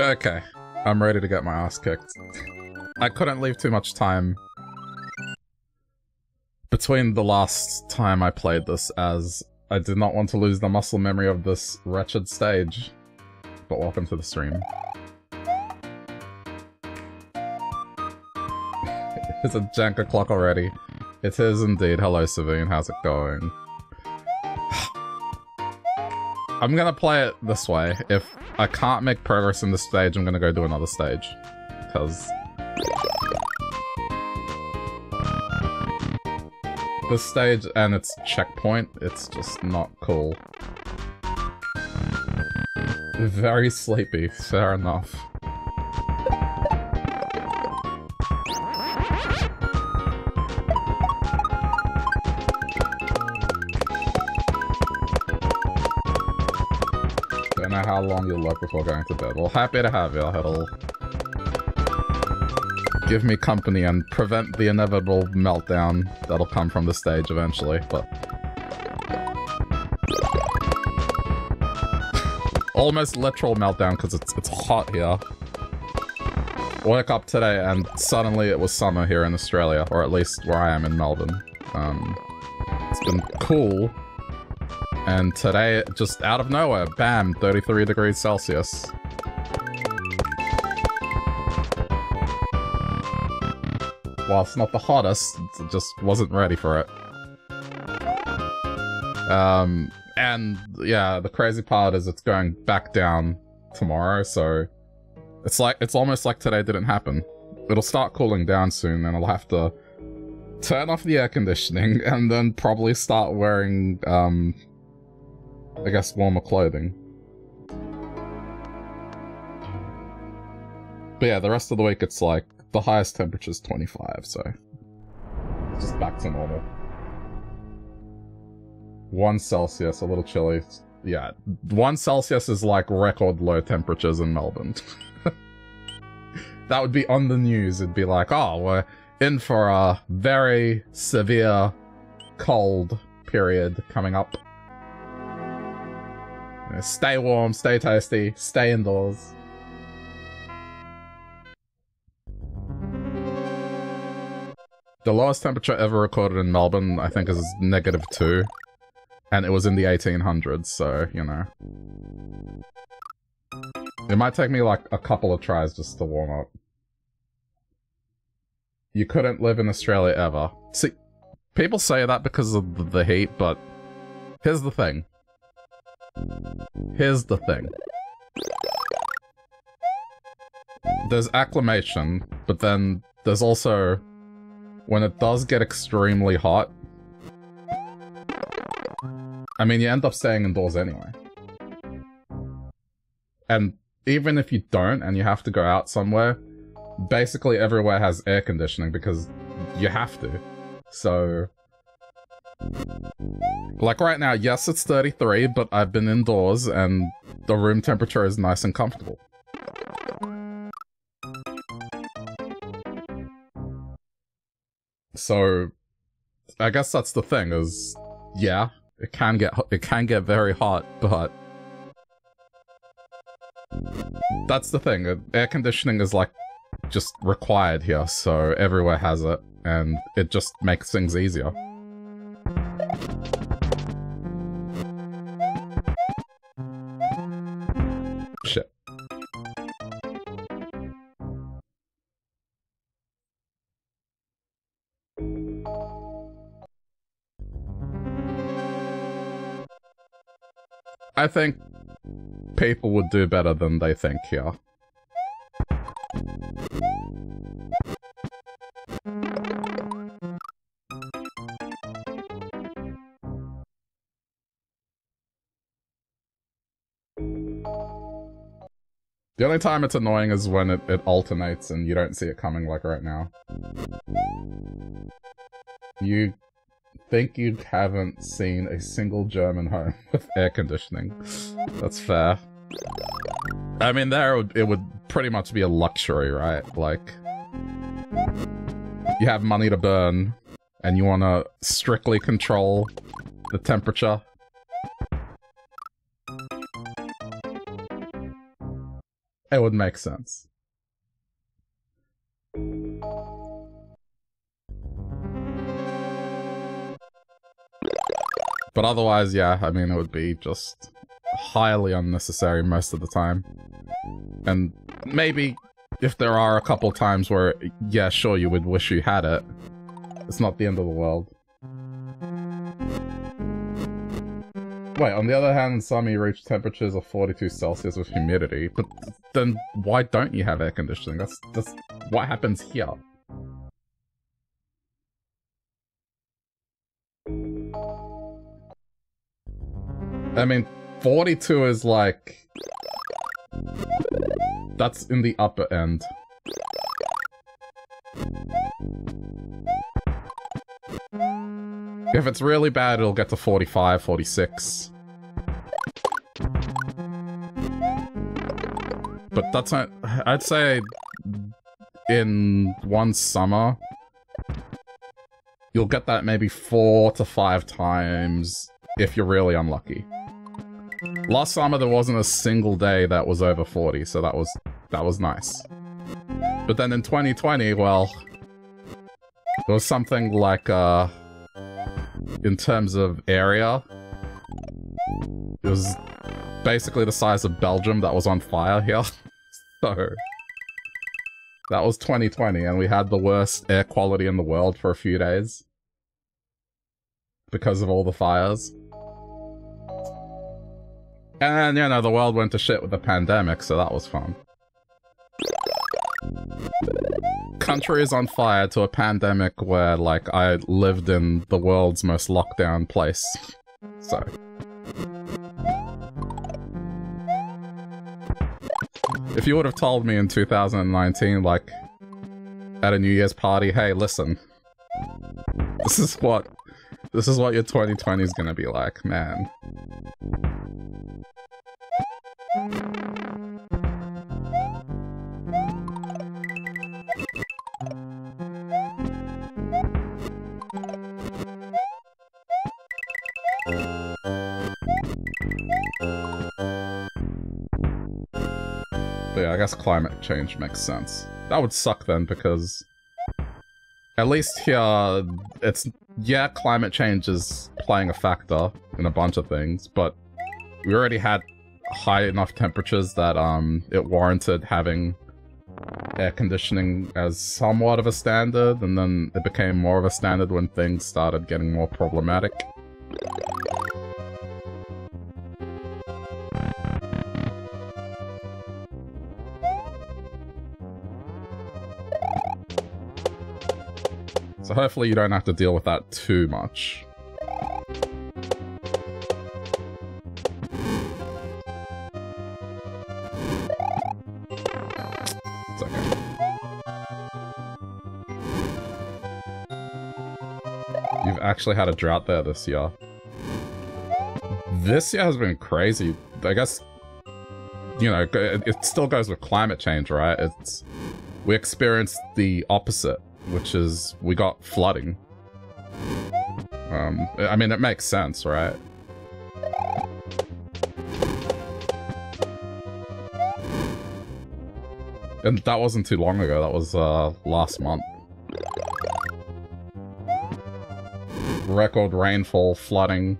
Okay, I'm ready to get my ass kicked. I couldn't leave too much time between the last time I played this as I did not want to lose the muscle memory of this wretched stage. But welcome to the stream. it's a jank o'clock already. It is indeed. Hello, Savine. How's it going? I'm gonna play it this way. If I can't make progress in this stage, I'm gonna go do another stage. Because... This stage and its checkpoint, it's just not cool. Very sleepy, fair enough. Before going to bed. Well, happy to have you. It'll give me company and prevent the inevitable meltdown that'll come from the stage eventually, but... Almost literal meltdown because it's, it's hot here. Woke up today and suddenly it was summer here in Australia, or at least where I am in Melbourne. Um, it's been cool, and today, just out of nowhere, bam, 33 degrees Celsius. While it's not the hottest, it just wasn't ready for it. Um, and yeah, the crazy part is it's going back down tomorrow, so it's like, it's almost like today didn't happen. It'll start cooling down soon and I'll have to turn off the air conditioning and then probably start wearing, um, I guess warmer clothing. But yeah, the rest of the week it's like, the highest temperature is 25, so... Just back to normal. 1 Celsius, a little chilly. Yeah, 1 Celsius is like record low temperatures in Melbourne. that would be on the news. It'd be like, oh, we're in for a very severe cold period coming up. Uh, stay warm, stay tasty, stay indoors. The lowest temperature ever recorded in Melbourne, I think, is negative 2. And it was in the 1800s, so, you know. It might take me, like, a couple of tries just to warm up. You couldn't live in Australia ever. See, people say that because of the heat, but here's the thing. Here's the thing. There's acclimation, but then there's also... When it does get extremely hot... I mean, you end up staying indoors anyway. And even if you don't and you have to go out somewhere, basically everywhere has air conditioning because you have to. So... Like right now, yes, it's 33, but I've been indoors and the room temperature is nice and comfortable. So, I guess that's the thing is, yeah, it can get it can get very hot, but that's the thing. Air conditioning is like just required here, so everywhere has it, and it just makes things easier. Shit. I think people would do better than they think here. The only time it's annoying is when it, it alternates and you don't see it coming like right now. You think you haven't seen a single German home with air conditioning. That's fair. I mean, there it would, it would pretty much be a luxury, right? Like, you have money to burn, and you want to strictly control the temperature it would make sense. But otherwise, yeah, I mean, it would be just highly unnecessary most of the time. And maybe if there are a couple times where, yeah, sure, you would wish you had it, it's not the end of the world. Wait, on the other hand, some you reach temperatures of 42 Celsius with humidity, but then why don't you have air conditioning? That's, that's what happens here. I mean, 42 is like... That's in the upper end. If it's really bad, it'll get to 45, 46. But that's not... I'd say in one summer, you'll get that maybe four to five times if you're really unlucky. Last summer there wasn't a single day that was over 40, so that was that was nice. But then in 2020, well, there was something like, uh, in terms of area, it was basically the size of Belgium that was on fire here. so, that was 2020, and we had the worst air quality in the world for a few days. Because of all the fires. And, you know, the world went to shit with the pandemic, so that was fun. Country is on fire to a pandemic where, like, I lived in the world's most lockdown place. So... If you would have told me in 2019, like, at a New Year's party, hey, listen, this is what, this is what your 2020 is gonna be like, man. Guess climate change makes sense. That would suck then, because... At least here, it's... Yeah, climate change is playing a factor in a bunch of things, but we already had high enough temperatures that um it warranted having air conditioning as somewhat of a standard, and then it became more of a standard when things started getting more problematic. Hopefully you don't have to deal with that too much. You've actually had a drought there this year. This year has been crazy. I guess, you know, it still goes with climate change, right? It's We experienced the opposite which is we got flooding. Um, I mean, it makes sense, right? And that wasn't too long ago, that was uh, last month. Record rainfall, flooding.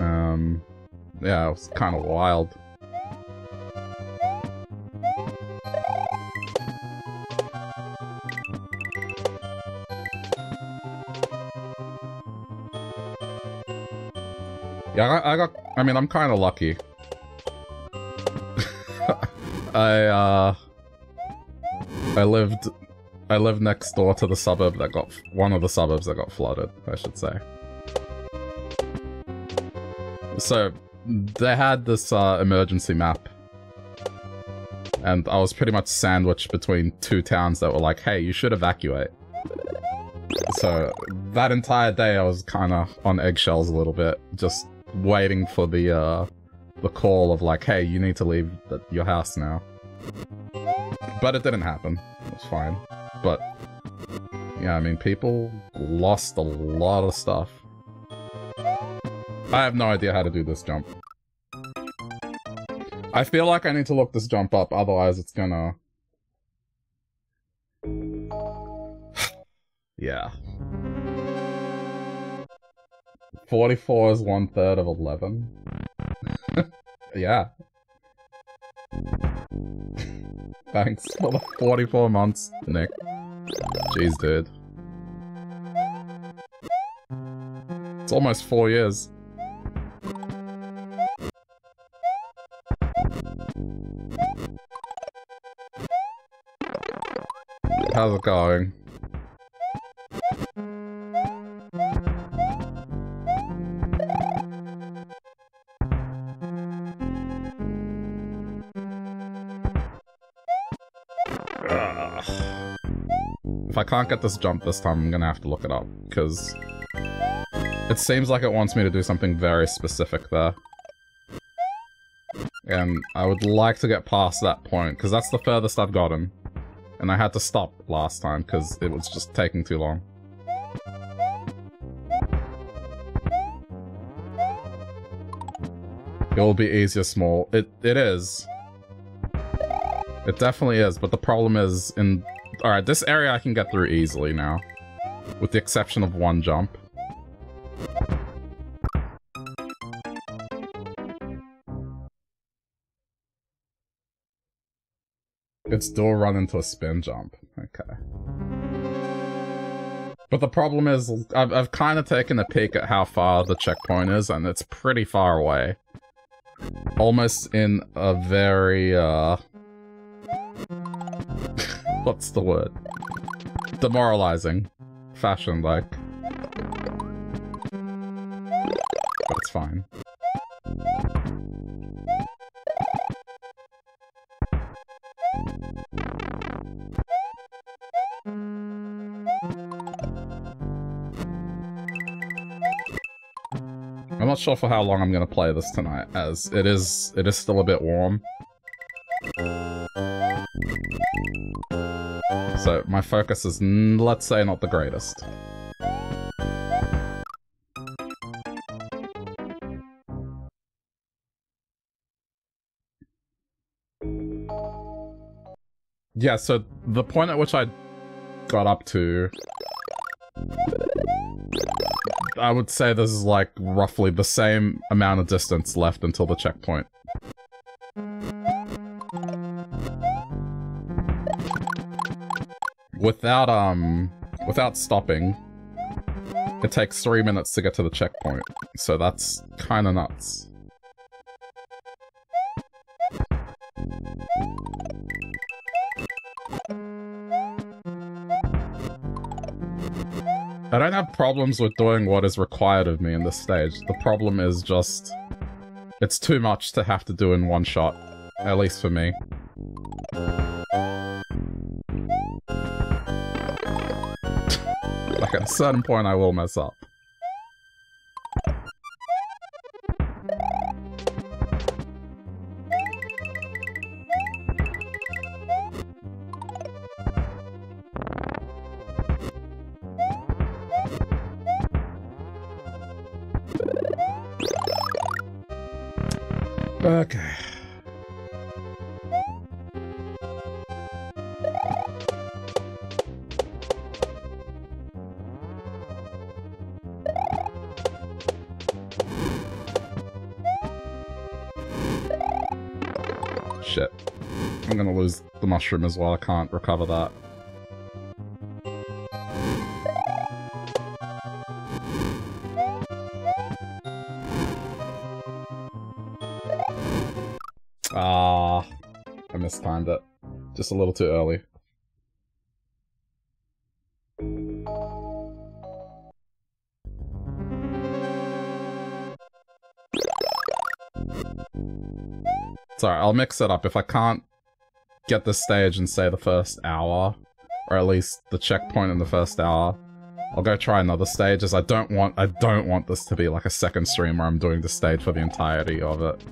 Um, yeah, it was kind of wild. Yeah, I, I got... I mean, I'm kind of lucky. I, uh... I lived... I lived next door to the suburb that got... One of the suburbs that got flooded, I should say. So, they had this, uh, emergency map. And I was pretty much sandwiched between two towns that were like, hey, you should evacuate. So, that entire day I was kind of on eggshells a little bit, just waiting for the uh, the call of like, hey, you need to leave the, your house now. But it didn't happen. It was fine. But yeah, I mean, people lost a lot of stuff. I have no idea how to do this jump. I feel like I need to look this jump up, otherwise it's gonna... yeah. 44 is one third of 11. yeah. Thanks for the 44 months, Nick. Jeez, dude. It's almost four years. How's it going? Can't get this jump this time, I'm gonna have to look it up, because it seems like it wants me to do something very specific there. And I would like to get past that point, because that's the furthest I've gotten. And I had to stop last time, because it was just taking too long. It will be easier small. It It is. It definitely is, but the problem is in Alright, this area I can get through easily now. With the exception of one jump. It's dual run into a spin jump. Okay. But the problem is, I've, I've kind of taken a peek at how far the checkpoint is, and it's pretty far away. Almost in a very, uh what's the word? Demoralizing fashion, like. But it's fine. I'm not sure for how long I'm gonna play this tonight, as it is it is still a bit warm. So my focus is, let's say, not the greatest. Yeah, so the point at which I got up to... I would say this is like roughly the same amount of distance left until the checkpoint. Without, um, without stopping, it takes three minutes to get to the checkpoint. So that's kind of nuts. I don't have problems with doing what is required of me in this stage. The problem is just... It's too much to have to do in one shot. At least for me. At a certain point I will mess up. Mushroom as well, I can't recover that. Ah, I mistimed it. Just a little too early. Sorry, I'll mix it up. If I can't get this stage in, say, the first hour, or at least the checkpoint in the first hour, I'll go try another stage, as I don't want- I don't want this to be like a second stream where I'm doing the stage for the entirety of it.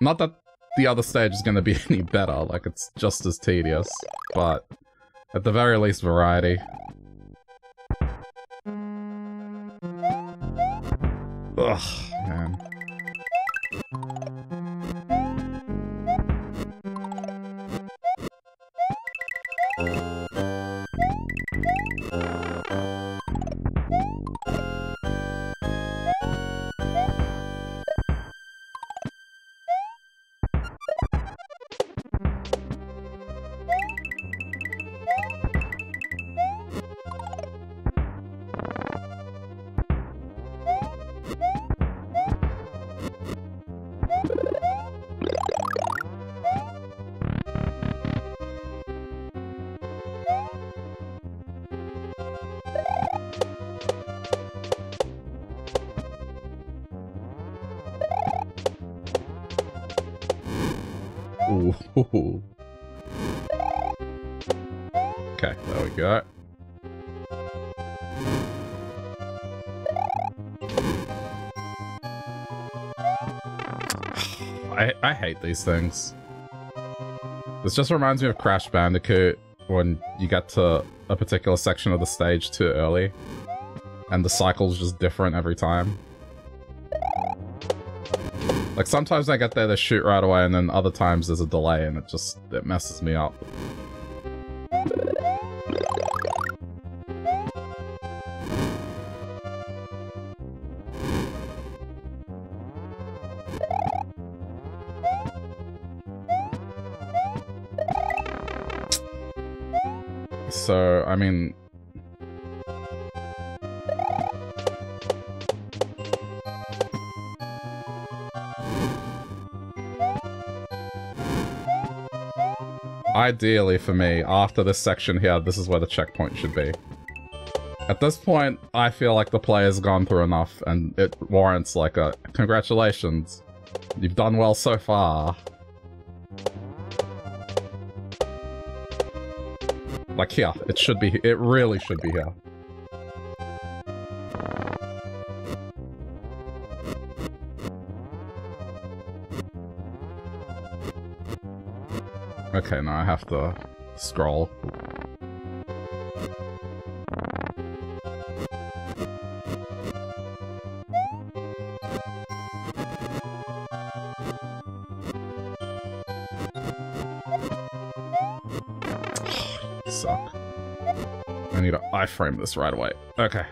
Not that the other stage is to be any better, like it's just as tedious, but at the very least variety. Ugh, these things. This just reminds me of Crash Bandicoot when you get to a particular section of the stage too early and the cycle's just different every time. Like sometimes I get there to shoot right away and then other times there's a delay and it just, it messes me up. Ideally for me, after this section here, this is where the checkpoint should be. At this point, I feel like the player's gone through enough, and it warrants like a congratulations. You've done well so far. Like here. It should be, it really should be here. Okay, now I have to scroll. Suck. I need to iframe this right away. Okay.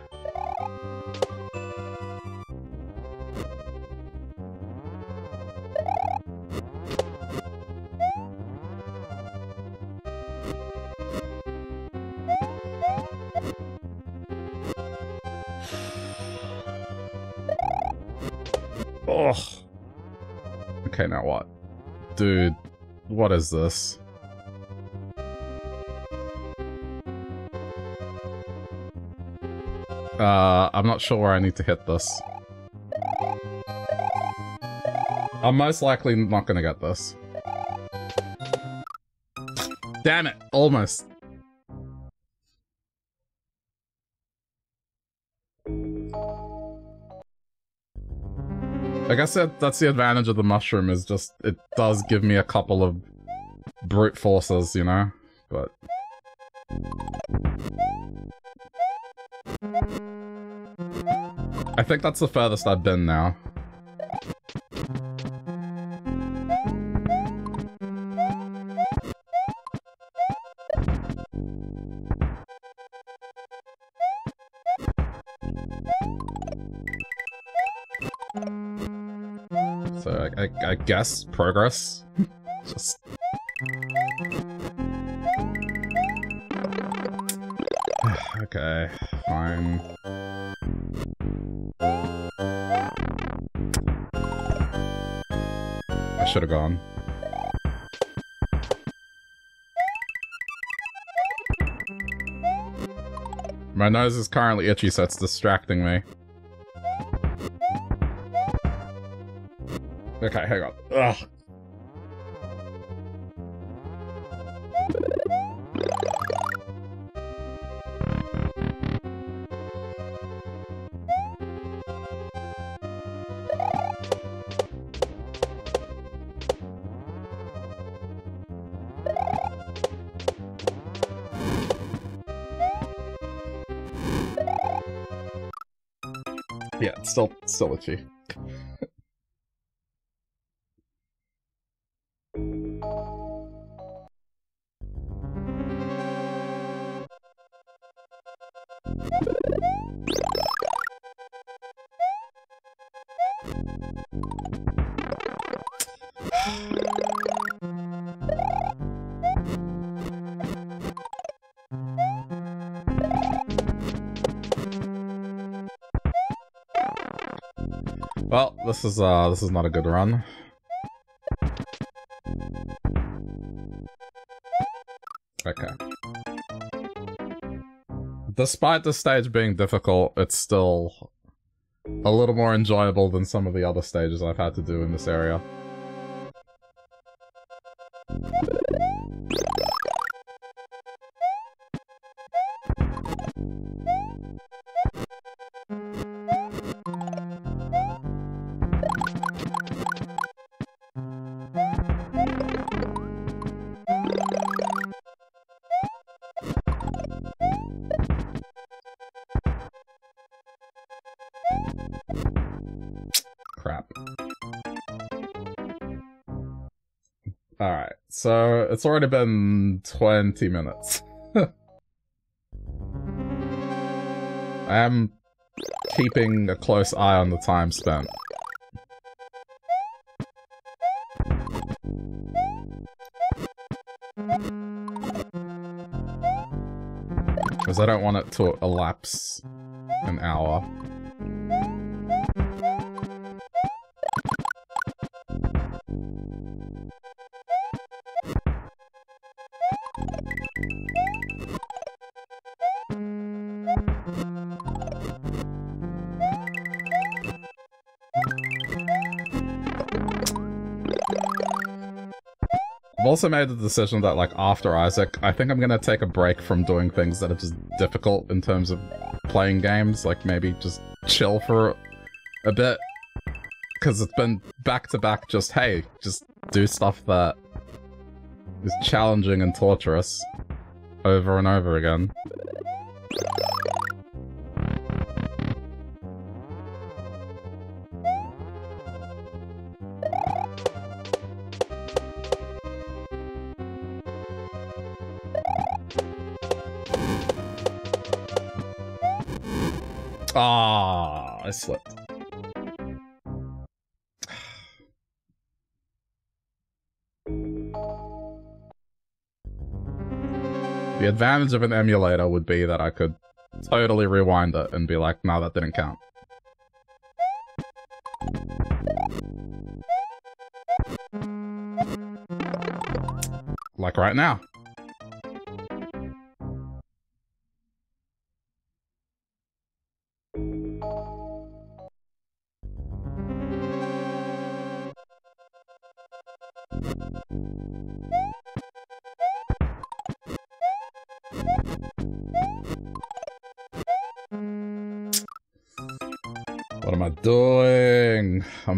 This? Uh, I'm not sure where I need to hit this. I'm most likely not gonna get this. Damn it! Almost. I guess that, that's the advantage of the mushroom, is just, it does give me a couple of brute forces, you know? But... I think that's the furthest I've been now. So I, I, I guess progress. Just okay, fine. I should have gone. My nose is currently itchy, so it's distracting me. Okay, hang on. Ugh. Still this is uh this is not a good run. Okay. Despite the stage being difficult, it's still a little more enjoyable than some of the other stages I've had to do in this area. So it's already been 20 minutes. I am keeping a close eye on the time spent. Because I don't want it to elapse an hour. Also made the decision that, like, after Isaac, I think I'm gonna take a break from doing things that are just difficult in terms of playing games. Like, maybe just chill for a bit. Because it's been back-to-back -back just, hey, just do stuff that is challenging and torturous over and over again. Advantage of an emulator would be that I could totally rewind it and be like, no, that didn't count. Like right now.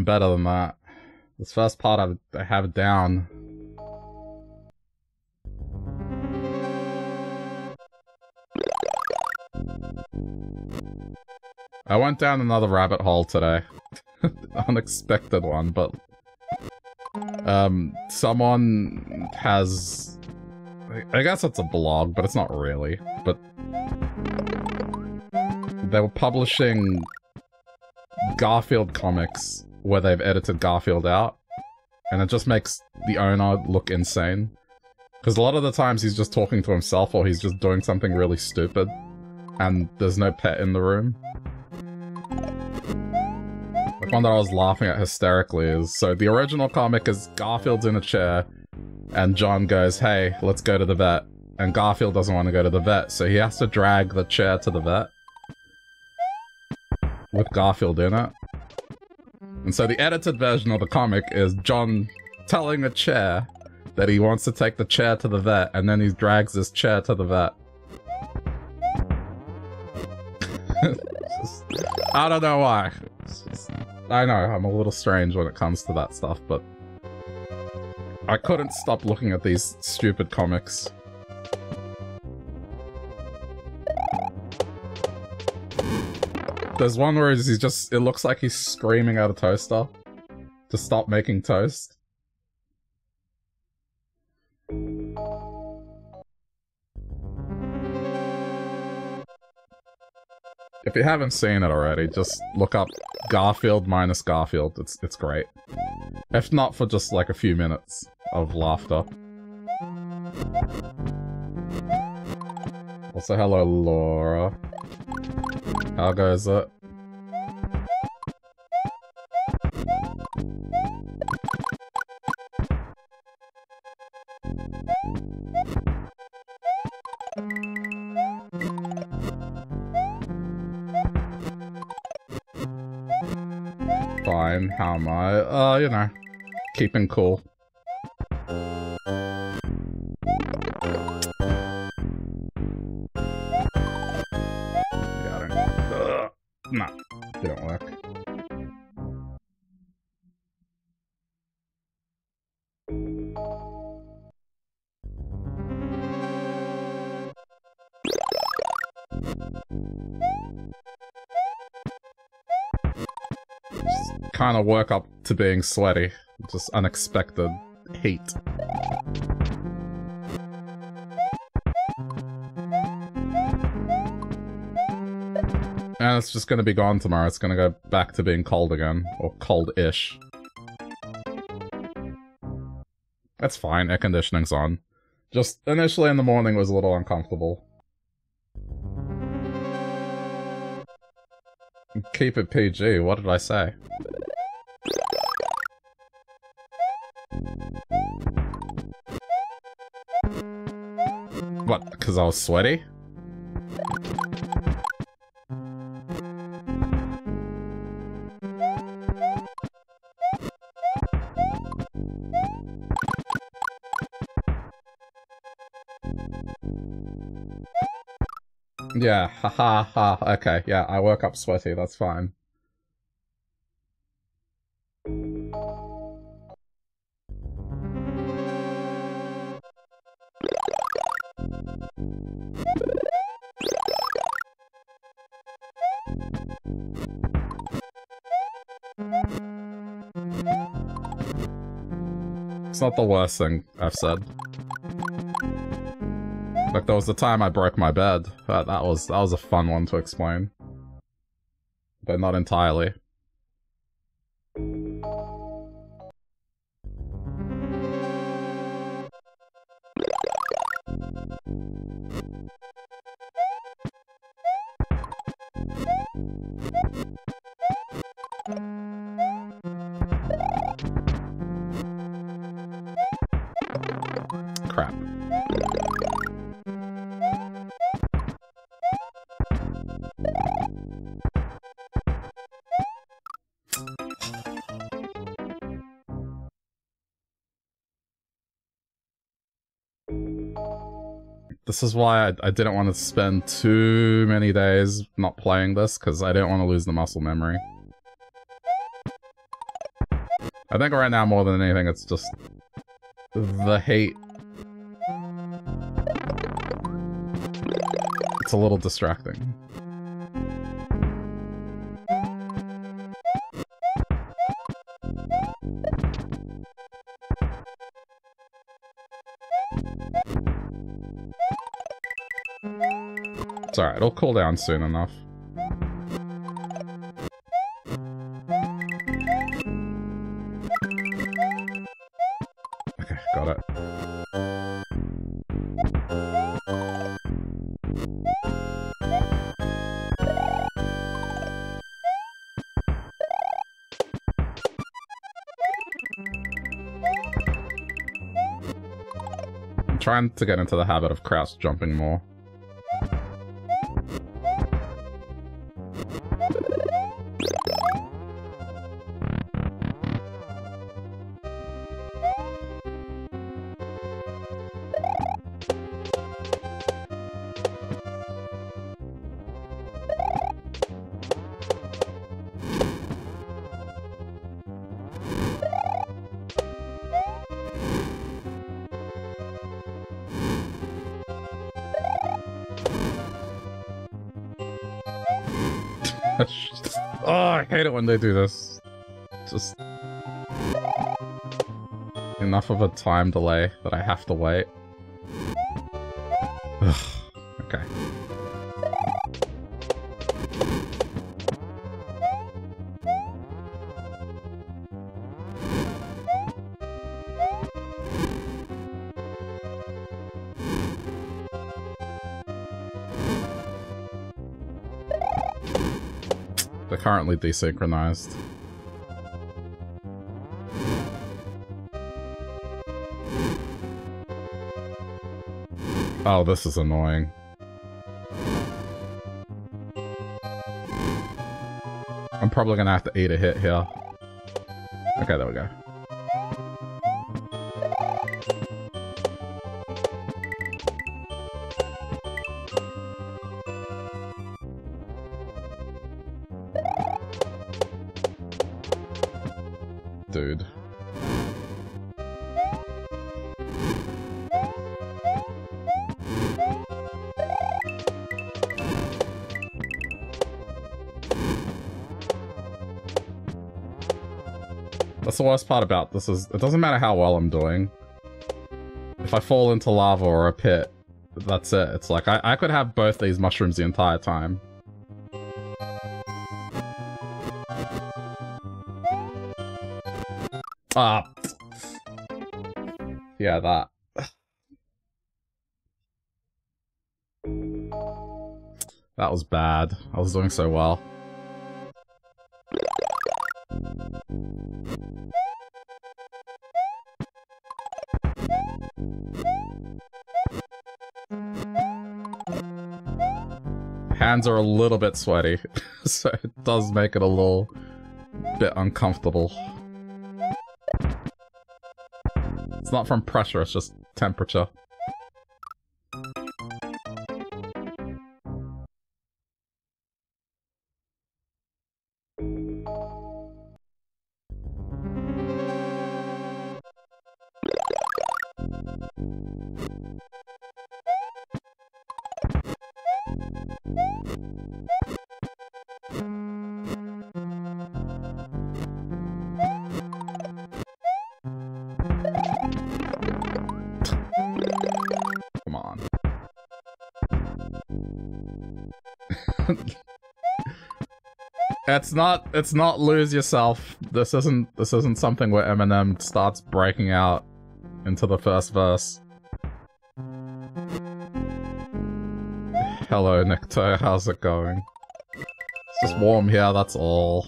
I'm better than that. This first part I, I have down. I went down another rabbit hole today. Unexpected one, but... Um, someone has... I guess it's a blog, but it's not really. But... They were publishing Garfield comics where they've edited Garfield out. And it just makes the owner look insane. Because a lot of the times he's just talking to himself or he's just doing something really stupid. And there's no pet in the room. The one that I was laughing at hysterically is, so the original comic is Garfield's in a chair, and Jon goes, hey, let's go to the vet. And Garfield doesn't want to go to the vet, so he has to drag the chair to the vet with Garfield in it. And so the edited version of the comic is Jon telling a chair that he wants to take the chair to the vet, and then he drags this chair to the vet. just, I don't know why. Just, I know, I'm a little strange when it comes to that stuff, but... I couldn't stop looking at these stupid comics. There's one where he's just, it looks like he's screaming at a toaster to stop making toast. If you haven't seen it already, just look up Garfield minus Garfield. It's it's great. If not for just like a few minutes of laughter. Also, hello, Laura. How goes it? Fine, how am I? Uh, you know, keeping cool. Work up to being sweaty. Just unexpected heat. And it's just gonna be gone tomorrow. It's gonna go back to being cold again. Or cold-ish. That's fine, air conditioning's on. Just initially in the morning was a little uncomfortable. Keep it PG, what did I say? Because I was sweaty? Yeah, ha ha ha. Okay, yeah, I woke up sweaty, that's fine. Not the worst thing I've said. Like there was the time I broke my bed. That, that was that was a fun one to explain. But not entirely. This is why I, I didn't want to spend too many days not playing this, because I didn't want to lose the muscle memory. I think right now, more than anything, it's just the hate. It's a little distracting. It's alright, it'll cool down soon enough. Okay, got it. I'm trying to get into the habit of crouch jumping more. When they do this. Just enough of a time delay that I have to wait. They're desynchronized. Oh, this is annoying. I'm probably gonna have to eat a hit here. Okay, there we go. Worst part about this is it doesn't matter how well I'm doing. If I fall into lava or a pit, that's it. It's like I, I could have both these mushrooms the entire time. Ah. Yeah, that. That was bad. I was doing so well. Hands are a little bit sweaty, so it does make it a little bit uncomfortable. It's not from pressure, it's just temperature. It's not it's not lose yourself. This isn't this isn't something where Eminem starts breaking out into the first verse. Hello, Nikto, how's it going? It's just warm here, that's all.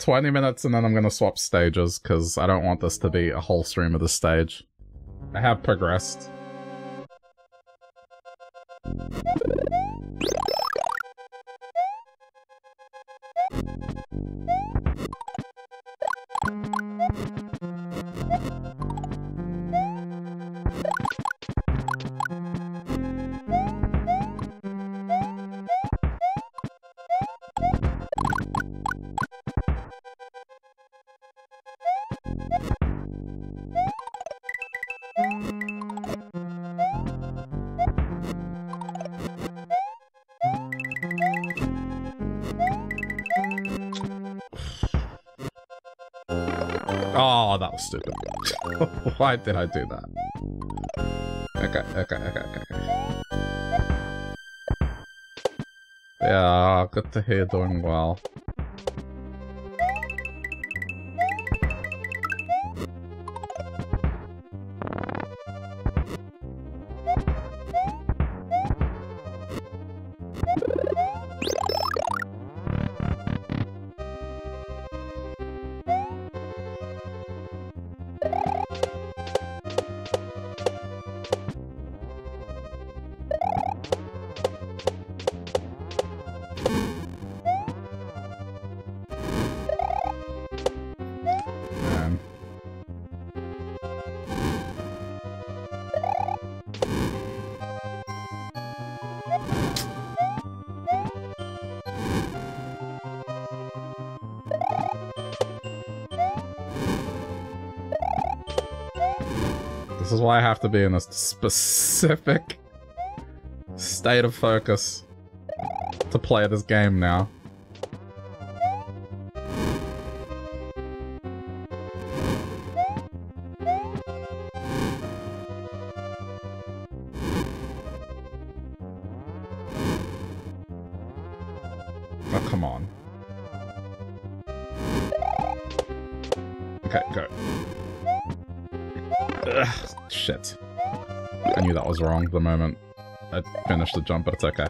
20 minutes and then I'm gonna swap stages, because I don't want this to be a whole stream of the stage. I have progressed. Why did I do that? Okay, okay, okay, okay, okay. Yeah, good to hear doing well. Be in a specific state of focus to play this game now. Moment I finished the jump, but it's okay.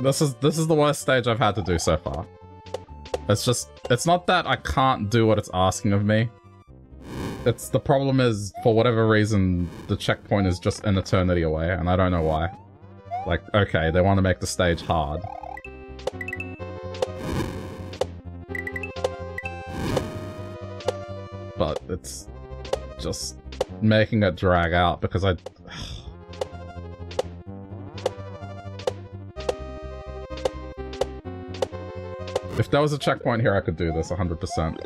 This is this is the worst stage I've had to do so far. It's just it's not that I can't do what it's asking of me. It's the problem is for whatever reason the checkpoint is just an eternity away and I don't know why. Like okay, they want to make the stage hard. It's just making it drag out because I... if there was a checkpoint here, I could do this 100%.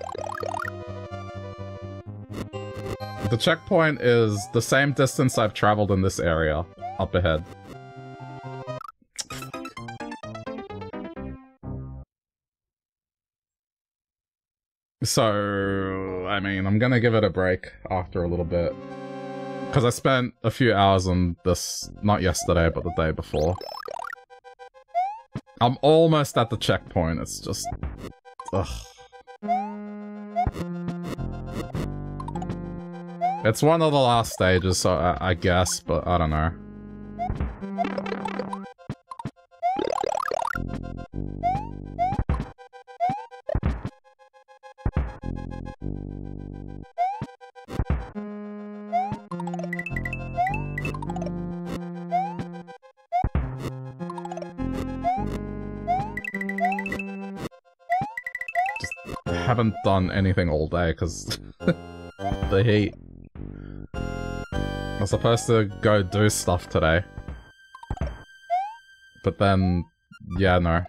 The checkpoint is the same distance I've traveled in this area, up ahead. So, I mean, I'm gonna give it a break after a little bit. Because I spent a few hours on this, not yesterday, but the day before. I'm almost at the checkpoint, it's just... Ugh. It's one of the last stages, so I, I guess, but I don't know. Haven't anything all day because the heat. I was supposed to go do stuff today. But then, yeah, no.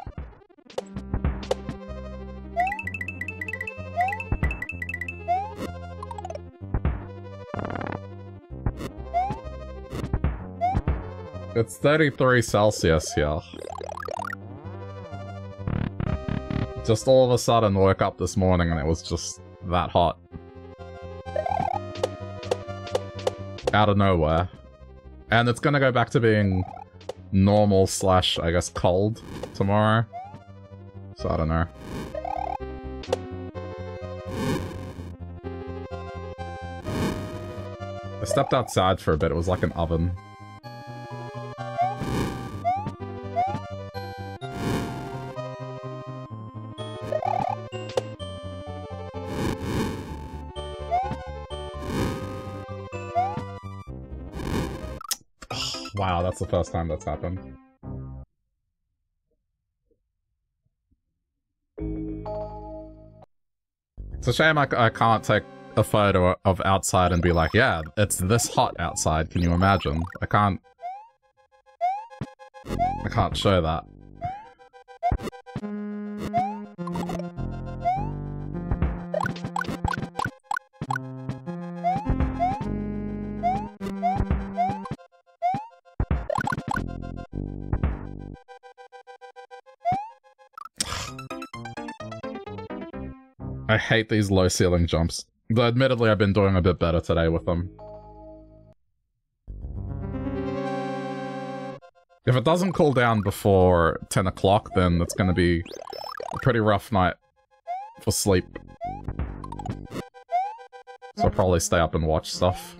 It's 33 Celsius here. Just all of a sudden woke up this morning and it was just that hot. Out of nowhere. And it's gonna go back to being normal slash, I guess, cold tomorrow. So I don't know. I stepped outside for a bit, it was like an oven. That's the first time that's happened. It's a shame I, I can't take a photo of outside and be like, yeah, it's this hot outside, can you imagine? I can't... I can't show that. Hate these low ceiling jumps. But admittedly, I've been doing a bit better today with them. If it doesn't cool down before 10 o'clock, then it's going to be a pretty rough night for sleep. So I'll probably stay up and watch stuff.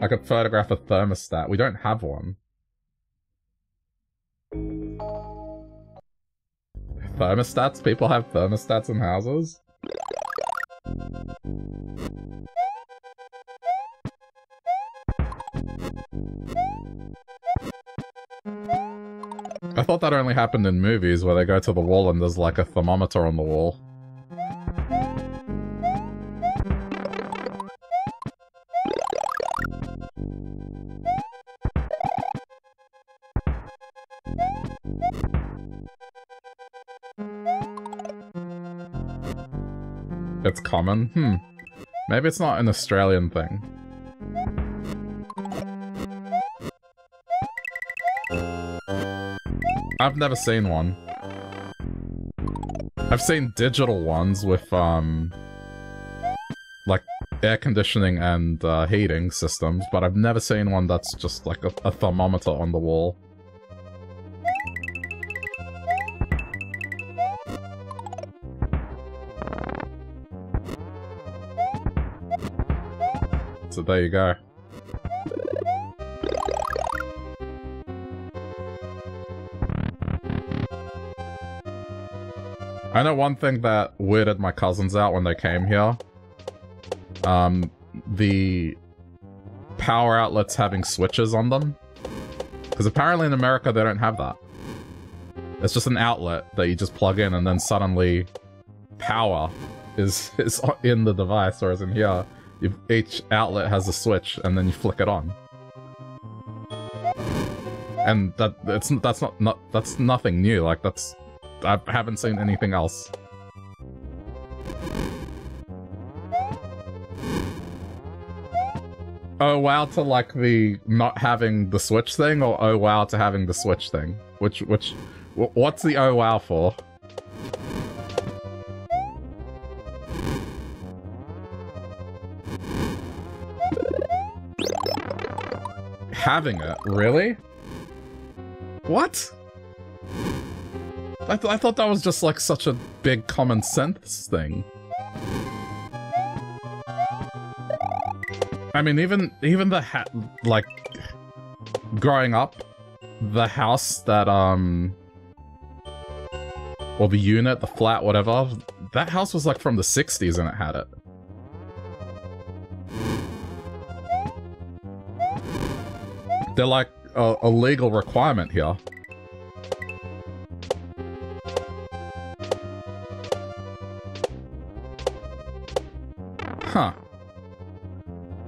I could photograph a thermostat. We don't have one. Thermostats? People have thermostats in houses? I thought that only happened in movies where they go to the wall and there's like a thermometer on the wall. Common? Hmm. Maybe it's not an Australian thing. I've never seen one. I've seen digital ones with, um... Like, air conditioning and uh, heating systems, but I've never seen one that's just like a, a thermometer on the wall. There you go. I know one thing that weirded my cousins out when they came here. Um, the power outlets having switches on them. Because apparently in America they don't have that. It's just an outlet that you just plug in and then suddenly power is, is in the device, whereas in here each outlet has a switch, and then you flick it on. and that it's that's not not that's nothing new. Like that's I haven't seen anything else. Oh wow to like the not having the Switch thing, or oh wow to having the Switch thing? Which which what's the oh wow for? Having it, really? What? I, th I thought that was just like such a big common sense thing. I mean, even even the ha like growing up, the house that um or the unit, the flat, whatever, that house was like from the 60s and it had it. They're like a, a legal requirement here. Huh.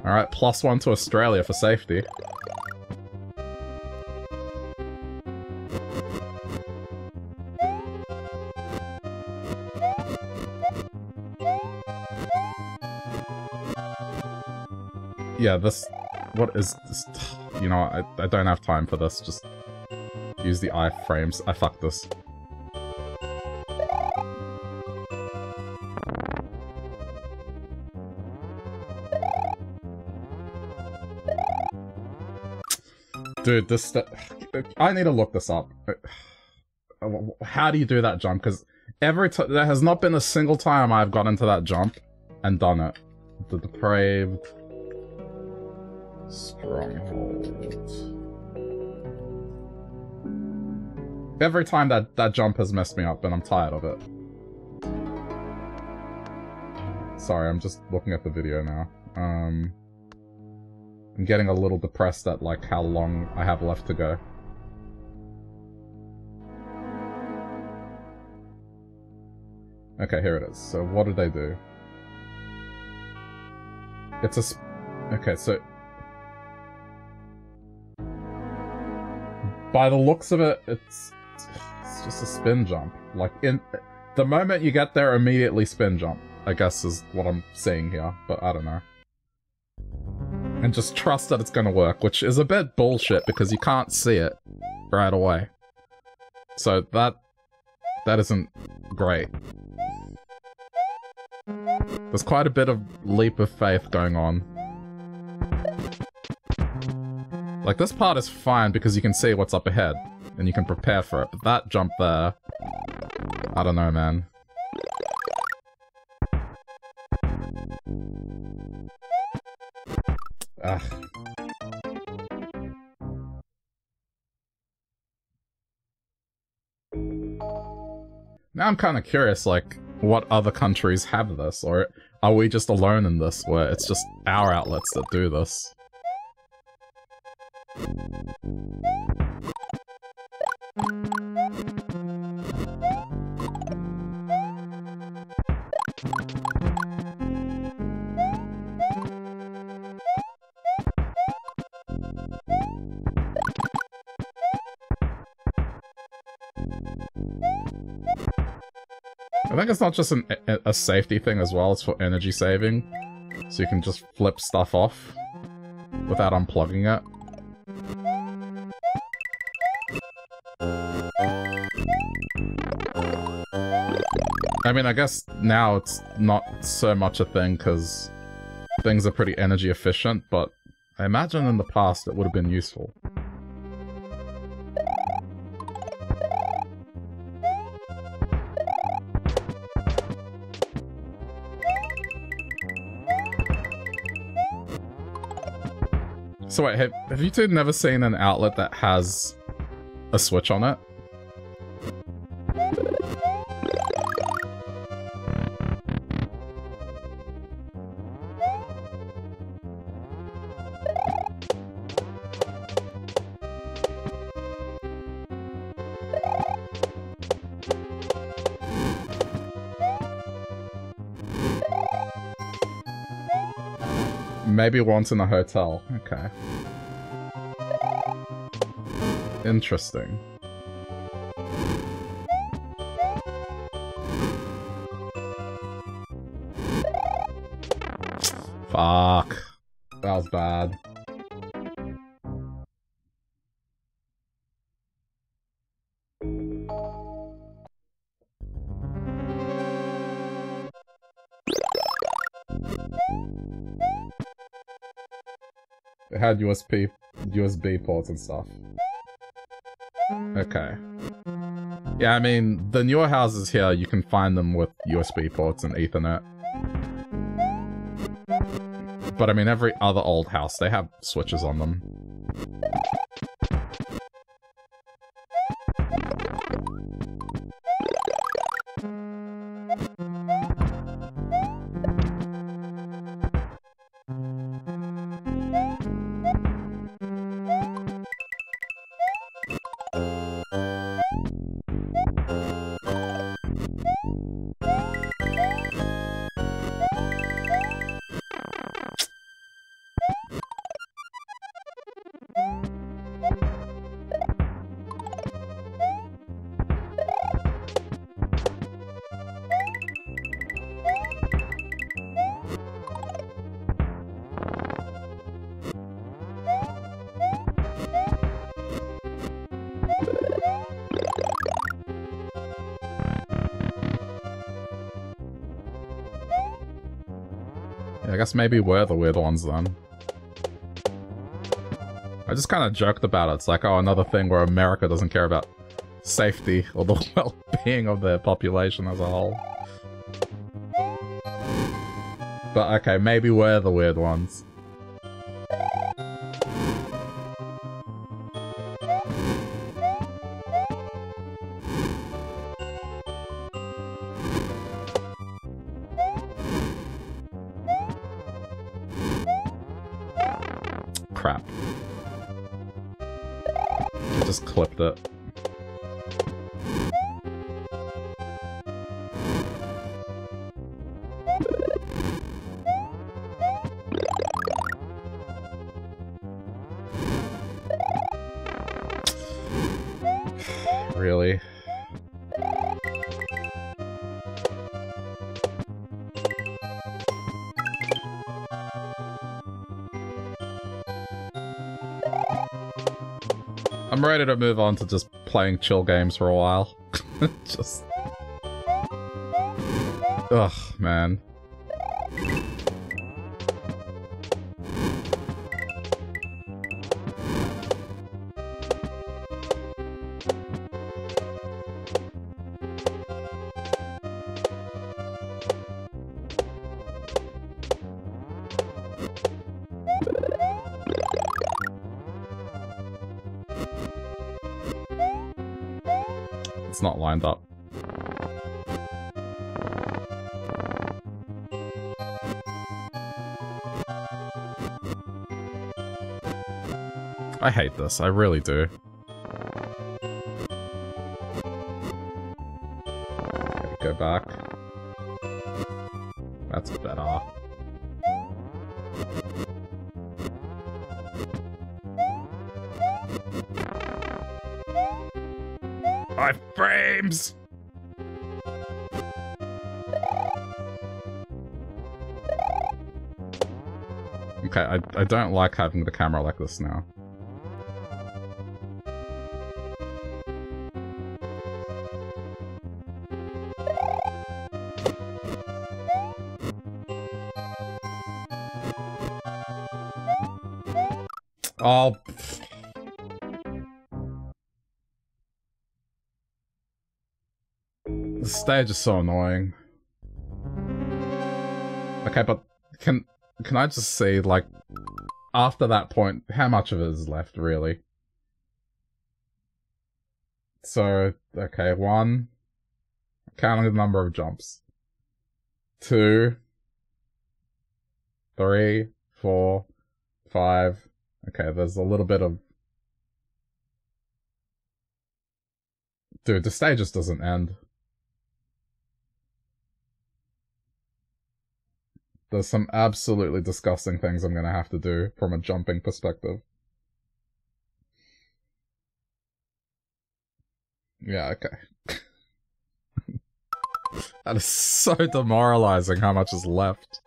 Alright, plus one to Australia for safety. Yeah, this... What is this? You know, I, I don't have time for this. Just use the iframes. I fucked this. Dude, this... I need to look this up. How do you do that jump? Because every. There has not been a single time I've got into that jump and done it. The depraved... Stronghold. Every time that, that jump has messed me up and I'm tired of it. Sorry, I'm just looking at the video now. Um... I'm getting a little depressed at like how long I have left to go. Okay, here it is. So what did they do? It's a... okay, so... By the looks of it, it's... It's just a spin jump. Like, in... The moment you get there, immediately spin jump. I guess is what I'm saying here, but I don't know and just trust that it's gonna work, which is a bit bullshit because you can't see it right away. So that that isn't great. There's quite a bit of leap of faith going on. Like, this part is fine because you can see what's up ahead, and you can prepare for it, but that jump there... I don't know, man. Ugh. Now I'm kind of curious, like, what other countries have this, or are we just alone in this, where it's just our outlets that do this? It's not just an, a safety thing as well, it's for energy saving. So you can just flip stuff off without unplugging it. I mean, I guess now it's not so much a thing because things are pretty energy efficient, but I imagine in the past it would have been useful. So wait, have, have you two never seen an outlet that has a switch on it? Maybe once in a hotel. Okay. Interesting. Fuck. That was bad. Had USB USB ports and stuff. Okay. Yeah, I mean, the newer houses here, you can find them with USB ports and Ethernet. But I mean, every other old house, they have switches on them. Maybe we're the weird ones then. I just kind of joked about it. It's like, oh, another thing where America doesn't care about safety or the well-being of their population as a whole. But okay, maybe we're the weird ones. To move on to just playing chill games for a while. just... Ugh, man. I hate this, I really do. Okay, go back. That's better. frames! Okay, I, I don't like having the camera like this now. Oh, The stage is so annoying. Okay, but can can I just see, like, after that point, how much of it is left, really? So, okay, one, counting the number of jumps. Two, three, four, five. Okay, there's a little bit of... Dude, the stage just doesn't end. There's some absolutely disgusting things I'm gonna have to do from a jumping perspective. Yeah, okay. that is so demoralizing how much is left.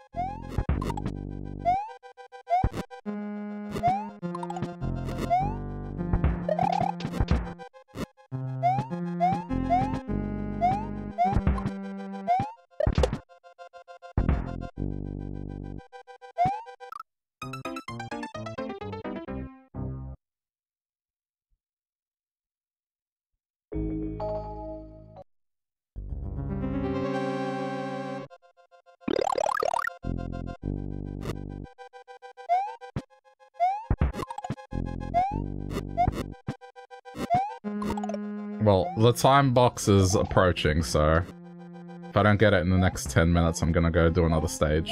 The time box is approaching, so if I don't get it in the next 10 minutes, I'm gonna go do another stage.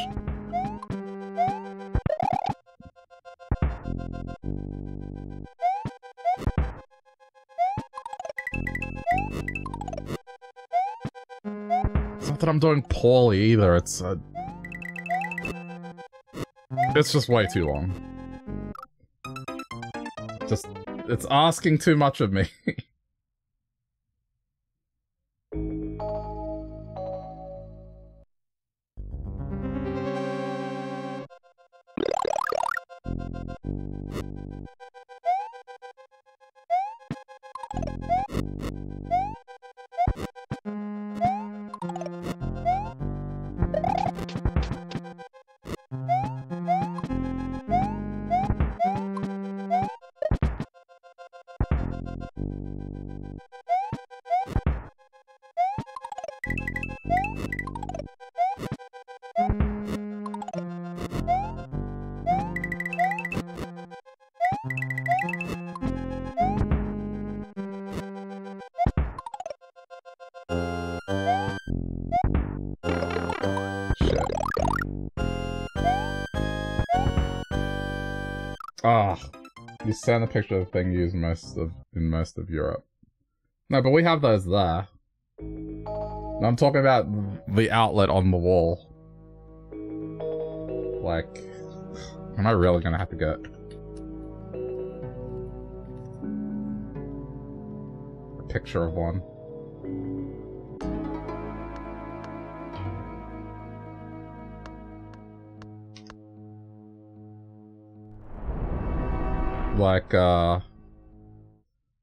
It's not that I'm doing poorly either, it's uh, It's just way too long. Just, it's asking too much of me. send a picture of thing used most of in most of Europe. No, but we have those there. I'm talking about the outlet on the wall. Like, am I really gonna have to get a picture of one? Like, uh...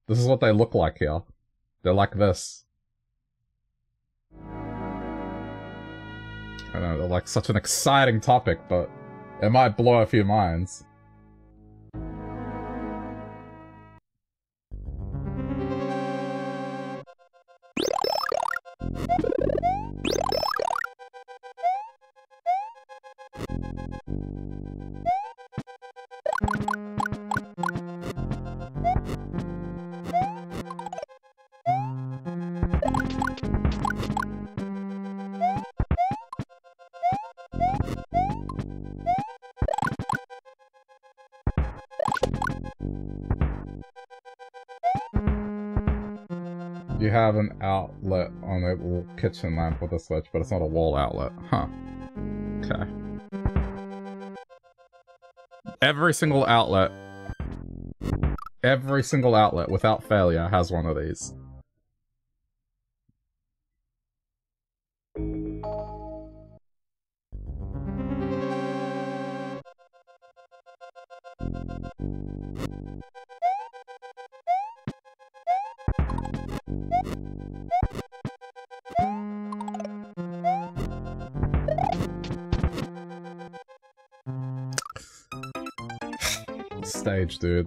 This is what they look like here. They're like this. I know, they're like such an exciting topic, but it might blow a few minds. Kitchen lamp with a switch, but it's not a wall outlet. Huh. Okay. Every single outlet, every single outlet without failure has one of these. Stage,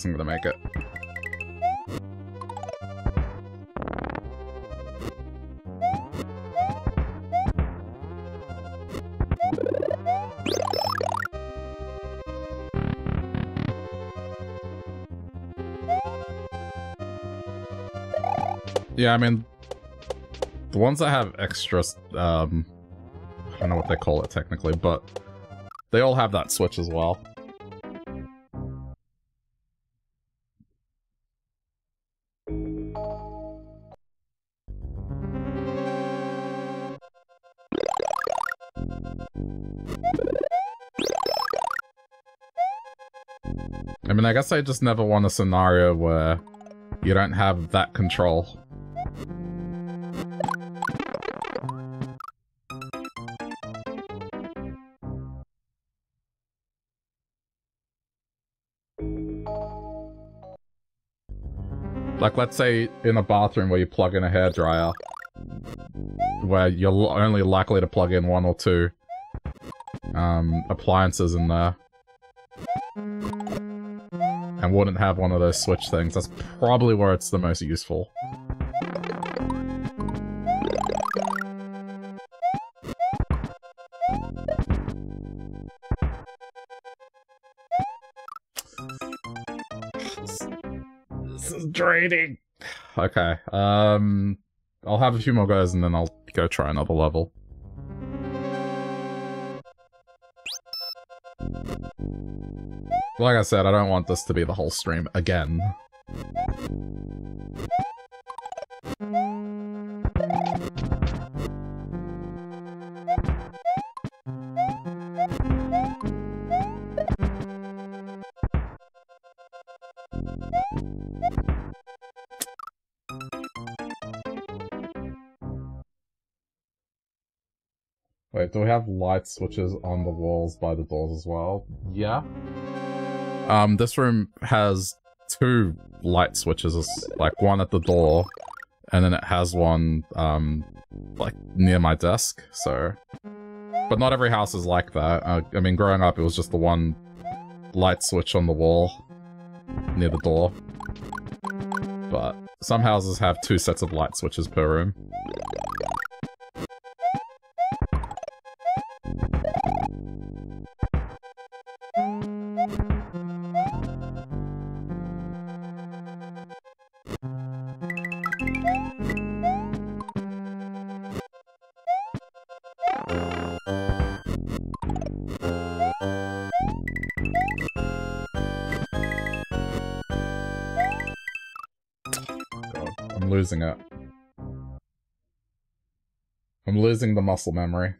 wasn't gonna make it. Yeah, I mean, the ones that have extra, um, I don't know what they call it technically, but they all have that switch as well. I guess I just never want a scenario where you don't have that control. Like, let's say in a bathroom where you plug in a hairdryer, where you're only likely to plug in one or two um, appliances in there, wouldn't have one of those switch things. That's probably where it's the most useful. This is draining. Okay, um, I'll have a few more guys and then I'll go try another level. Like I said, I don't want this to be the whole stream again. Wait, do we have light switches on the walls by the doors as well? Yeah. Um, this room has two light switches, like one at the door, and then it has one, um, like near my desk, so... But not every house is like that. Uh, I mean, growing up, it was just the one light switch on the wall near the door. But some houses have two sets of light switches per room. Muscle memory.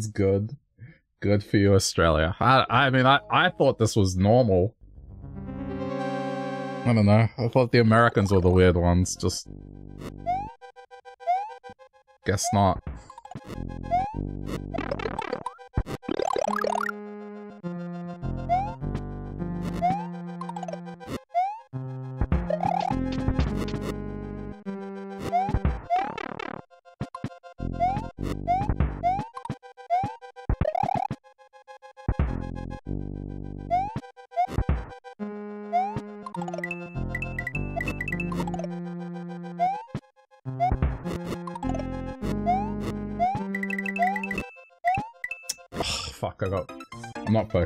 Sounds good. Good for you, Australia. I, I mean, I, I thought this was normal. I don't know. I thought the Americans were the weird ones. Just... Guess not.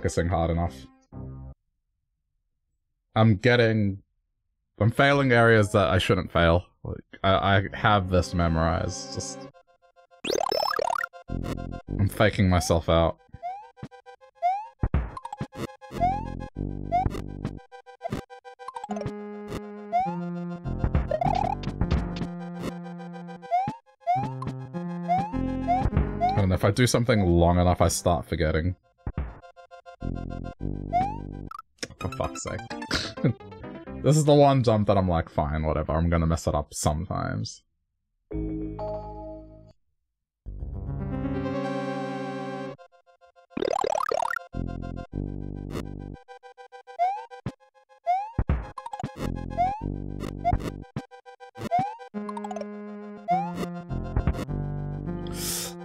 Focusing hard enough. I'm getting... I'm failing areas that I shouldn't fail. Like, I, I have this memorized, just... I'm faking myself out. And if I do something long enough, I start forgetting. this is the one jump that I'm like, fine, whatever, I'm gonna mess it up sometimes.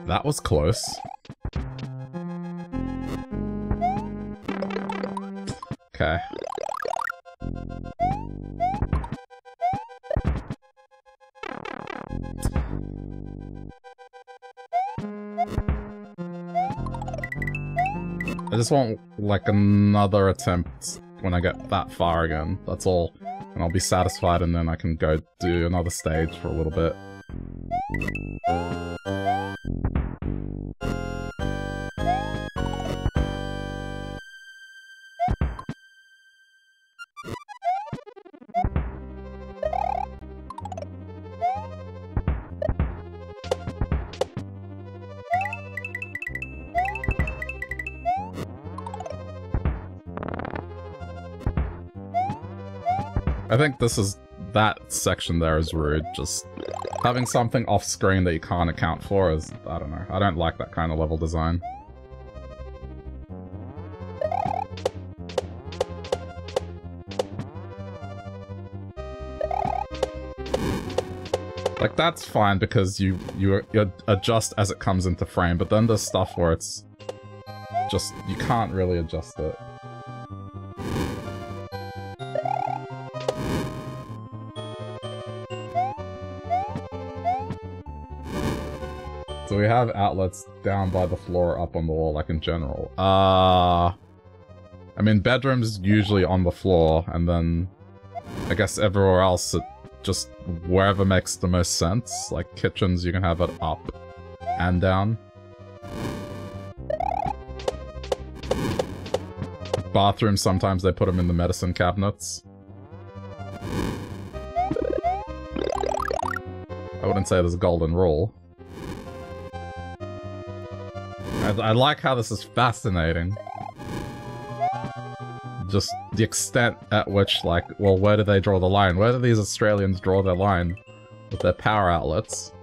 That was close. Okay. Just want, like, another attempt when I get that far again. That's all. And I'll be satisfied and then I can go do another stage for a little bit. Think this is... that section there is rude, just... Having something off-screen that you can't account for is... I don't know. I don't like that kind of level design. Like, that's fine because you, you, you adjust as it comes into frame, but then there's stuff where it's just, you can't really adjust it. We have outlets down by the floor, up on the wall, like in general. Uh... I mean, bedrooms usually on the floor, and then I guess everywhere else it just wherever makes the most sense. Like kitchens, you can have it up and down. Bathrooms, sometimes they put them in the medicine cabinets. I wouldn't say there's a golden rule. I, I like how this is fascinating. Just the extent at which, like, well, where do they draw the line? Where do these Australians draw their line with their power outlets?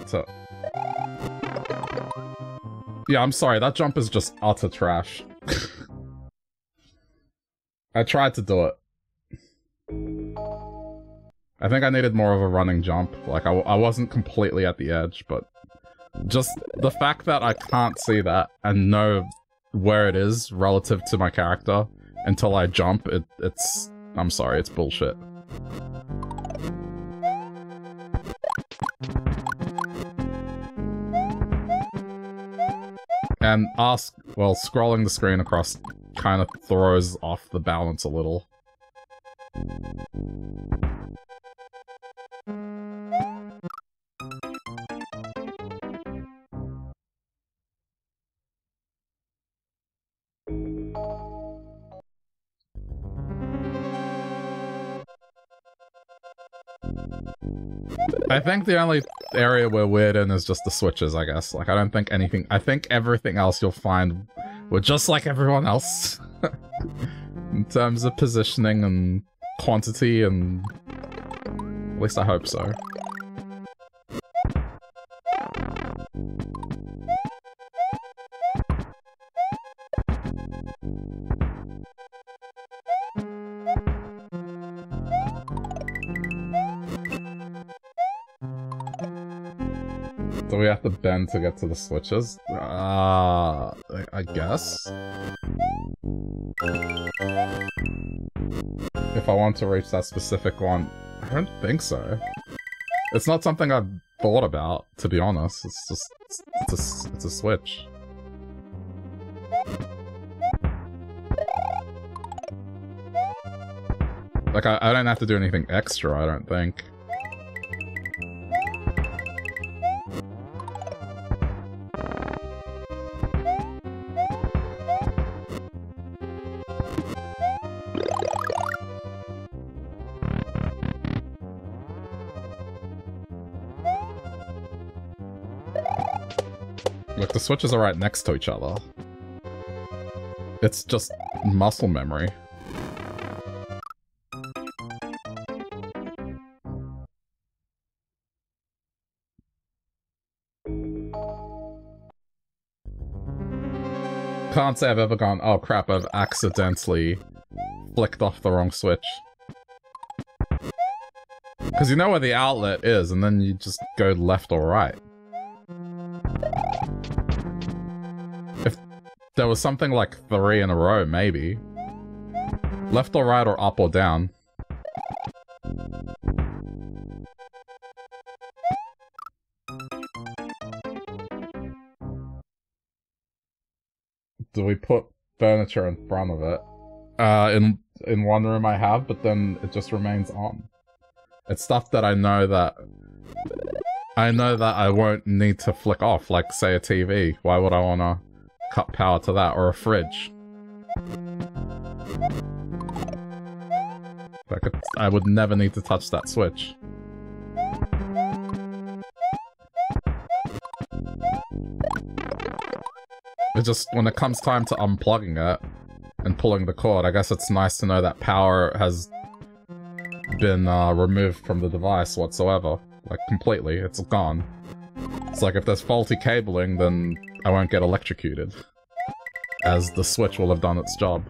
Not to... Yeah, I'm sorry, that jump is just utter trash. I tried to do it. I think I needed more of a running jump. Like, I, I wasn't completely at the edge, but... Just the fact that I can't see that and know where it is relative to my character until I jump, it, it's... I'm sorry, it's bullshit. And ask, well, scrolling the screen across kind of throws off the balance a little. I think the only area we're weird in is just the switches, I guess. Like, I don't think anything... I think everything else you'll find we're just like everyone else. in terms of positioning and quantity and... At least I hope so. Do we to get to the switches? Uh, I, I guess? If I want to reach that specific one, I don't think so. It's not something I've thought about, to be honest. It's just, it's a, it's a switch. Like, I, I don't have to do anything extra, I don't think. Switches are right next to each other. It's just muscle memory. Can't say I've ever gone, oh crap, I've accidentally flicked off the wrong switch. Because you know where the outlet is, and then you just go left or right. There was something like three in a row, maybe. Left or right or up or down. do we put furniture in front of it? Uh, in in one room I have, but then it just remains on. It's stuff that I know that I know that I won't need to flick off, like say a TV. Why would I want to cut power to that or a fridge? Like I would never need to touch that switch. It just, when it comes time to unplugging it and pulling the cord, I guess it's nice to know that power has been uh, removed from the device whatsoever. Like, completely. It's gone. It's like if there's faulty cabling, then I won't get electrocuted. As the switch will have done its job.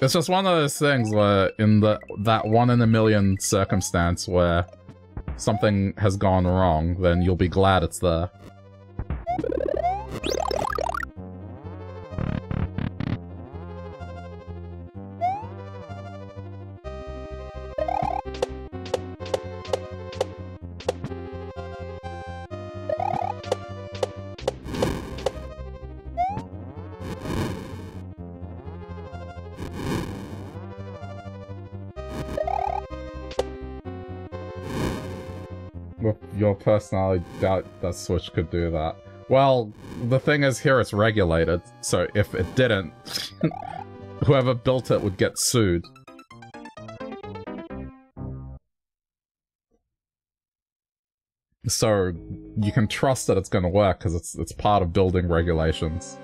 It's just one of those things where in the that one in a million circumstance where something has gone wrong, then you'll be glad it's there. Personally doubt that Switch could do that. Well, the thing is here it's regulated, so if it didn't, whoever built it would get sued. So you can trust that it's going to work because it's it's part of building regulations.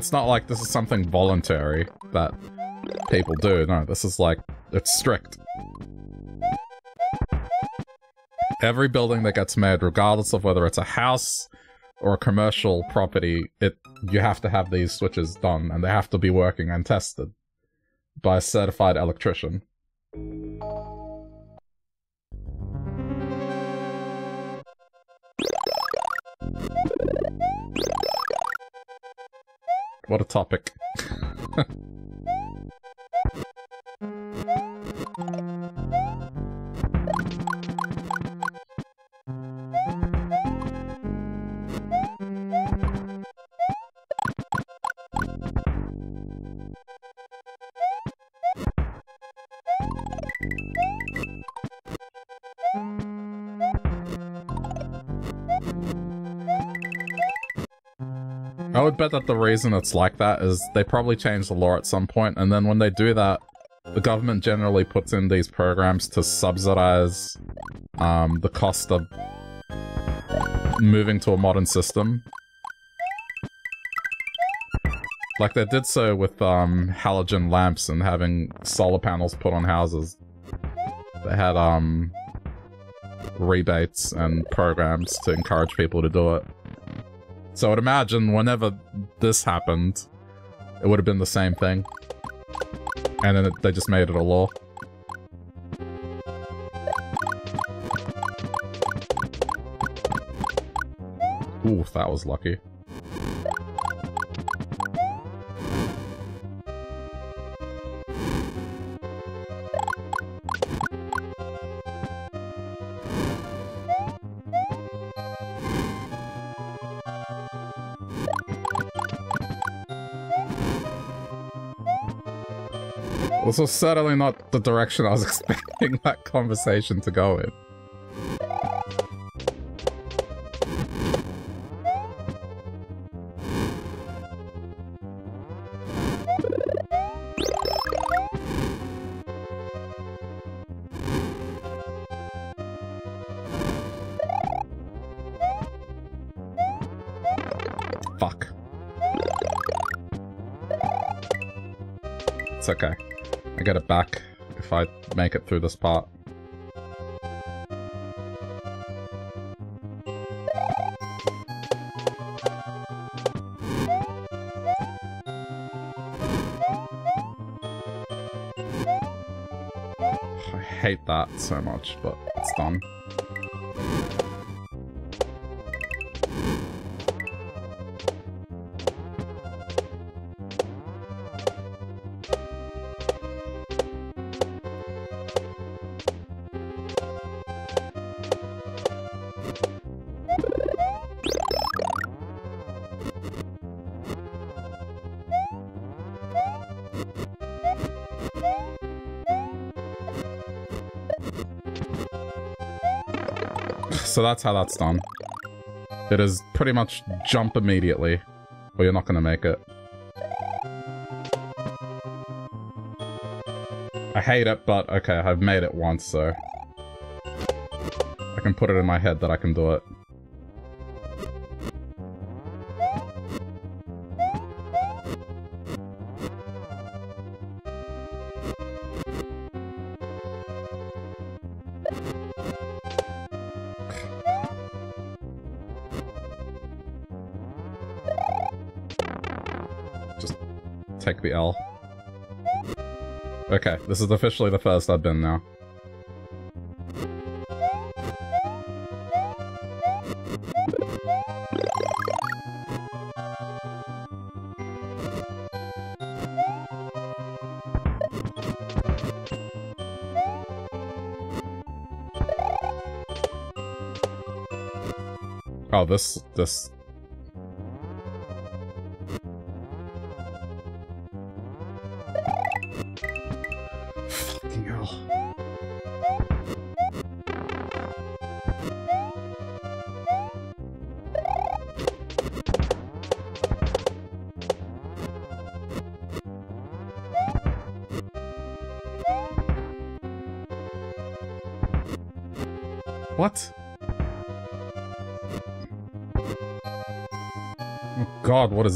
It's not like this is something voluntary that people do. No, this is like, it's strict. Every building that gets made, regardless of whether it's a house or a commercial property, it you have to have these switches done, and they have to be working and tested by a certified electrician. What a topic. bet that the reason it's like that is they probably change the law at some point, and then when they do that, the government generally puts in these programs to subsidize um, the cost of moving to a modern system. Like they did so with um, halogen lamps and having solar panels put on houses. They had um, rebates and programs to encourage people to do it. So I'd imagine whenever this happened, it would have been the same thing. And then it, they just made it a law. Ooh, that was lucky. Was certainly not the direction I was expecting that conversation to go in. Make it through this part. I hate that so much, but it's done. That's how that's done. It is pretty much jump immediately, or you're not going to make it. I hate it, but okay, I've made it once, so... I can put it in my head that I can do it. Okay, this is officially the first I've been now. Oh, this, this...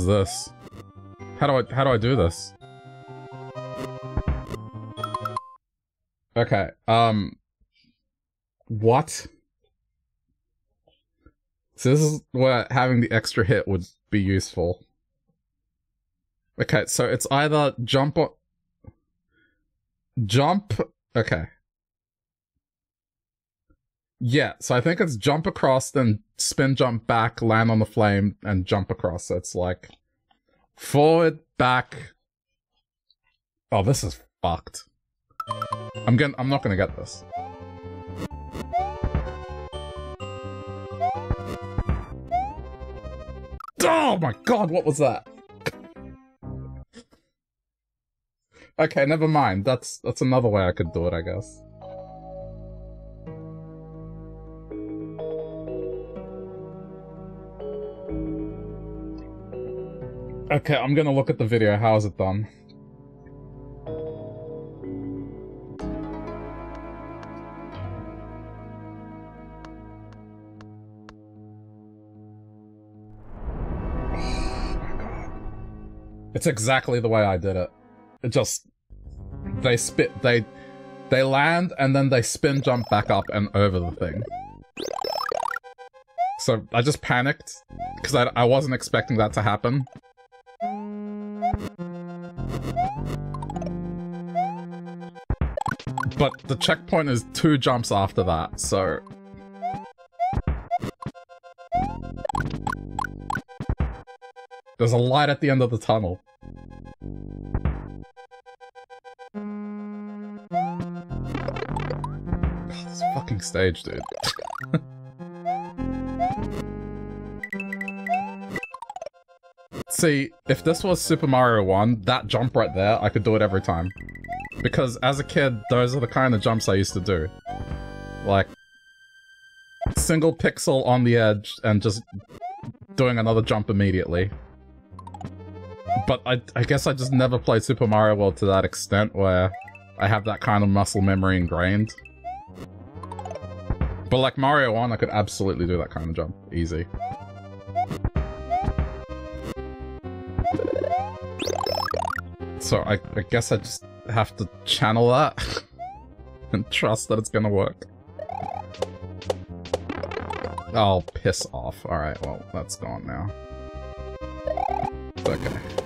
is this? How do I how do I do this? Okay, um what? So this is where having the extra hit would be useful. Okay, so it's either jump or jump okay. Yeah, so I think it's jump across, then spin jump back, land on the flame, and jump across. So it's like forward, back. Oh, this is fucked. I'm gonna I'm not gonna get this. Oh my god, what was that? okay, never mind. That's that's another way I could do it, I guess. Okay, I'm gonna look at the video. How is it done? It's exactly the way I did it. It just they spit they they land and then they spin jump back up and over the thing. So I just panicked because I, I wasn't expecting that to happen. But the checkpoint is two jumps after that, so... There's a light at the end of the tunnel. this fucking stage, dude. See, if this was Super Mario 1, that jump right there, I could do it every time. Because as a kid, those are the kind of jumps I used to do. Like, single pixel on the edge and just doing another jump immediately. But I, I guess I just never played Super Mario World to that extent where I have that kind of muscle memory ingrained. But like Mario 1, I could absolutely do that kind of jump. Easy. So I, I guess I just have to channel that and trust that it's gonna work. Oh, piss off. Alright, well, that's gone now. Okay.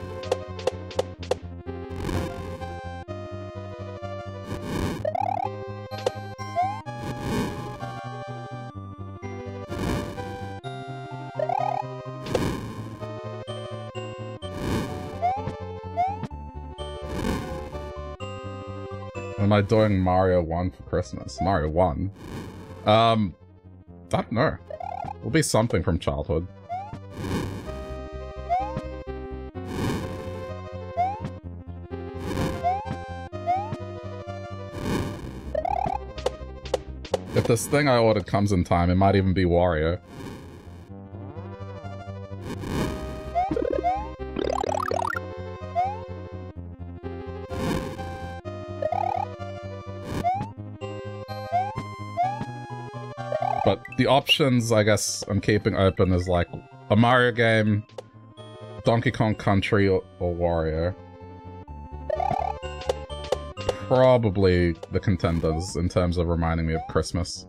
I doing Mario 1 for Christmas? Mario 1? Um, I don't know. It'll be something from childhood. If this thing I ordered comes in time, it might even be Wario. Options, I guess, I'm keeping open is like a Mario game, Donkey Kong Country, or, or Wario. Probably the contenders in terms of reminding me of Christmas.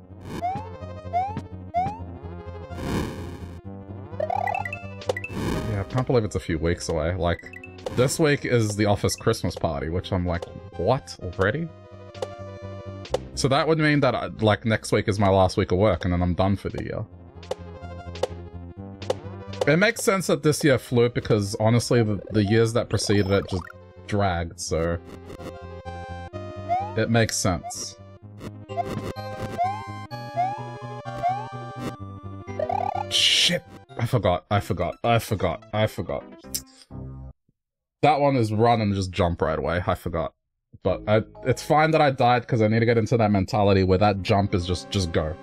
Yeah, I can't believe it's a few weeks away. Like, this week is the office Christmas party, which I'm like, what? Already? So that would mean that, uh, like, next week is my last week of work, and then I'm done for the year. It makes sense that this year flew, because honestly, the, the years that preceded it just dragged, so... It makes sense. Shit! I forgot, I forgot, I forgot, I forgot. That one is run and just jump right away, I forgot. But I, it's fine that I died because I need to get into that mentality where that jump is just, just go.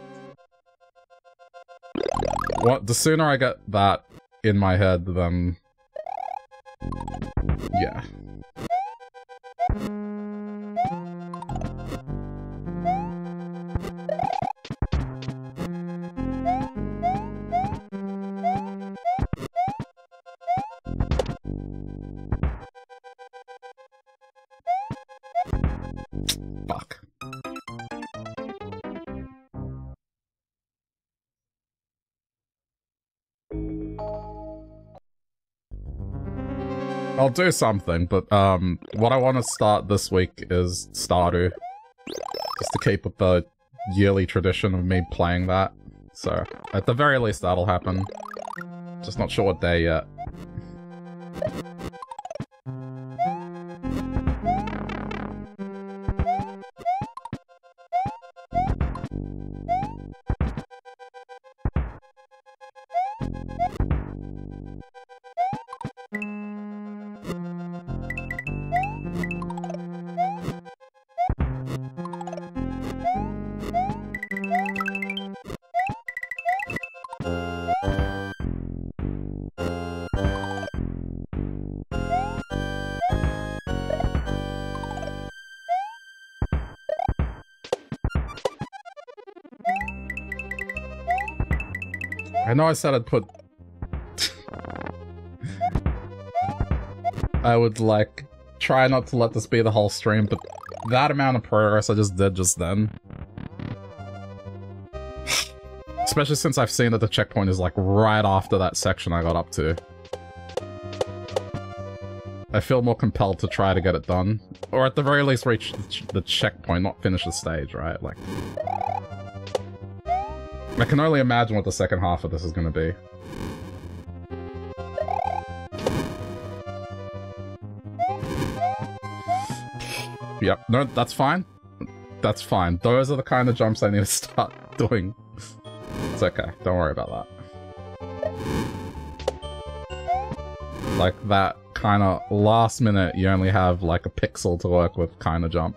What, the sooner I get that in my head, then... Yeah. I'll do something, but um, what I want to start this week is Stardew. Just to keep with the yearly tradition of me playing that. So, at the very least that'll happen. Just not sure what day yet. Know I said I'd put... I would, like, try not to let this be the whole stream, but that amount of progress I just did just then. Especially since I've seen that the checkpoint is, like, right after that section I got up to. I feel more compelled to try to get it done, Or at the very least reach the checkpoint, not finish the stage, right? Like... I can only imagine what the second half of this is going to be. Yep, no, that's fine. That's fine. Those are the kind of jumps I need to start doing. It's okay, don't worry about that. Like that kind of last minute, you only have like a pixel to work with kind of jump.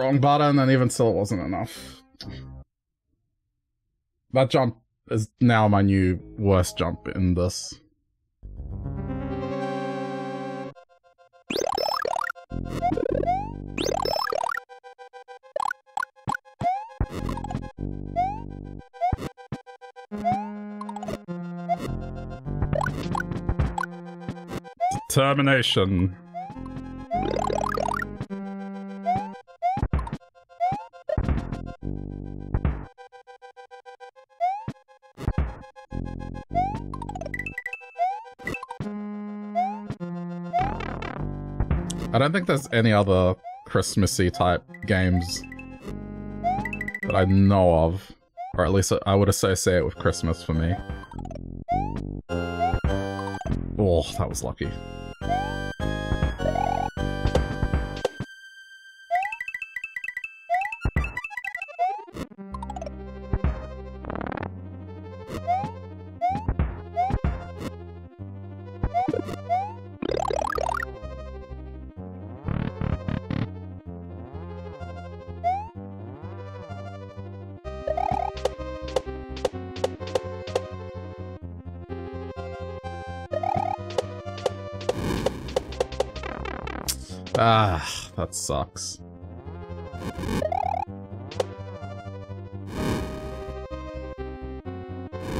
Wrong button and even still it wasn't enough. That jump is now my new worst jump in this. Determination. Don't think there's any other Christmassy type games that I know of. Or at least I would associate it with Christmas for me. Oh, that was lucky.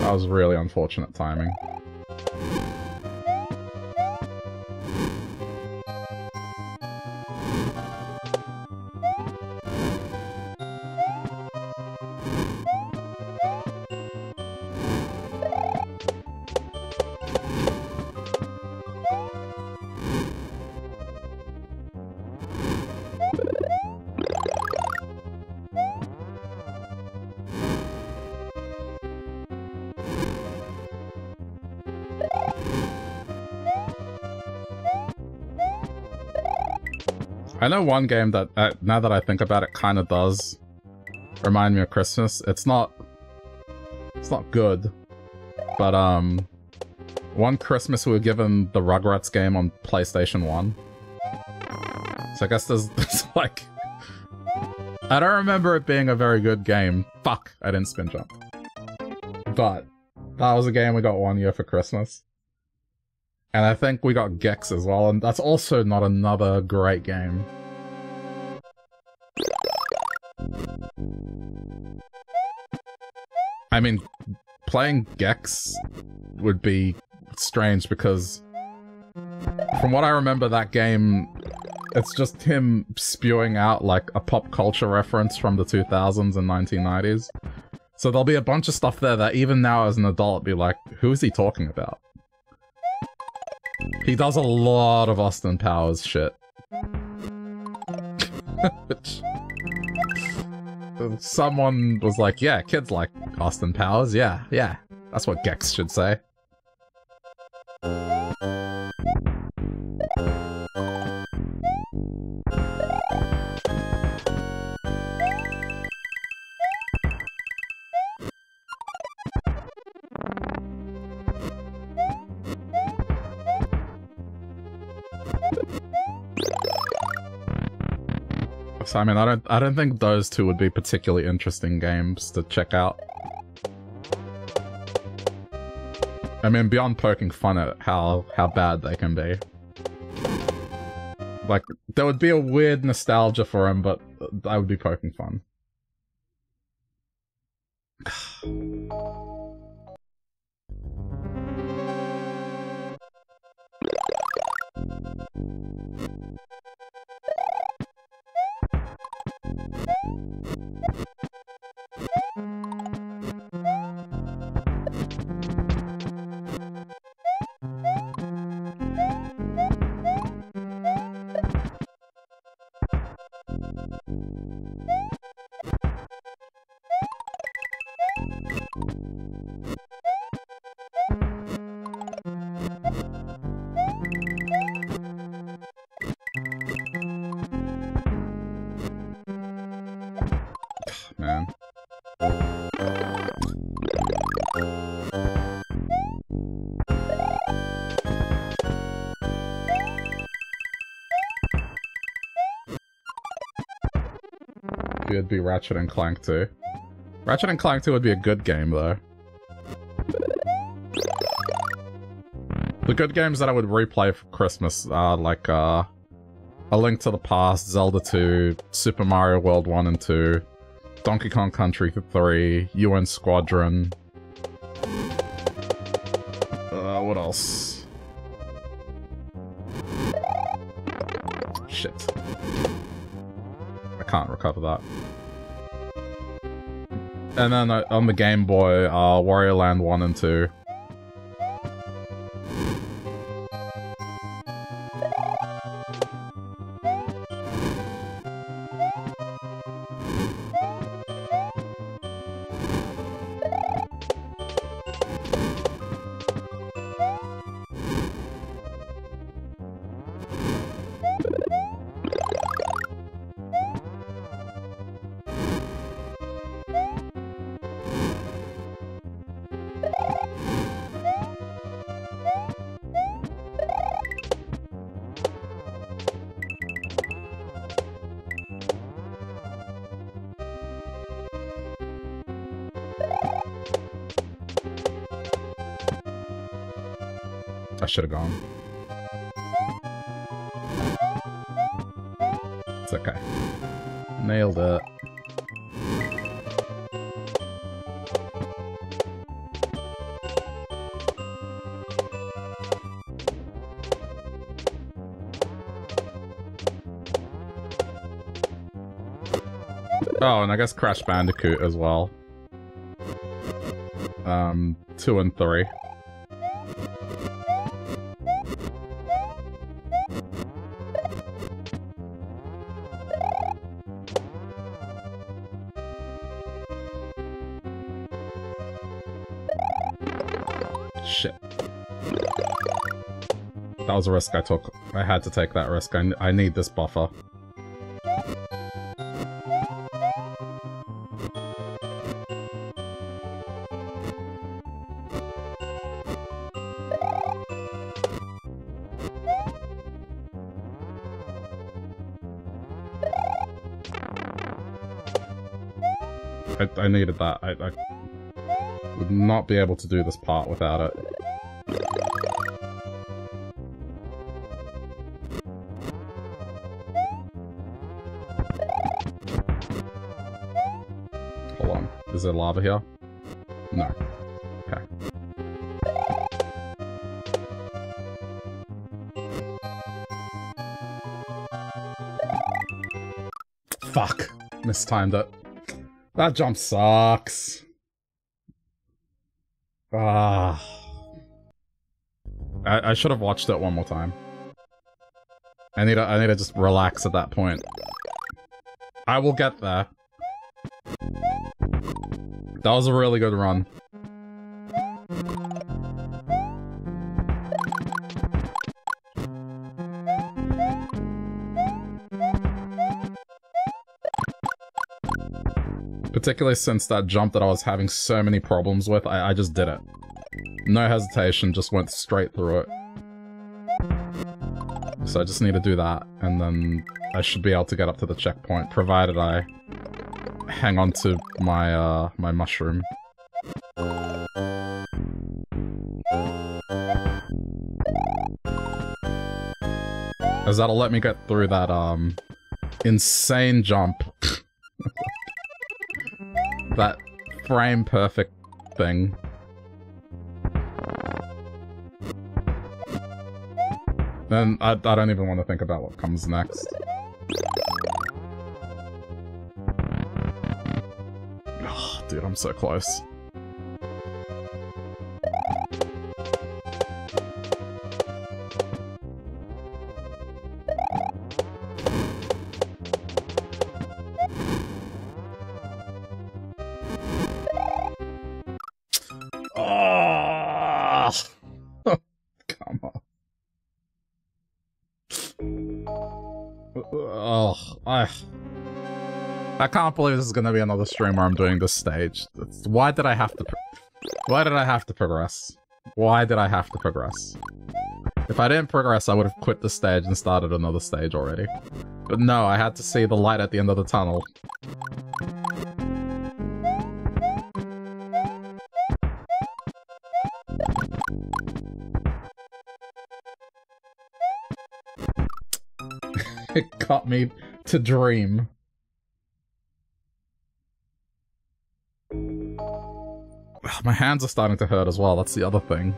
That was really unfortunate timing. Know one game that, uh, now that I think about it, kind of does remind me of Christmas. It's not... It's not good. But, um... One Christmas we were given the Rugrats game on PlayStation 1. So I guess there's, there's like... I don't remember it being a very good game. Fuck, I didn't spin jump. But, that was a game we got one year for Christmas. And I think we got Gex as well, and that's also not another great game. I mean, playing Gex would be strange because from what I remember that game, it's just him spewing out like a pop culture reference from the 2000s and 1990s. So there'll be a bunch of stuff there that even now as an adult be like, who is he talking about? He does a lot of Austin Powers shit. Someone was like, yeah, kids like Austin Powers, yeah, yeah. That's what Gex should say. Simon, I don't I don't think those two would be particularly interesting games to check out. I mean, beyond poking fun at how how bad they can be. Like, there would be a weird nostalgia for him, but I would be poking fun. It'd be Ratchet and Clank 2. Ratchet and Clank 2 would be a good game, though. The good games that I would replay for Christmas are like, uh... A Link to the Past, Zelda 2, Super Mario World 1 and 2, Donkey Kong Country 3, UN Squadron. Uh, what else? Shit. I can't recover that. And then uh, on the Game Boy, uh, Land 1 and 2. Should have gone. It's okay. Nailed it. Oh, and I guess Crash Bandicoot as well. Um, two and three. Was a risk I took. I had to take that risk. I, I need this buffer. I, I needed that. I, I would not be able to do this part without it. Is there lava here? No. Okay. Fuck. Mistimed it. That jump sucks. Ah. I, I should have watched it one more time. I need to, I need to just relax at that point. I will get there. That was a really good run. Particularly since that jump that I was having so many problems with, I, I just did it. No hesitation, just went straight through it. So I just need to do that, and then I should be able to get up to the checkpoint, provided I hang on to my, uh, my mushroom. As that'll let me get through that, um, insane jump. that frame perfect thing. Then I, I don't even want to think about what comes next. I'm so close. Can't believe this is gonna be another stream where I'm doing this stage. why did I have to... Why did I have to progress? Why did I have to progress? If I didn't progress, I would have quit the stage and started another stage already. But no, I had to see the light at the end of the tunnel. it got me to dream. My hands are starting to hurt as well, that's the other thing.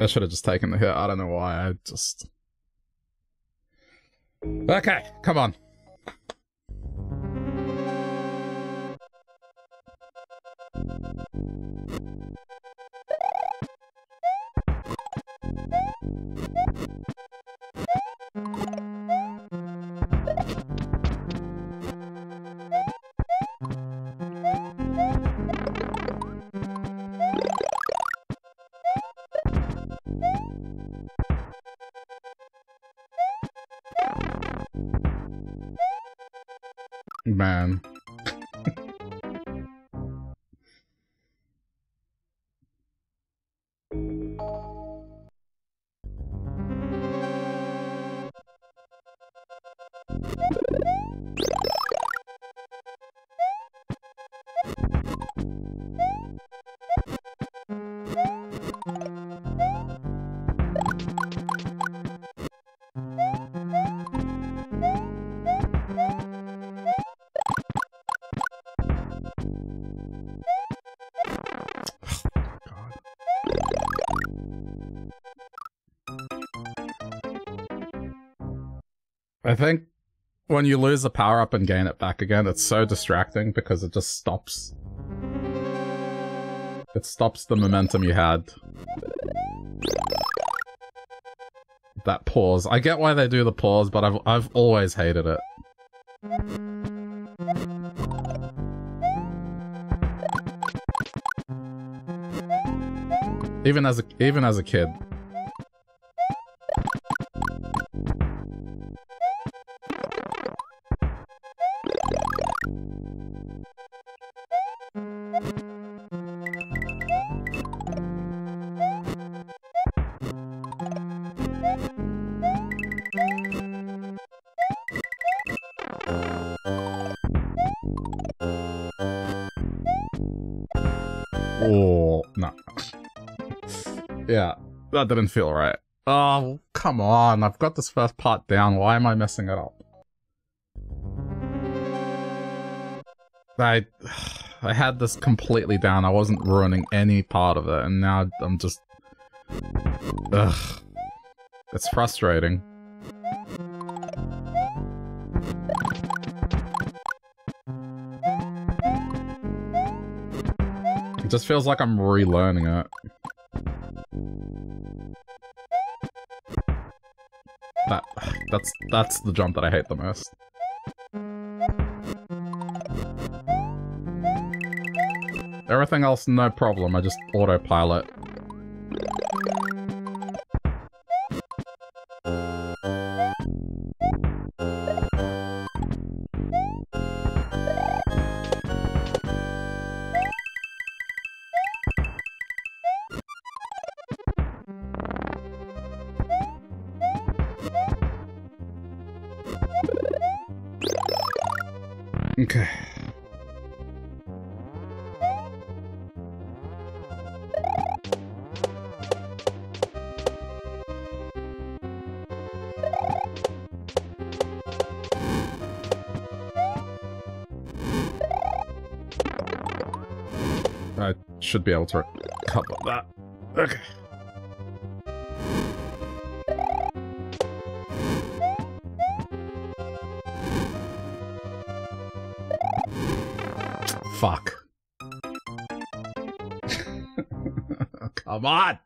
I should have just taken the hit. I don't know why. I just... Okay, come on. Man. Think when you lose the power up and gain it back again, it's so distracting because it just stops. It stops the momentum you had. That pause. I get why they do the pause, but I've I've always hated it. Even as a even as a kid. That didn't feel right. Oh, come on. I've got this first part down. Why am I messing it up? I... I had this completely down. I wasn't ruining any part of it, and now I'm just... Ugh. It's frustrating. It just feels like I'm relearning it. That's that's the jump that I hate the most. Everything else, no problem. I just autopilot should be able to recover that. Okay. Fuck. Come on!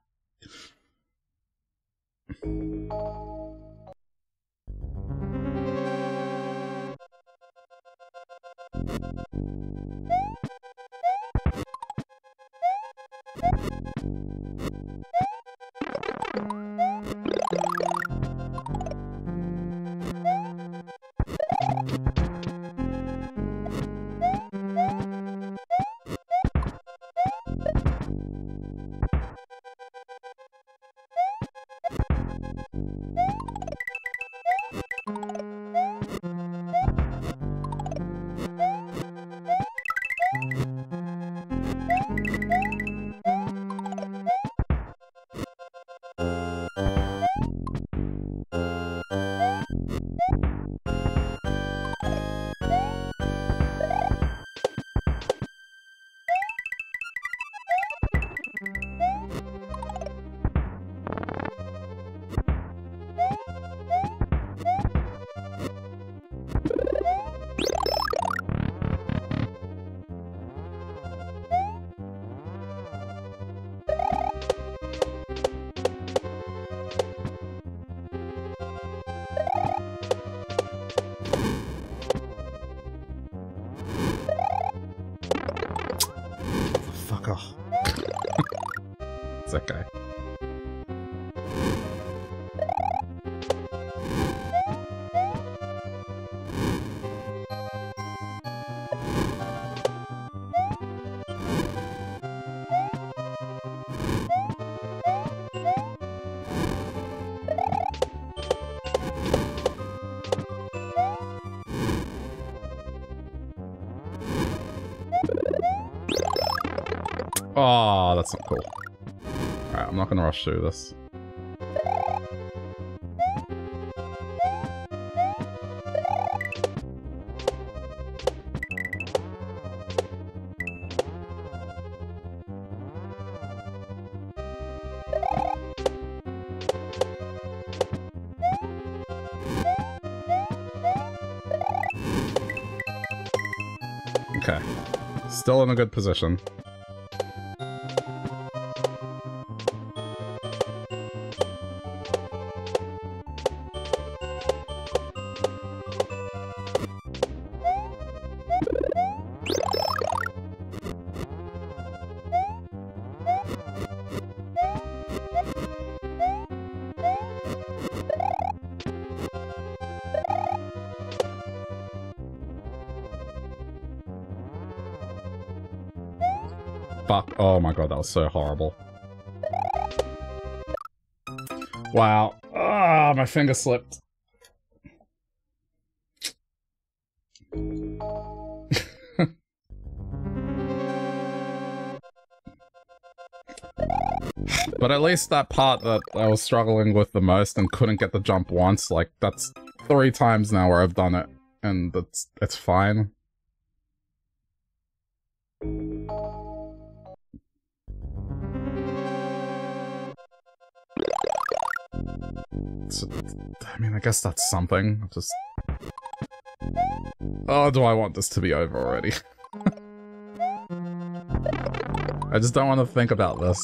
Oh, that's not cool. Alright, I'm not gonna rush through this. Still in a good position. Fuck. Oh my god, that was so horrible. Wow. Ah, my finger slipped. but at least that part that I was struggling with the most and couldn't get the jump once, like, that's three times now where I've done it. And it's, it's fine. I mean, I guess that's something. i Just... Oh, do I want this to be over already? I just don't want to think about this.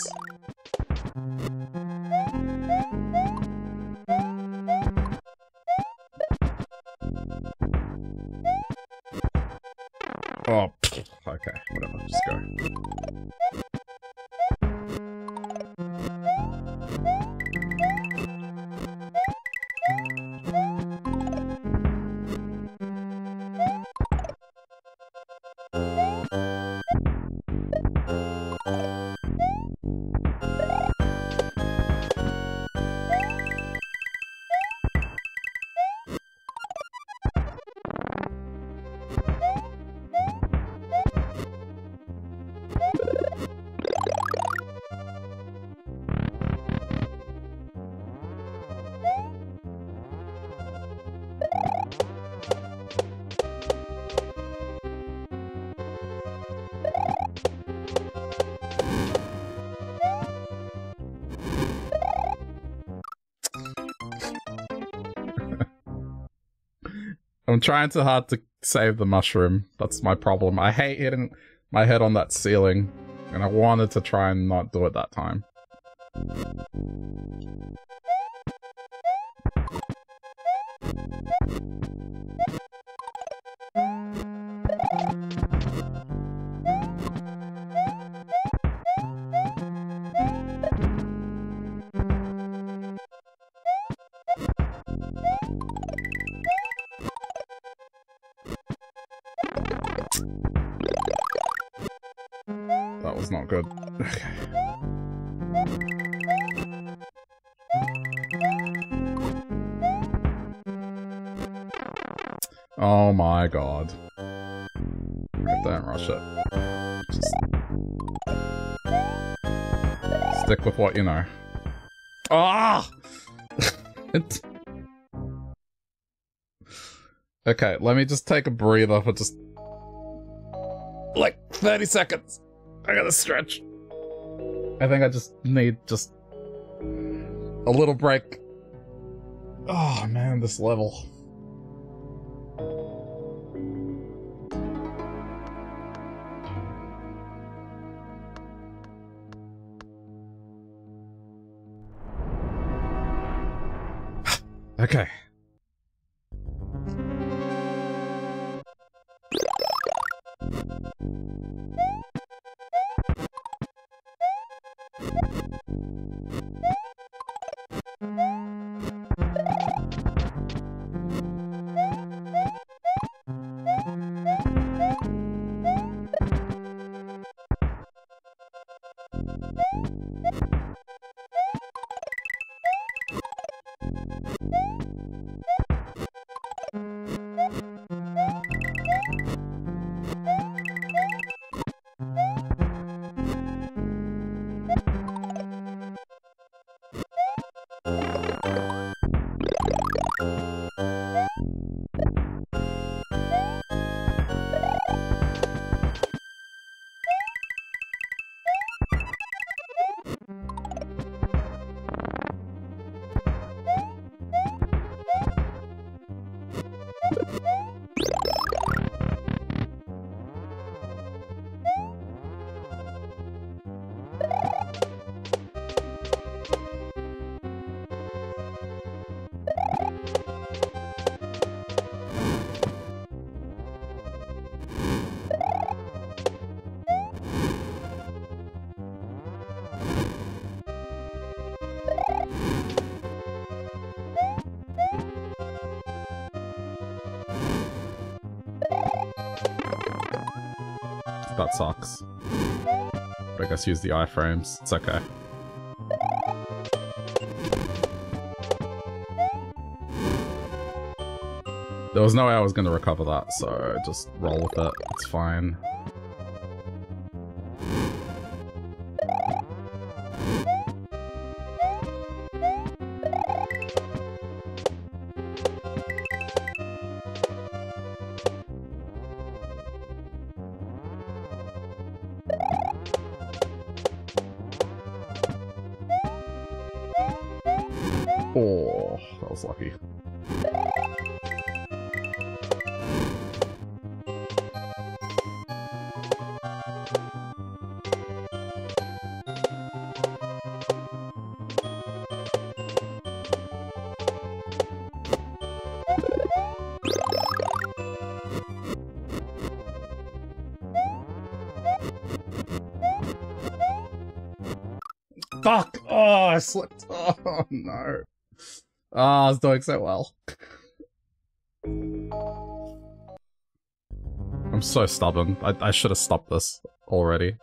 Trying too hard to save the mushroom. That's my problem. I hate hitting my head on that ceiling, and I wanted to try and not do it that time. What you know. Ah! okay, let me just take a breather for just like 30 seconds. I gotta stretch. I think I just need just a little break. Oh man, this level. Sucks. But I guess use the iframes. It's okay. There was no way I was going to recover that, so just roll with it. It's fine. Ah, oh, I was doing so well. I'm so stubborn. I, I should have stopped this already.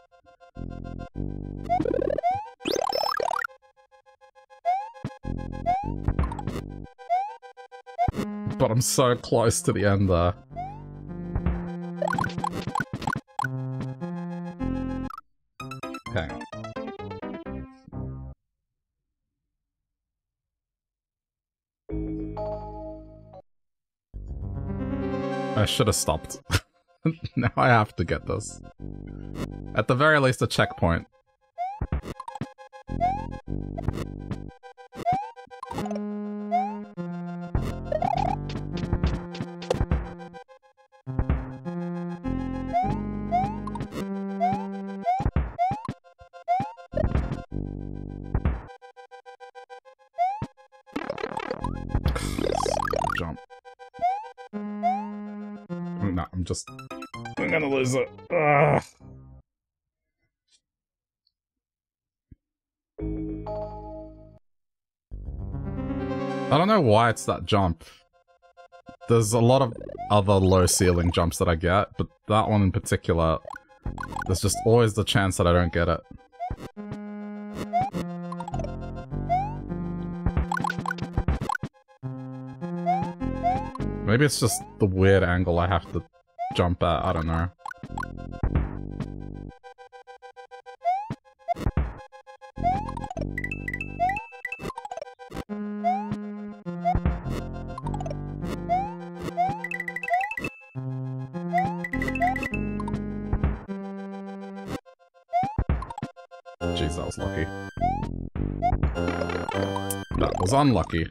But I'm so close to the end there. I should have stopped. now I have to get this. At the very least, a checkpoint. It's that jump. There's a lot of other low ceiling jumps that I get, but that one in particular, there's just always the chance that I don't get it. Maybe it's just the weird angle I have to jump at, I don't know. Unlucky.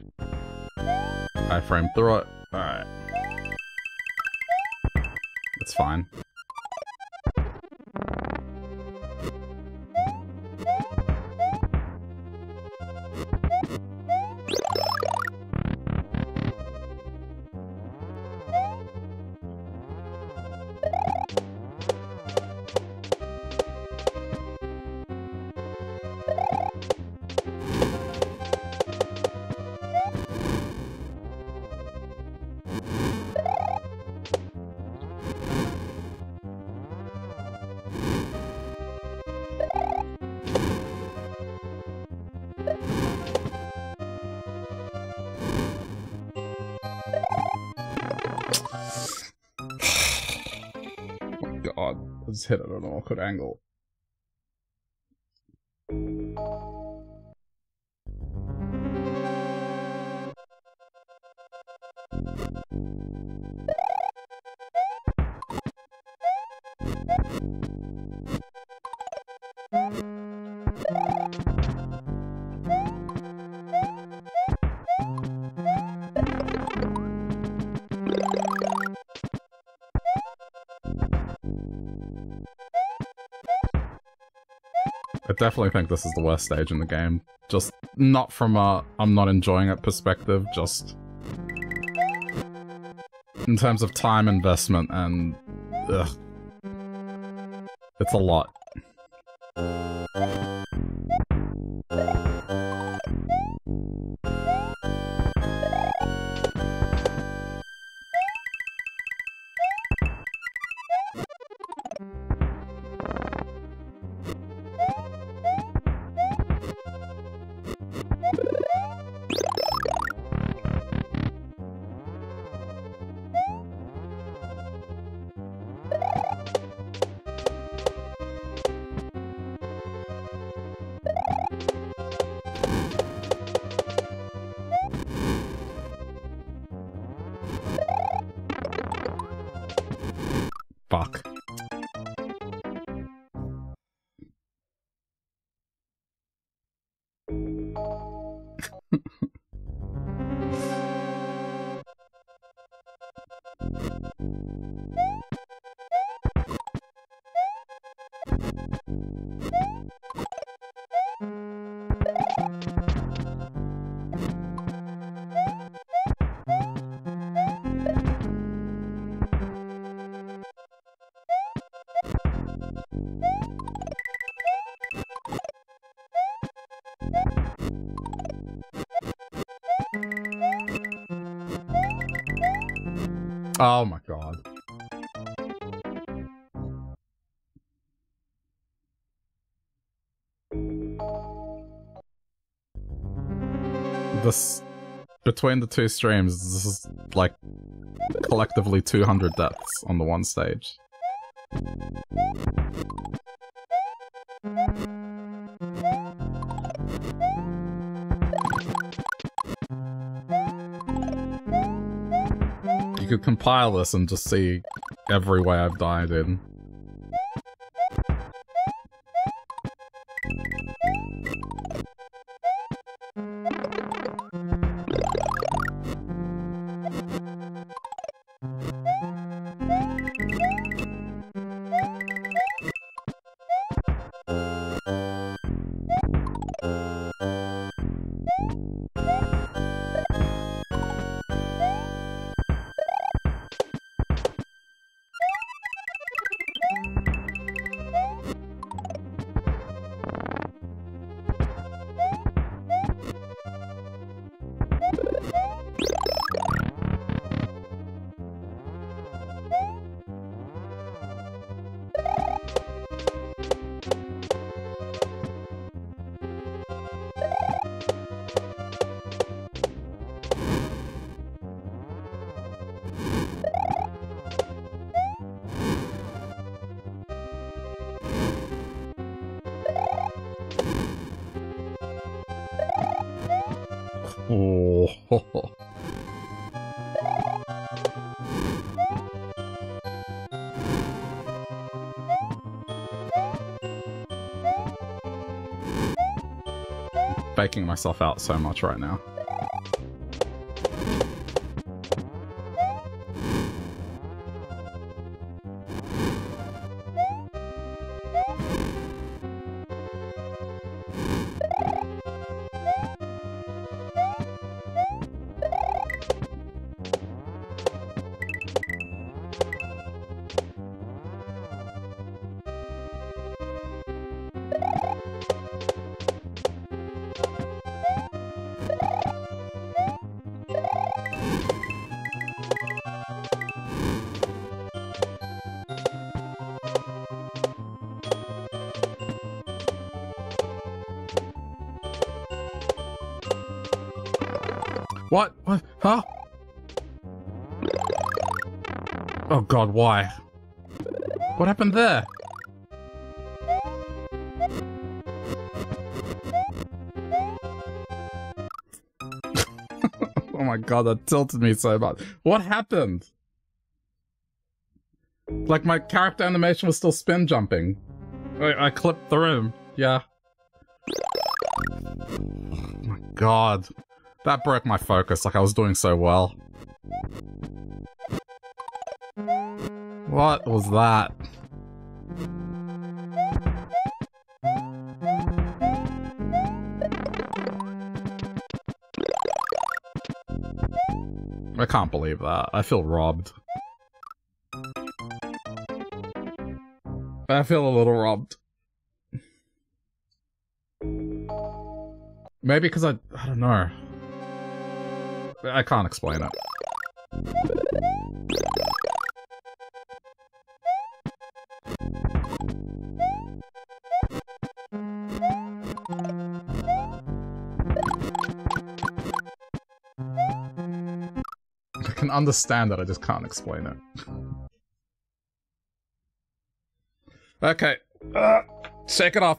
I framed through it. Alright. It's fine. Hit it at an awkward angle. Definitely think this is the worst stage in the game. Just not from a I'm not enjoying it perspective, just in terms of time investment and ugh. It's a lot. Between the two streams, this is like collectively 200 deaths on the one stage. You could compile this and just see every way I've died in. Baking myself out so much right now. God, why? What happened there? oh my god, that tilted me so much. What happened? Like, my character animation was still spin jumping. I, I clipped the room. Yeah. Oh my god. That broke my focus, like I was doing so well. What was that? I can't believe that. I feel robbed. I feel a little robbed. Maybe because I... I don't know. I can't explain it. Understand it, I just can't explain it. okay. Uh, shake it off.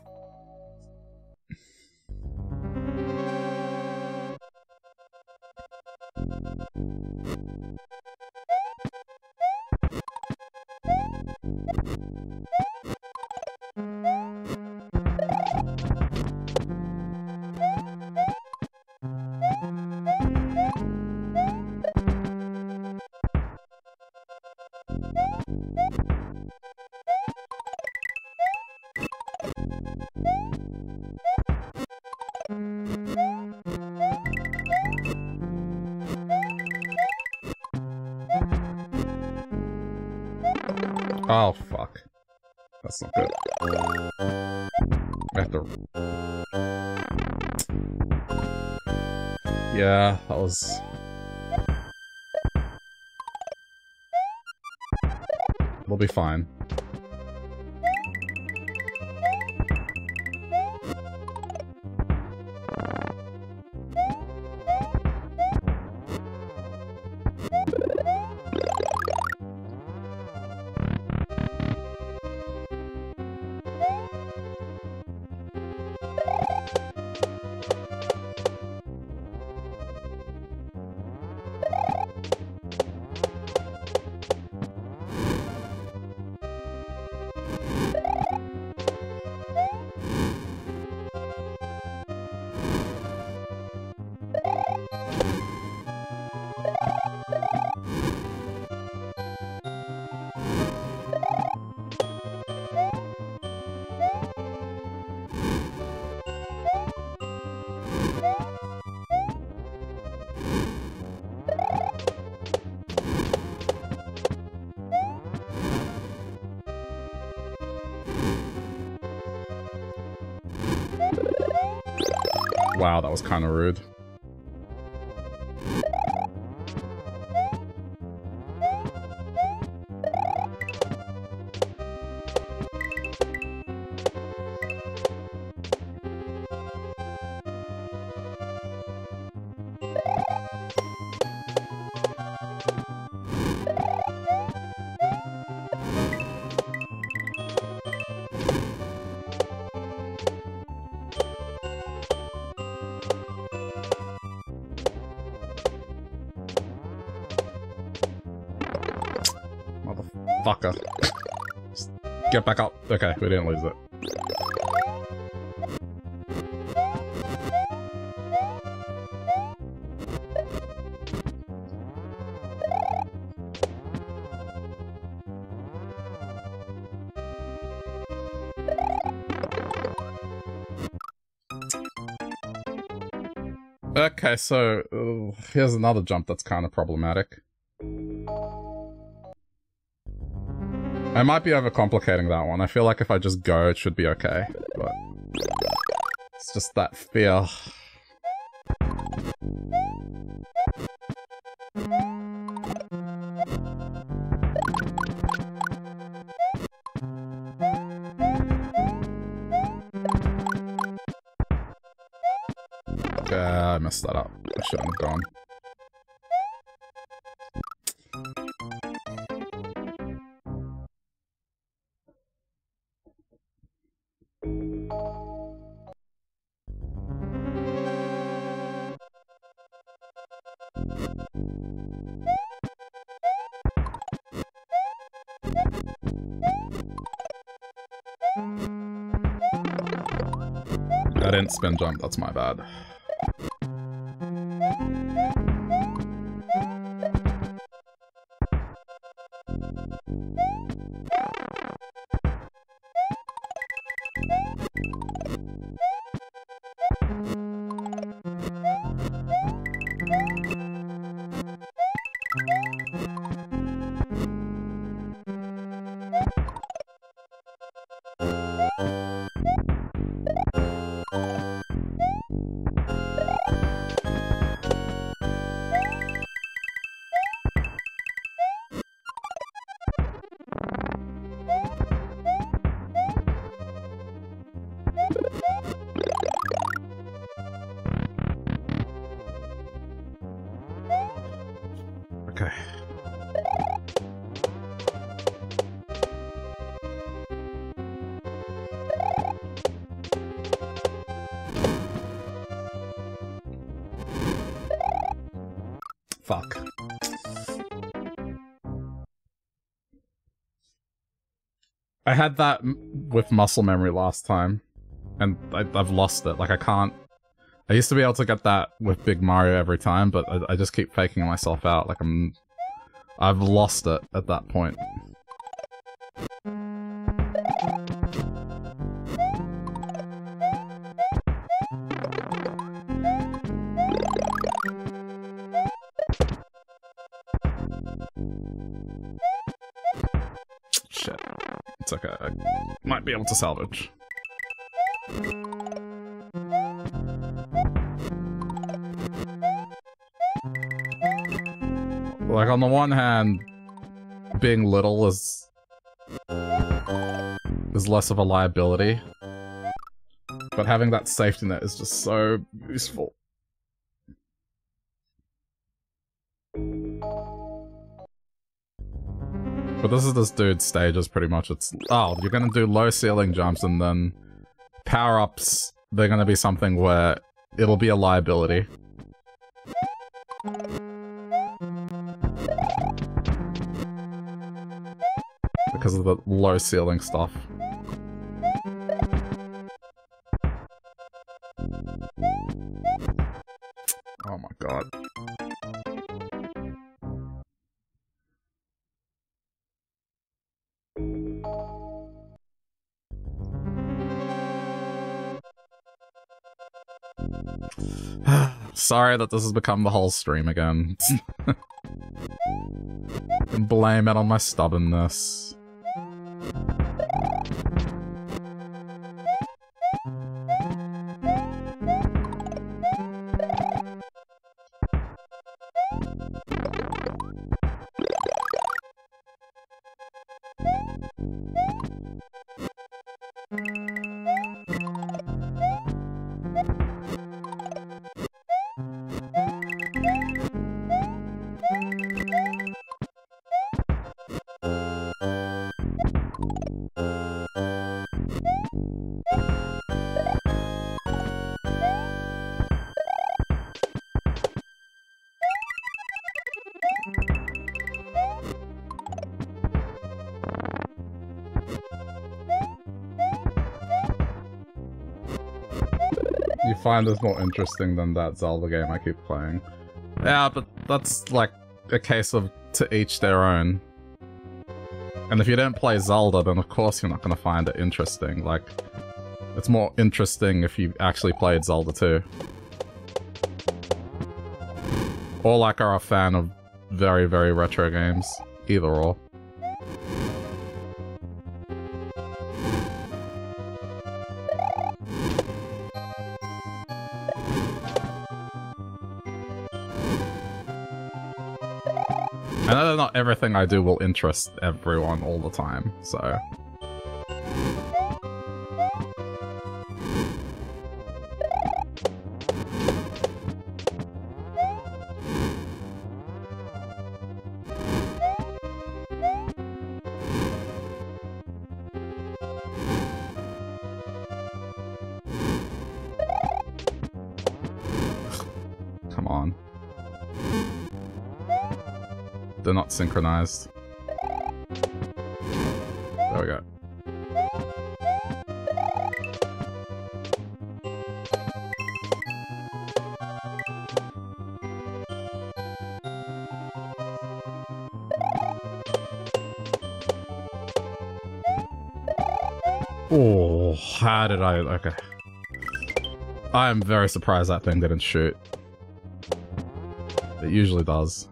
Was... We'll be fine. Kind of rude. Get back up. Okay, we didn't lose it. Okay, so uh, here's another jump that's kind of problematic. I might be overcomplicating that one. I feel like if I just go, it should be okay, but it's just that fear. I messed that up. I shouldn't have gone. Spin jump, that's my bad. Had that with muscle memory last time, and I, have lost it. Like, I can't... I used to be able to get that with Big Mario every time, but I, I just keep faking myself out. Like, I'm... I've lost it at that point. Be able to salvage. Like, on the one hand, being little is... is less of a liability. But having that safety net is just so useful. But this is this dude's stages, pretty much. It's, oh, you're gonna do low ceiling jumps and then power-ups, they're gonna be something where it'll be a liability. Because of the low ceiling stuff. Sorry that this has become the whole stream again. blame it on my stubbornness. Find this more interesting than that Zelda game I keep playing. Yeah, but that's like a case of to each their own. And if you don't play Zelda, then of course you're not going to find it interesting. Like, it's more interesting if you actually played Zelda too. Or like are a fan of very, very retro games. Either or. I do will interest everyone all the time, so... synchronized. There we go. Oh, how did I... Okay. I am very surprised that thing didn't shoot. It usually does.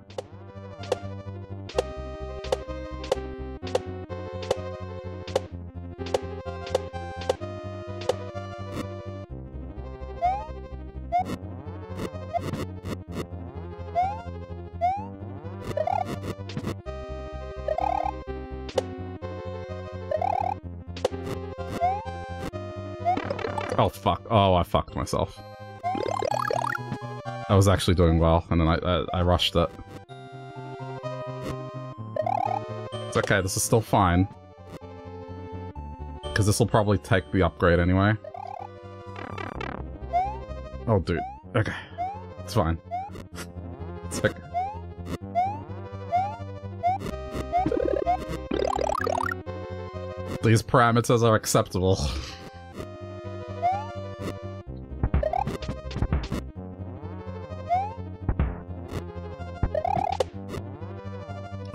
Oh, fuck. Oh, I fucked myself. I was actually doing well, and then I, I, I rushed it. It's okay, this is still fine. Because this will probably take the upgrade anyway. Oh, dude. Okay. It's fine. it's okay. These parameters are acceptable.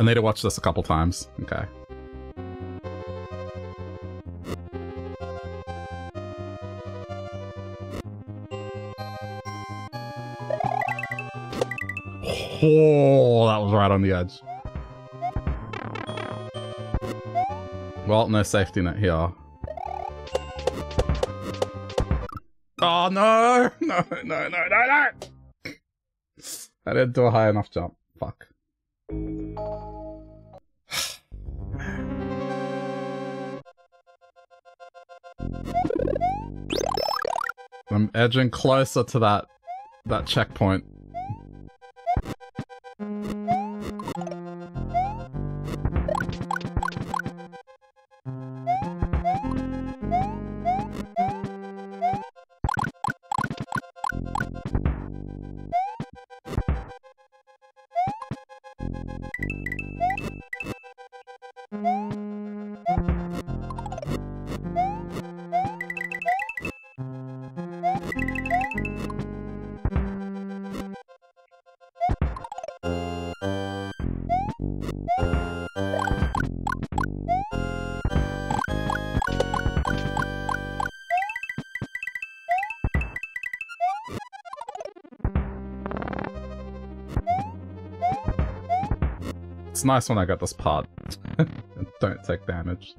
need to watch this a couple times. Okay. Oh, that was right on the edge. Well, no safety net here. Oh, no! No, no, no, no, no! I didn't do a high enough jump. Edging closer to that that checkpoint. It's nice when I got this part. Don't take damage.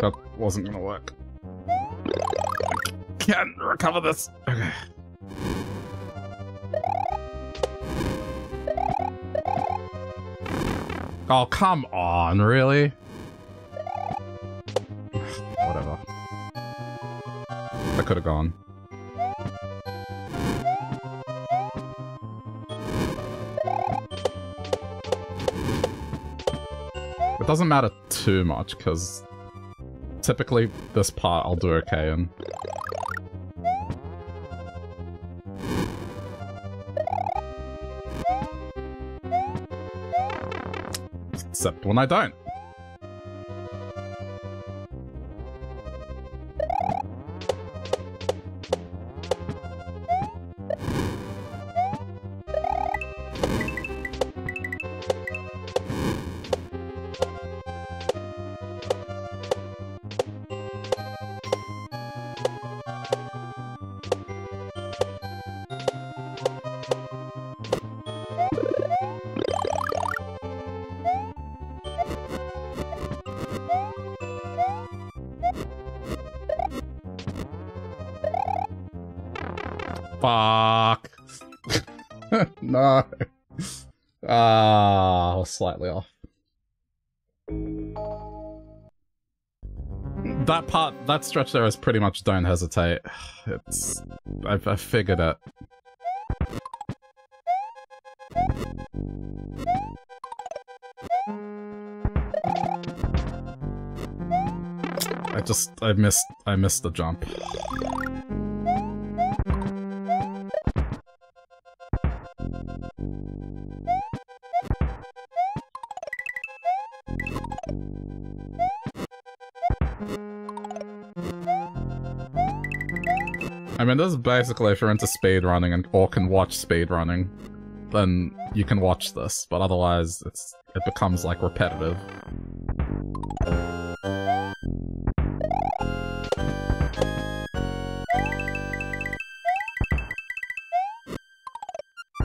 That wasn't gonna work. Can't recover this. Okay. Oh, come on, really? Whatever. I could have gone. It doesn't matter too much, because typically this part I'll do okay in. Except when I don't. That stretch there is pretty much don't hesitate. It's... I've, I figured it. I just, I missed, I missed the jump. Mean, this is basically if you're into speedrunning and or can watch speedrunning, then you can watch this, but otherwise it's it becomes like repetitive.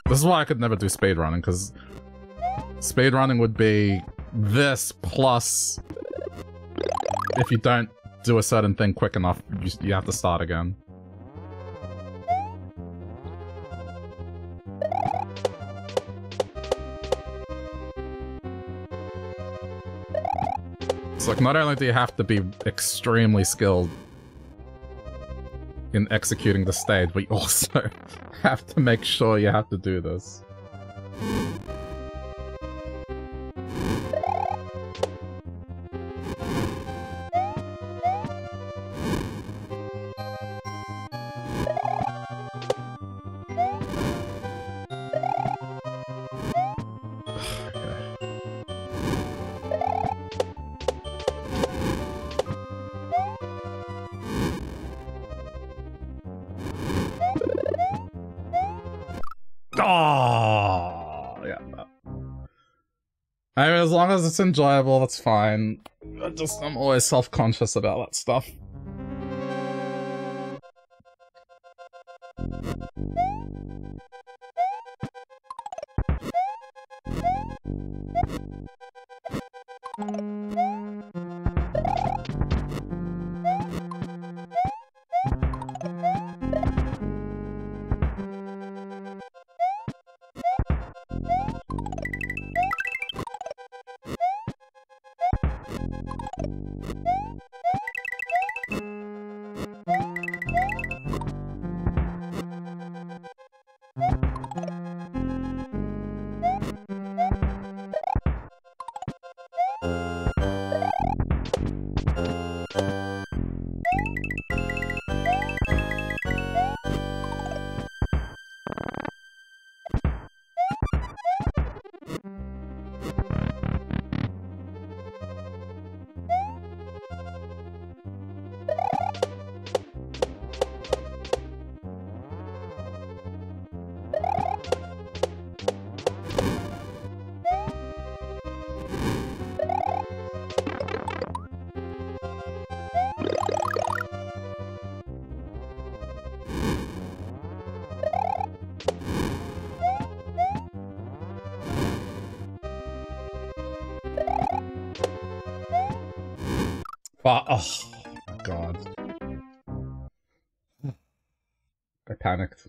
This is why I could never do speedrunning, because speedrunning would be this plus if you don't do a certain thing quick enough, you, you have to start again. Like, not only do you have to be extremely skilled in executing the stage, but you also have to make sure you have to do this. It's enjoyable, that's fine. I just, I'm always self-conscious about that stuff. Oh, God. I panicked.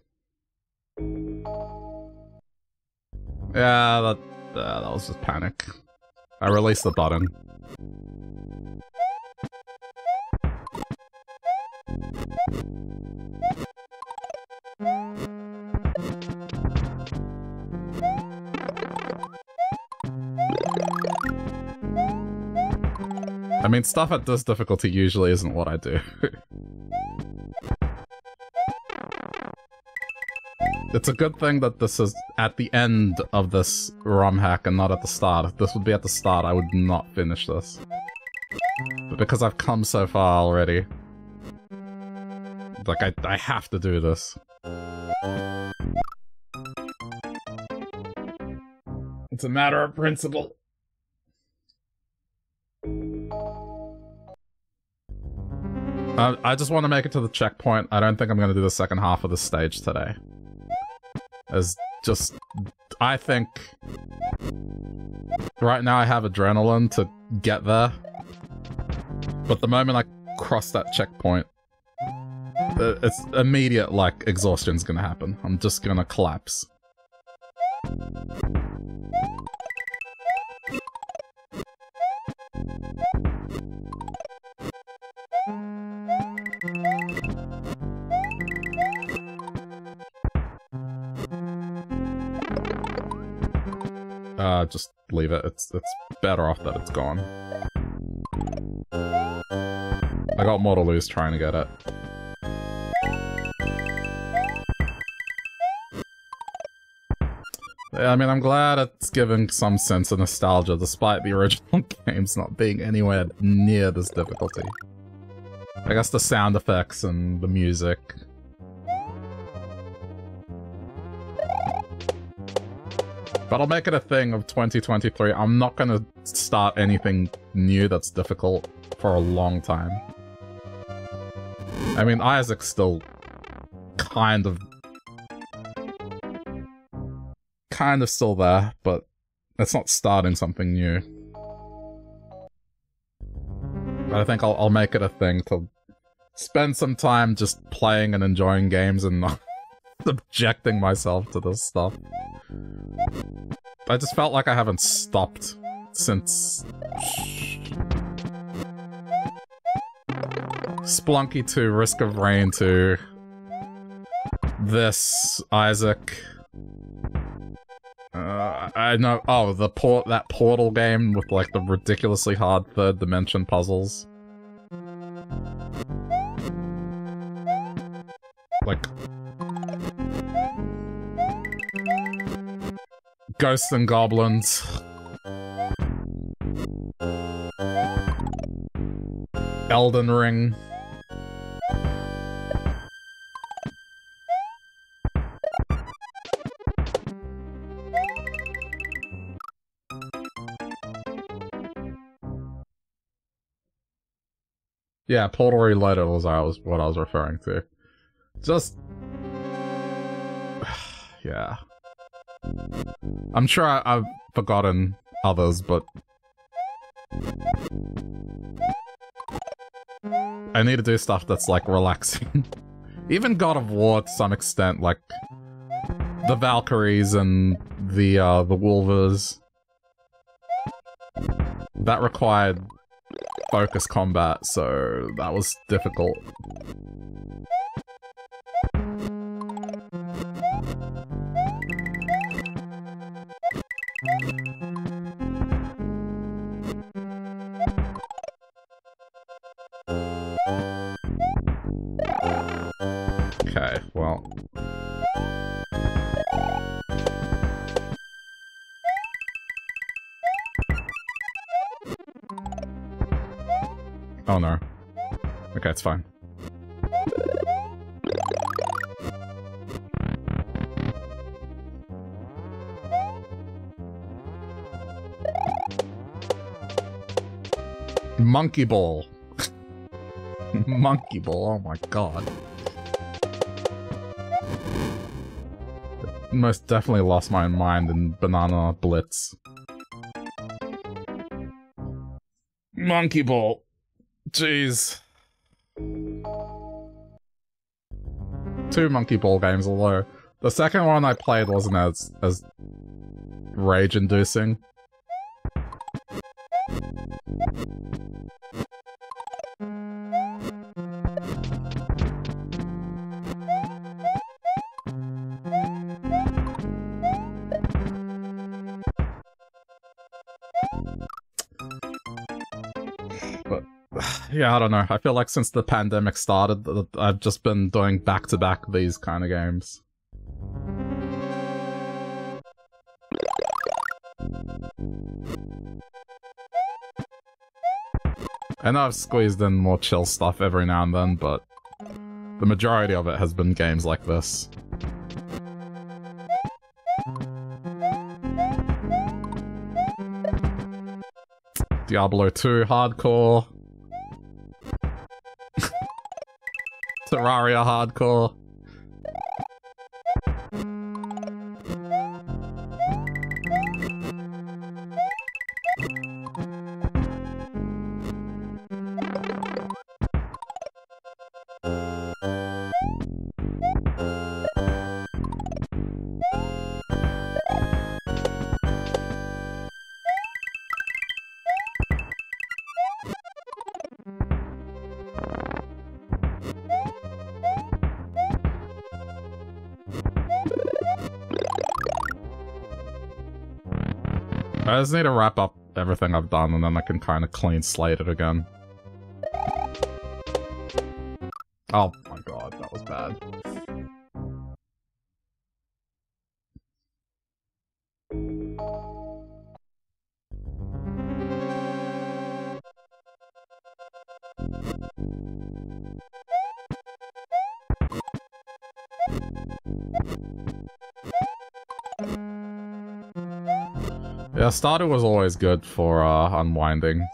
Yeah, that, uh, that was just panic. I released the button. Mean, stuff at this difficulty usually isn't what I do. It's a good thing that this is at the end of this ROM hack and not at the start. If this would be at the start, I would not finish this. But because I've come so far already, like, I, I have to do this. It's a matter of principle. I, I just want to make it to the checkpoint. I don't think I'm going to do the second half of the stage today. As just... I think... Right now I have adrenaline to get there. But the moment I cross that checkpoint, uh, it's immediate, like, exhaustion's gonna happen. I'm just gonna collapse. Leave it. It's it's better off that it's gone. I got more to lose trying to get it. Yeah, I mean, I'm glad it's giving some sense of nostalgia, despite the original games not being anywhere near this difficulty. I guess the sound effects and the music But I'll make it a thing of 2023. I'm not gonna start anything new that's difficult for a long time. I mean, Isaac's still kind of... Kind of still there, but it's not starting something new. But I think I'll, I'll make it a thing to spend some time just playing and enjoying games and not subjecting myself to this stuff. I just felt like I haven't stopped since... Spelunky 2, Risk of Rain 2, this, Isaac. Uh, I know, oh, the port, that Portal game with like the ridiculously hard third dimension puzzles. Ghosts and Goblins. Elden Ring. Yeah, Portal Reloaded was, I was what I was referring to. Just... yeah. I'm sure I, have forgotten others, but... I need to do stuff that's, like, relaxing. Even God of War, to some extent, like... The Valkyries and the, uh, the Wolvers. That required focus combat, so that was difficult. Monkey Ball. Monkey Ball, oh my god. Most definitely lost my mind in Banana Blitz. Monkey Ball. Jeez. Two Monkey Ball games, although the second one I played wasn't as as rage-inducing. yeah, I don't know. I feel like since the pandemic started, I've just been doing back to back these kind of games. And I've squeezed in more chill stuff every now and then, but the majority of it has been games like this. Diablo 2 Hardcore. Terraria Hardcore. I just need to wrap up everything I've done and then I can kind of clean slate it again. Oh Stardew was always good for uh, unwinding.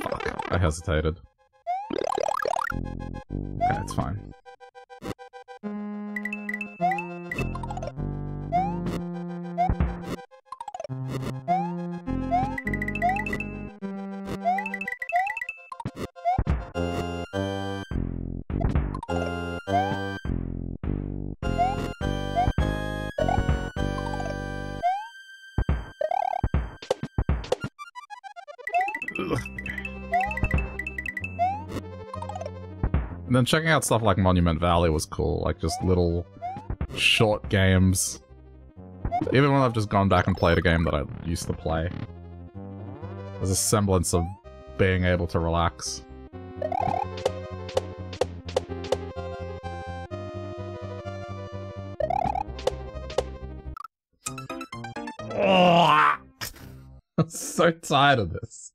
Fuck, I hesitated. And checking out stuff like Monument Valley was cool, like just little short games. Even when I've just gone back and played a game that I used to play. There's a semblance of being able to relax. I'm so tired of this.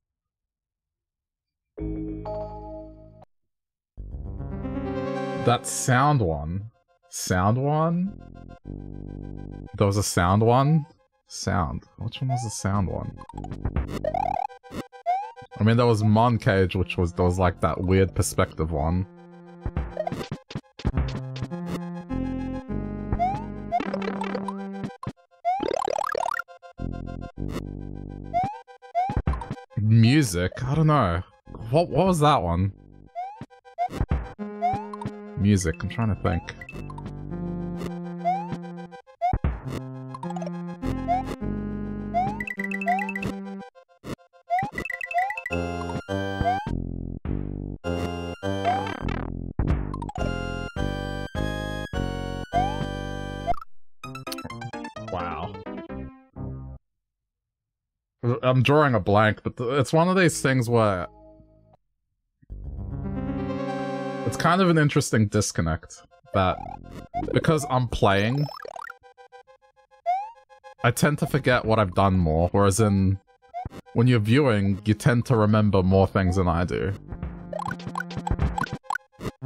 That sound one. Sound one? There was a sound one? Sound. Which one was the sound one? I mean, there was Moncage, which was, there was like that weird perspective one. Music? I don't know. What, what was that one? Music, I'm trying to think. Wow. I'm drawing a blank, but it's one of these things where it's kind of an interesting disconnect that because I'm playing, I tend to forget what I've done more, whereas in when you're viewing, you tend to remember more things than I do.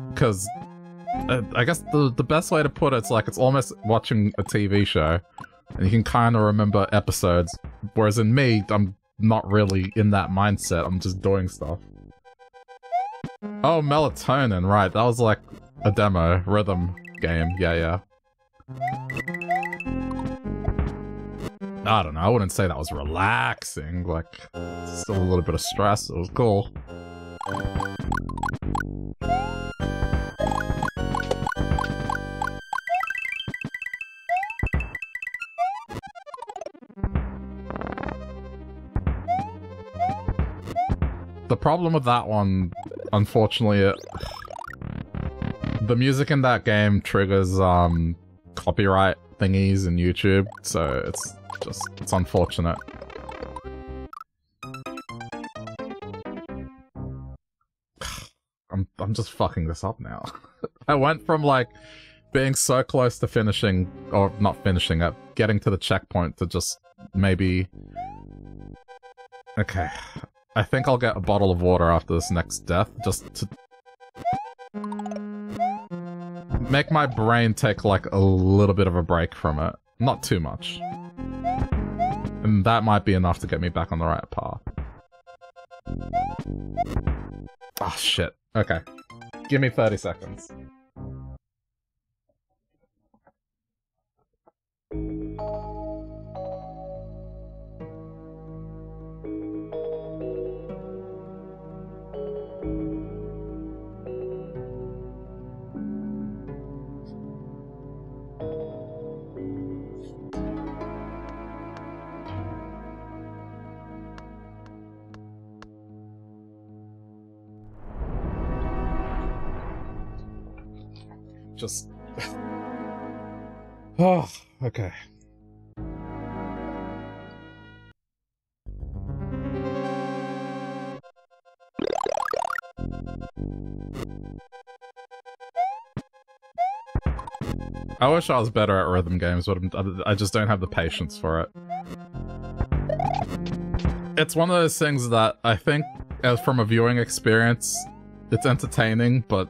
Because uh, I guess the, the best way to put it, it's like it's almost watching a TV show, and you can kind of remember episodes, whereas in me, I'm not really in that mindset, I'm just doing stuff. Oh, Melatonin, right, that was like a demo, rhythm game, yeah, yeah. I don't know, I wouldn't say that was relaxing, like, still a little bit of stress, it was cool. The problem with that one, unfortunately, it, the music in that game triggers um, copyright thingies in YouTube, so it's just, it's unfortunate. I'm, I'm just fucking this up now. I went from like being so close to finishing, or not finishing it, getting to the checkpoint to just maybe... Okay. I think I'll get a bottle of water after this next death, just to... Make my brain take, like, a little bit of a break from it. Not too much. And that might be enough to get me back on the right path. Oh, shit. Okay. Give me 30 seconds. Just... oh, okay. I wish I was better at rhythm games, but I just don't have the patience for it. It's one of those things that I think, as from a viewing experience, it's entertaining, but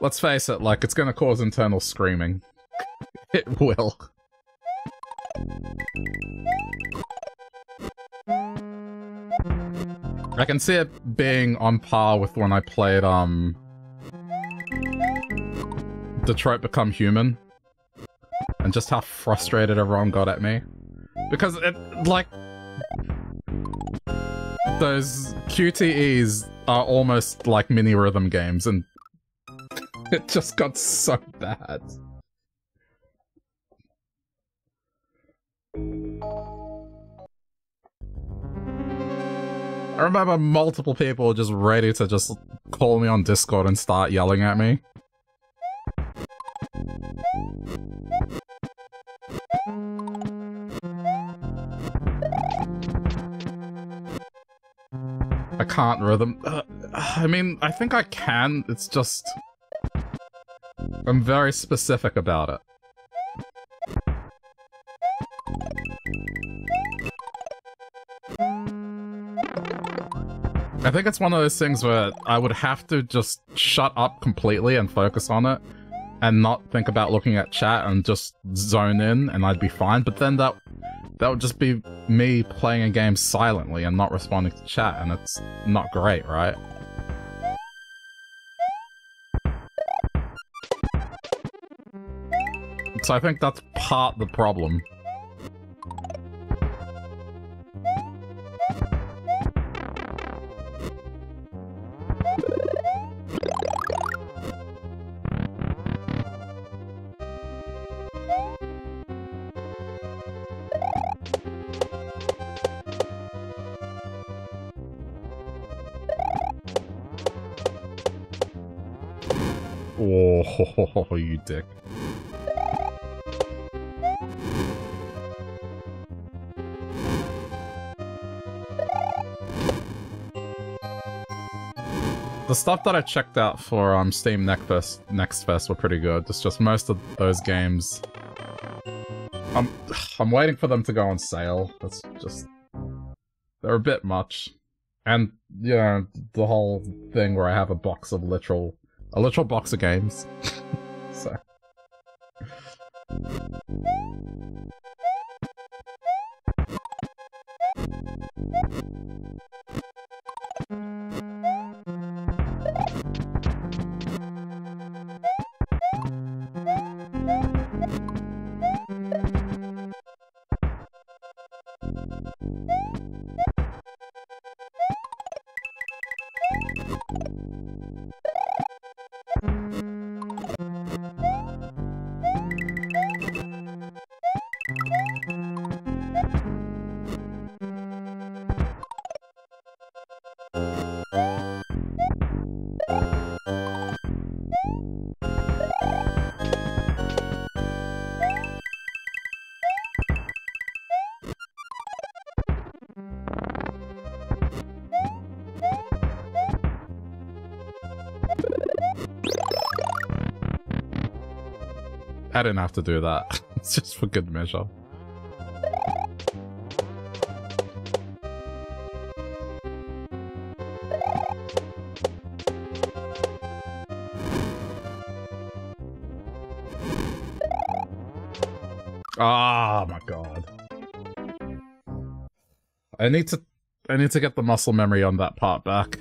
Let's face it, like, it's gonna cause internal screaming. it will. I can see it being on par with when I played, um... Detroit Become Human. And just how frustrated everyone got at me. Because it, like... Those QTEs are almost like mini rhythm games, and it just got so bad. I remember multiple people just ready to just call me on Discord and start yelling at me. I can't rhythm. Uh, I mean, I think I can, it's just... I'm very specific about it. I think it's one of those things where I would have to just shut up completely and focus on it and not think about looking at chat and just zone in and I'd be fine, but then that that would just be me playing a game silently and not responding to chat and it's not great, right? So I think that's part the problem. Oh, you dick. The stuff that I checked out for um, Steam Next Fest, Next Fest were pretty good. It's just most of those games... I'm, I'm waiting for them to go on sale. That's just... They're a bit much. And, you know, the whole thing where I have a box of literal... A literal box of games. didn't have to do that. it's just for good measure. Oh my god. I need to I need to get the muscle memory on that part back.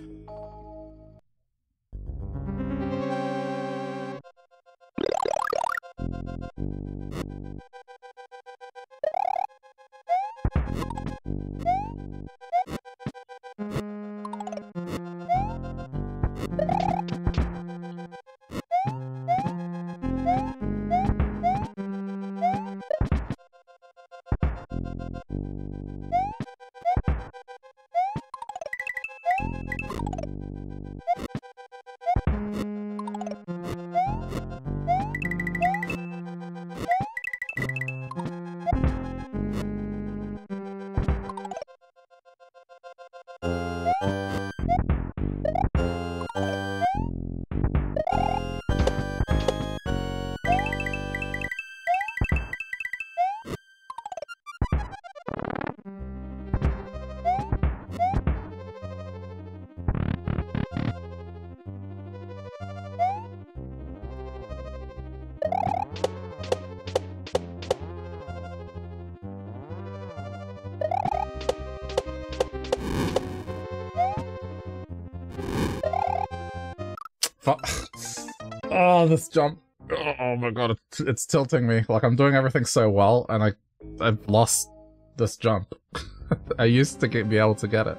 It's, tilting me. Like, I'm doing everything so well, and I, I've lost this jump. I used to get, be able to get it.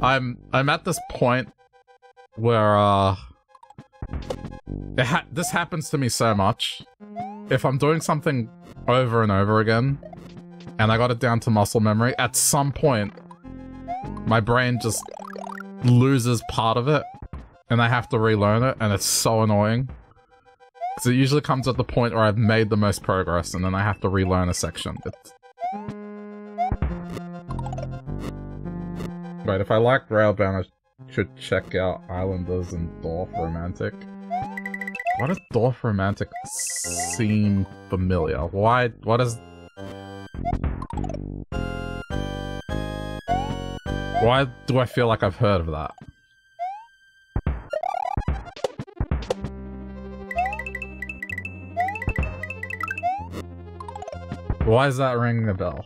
I'm, I'm at this point where, uh... Ha this happens to me so much. If I'm doing something over and over again, and I got it down to muscle memory, at some point, my brain just loses part of it, and I have to relearn it, and it's so annoying. Because it usually comes at the point where I've made the most progress, and then I have to relearn a section. It's... Right, if I like Railbound, I should check out Islanders and Dorfromantik. Why does Dorfromantik seem familiar? Why? What is... Why do I feel like I've heard of that? Why is that ringing a bell?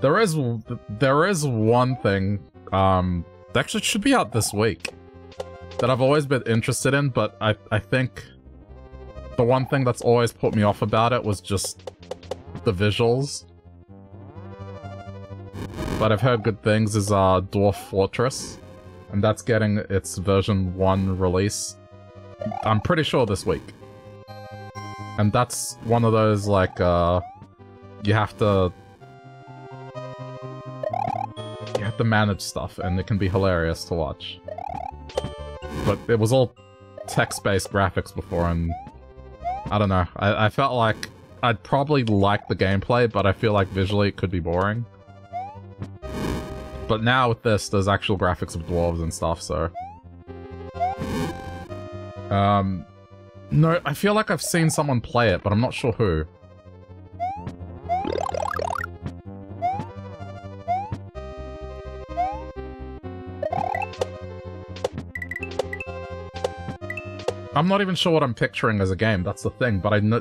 There is there is one thing um that actually should be out this week that I've always been interested in, but I I think the one thing that's always put me off about it was just the visuals. But I've heard good things is uh Dwarf Fortress and that's getting its version 1 release, I'm pretty sure this week. And that's one of those, like, uh, you have to... You have to manage stuff, and it can be hilarious to watch. But it was all text-based graphics before, and... I don't know, I, I felt like I'd probably like the gameplay, but I feel like visually it could be boring. But now with this, there's actual graphics of dwarves and stuff, so... Um... No, I feel like I've seen someone play it, but I'm not sure who. I'm not even sure what I'm picturing as a game, that's the thing, but I know...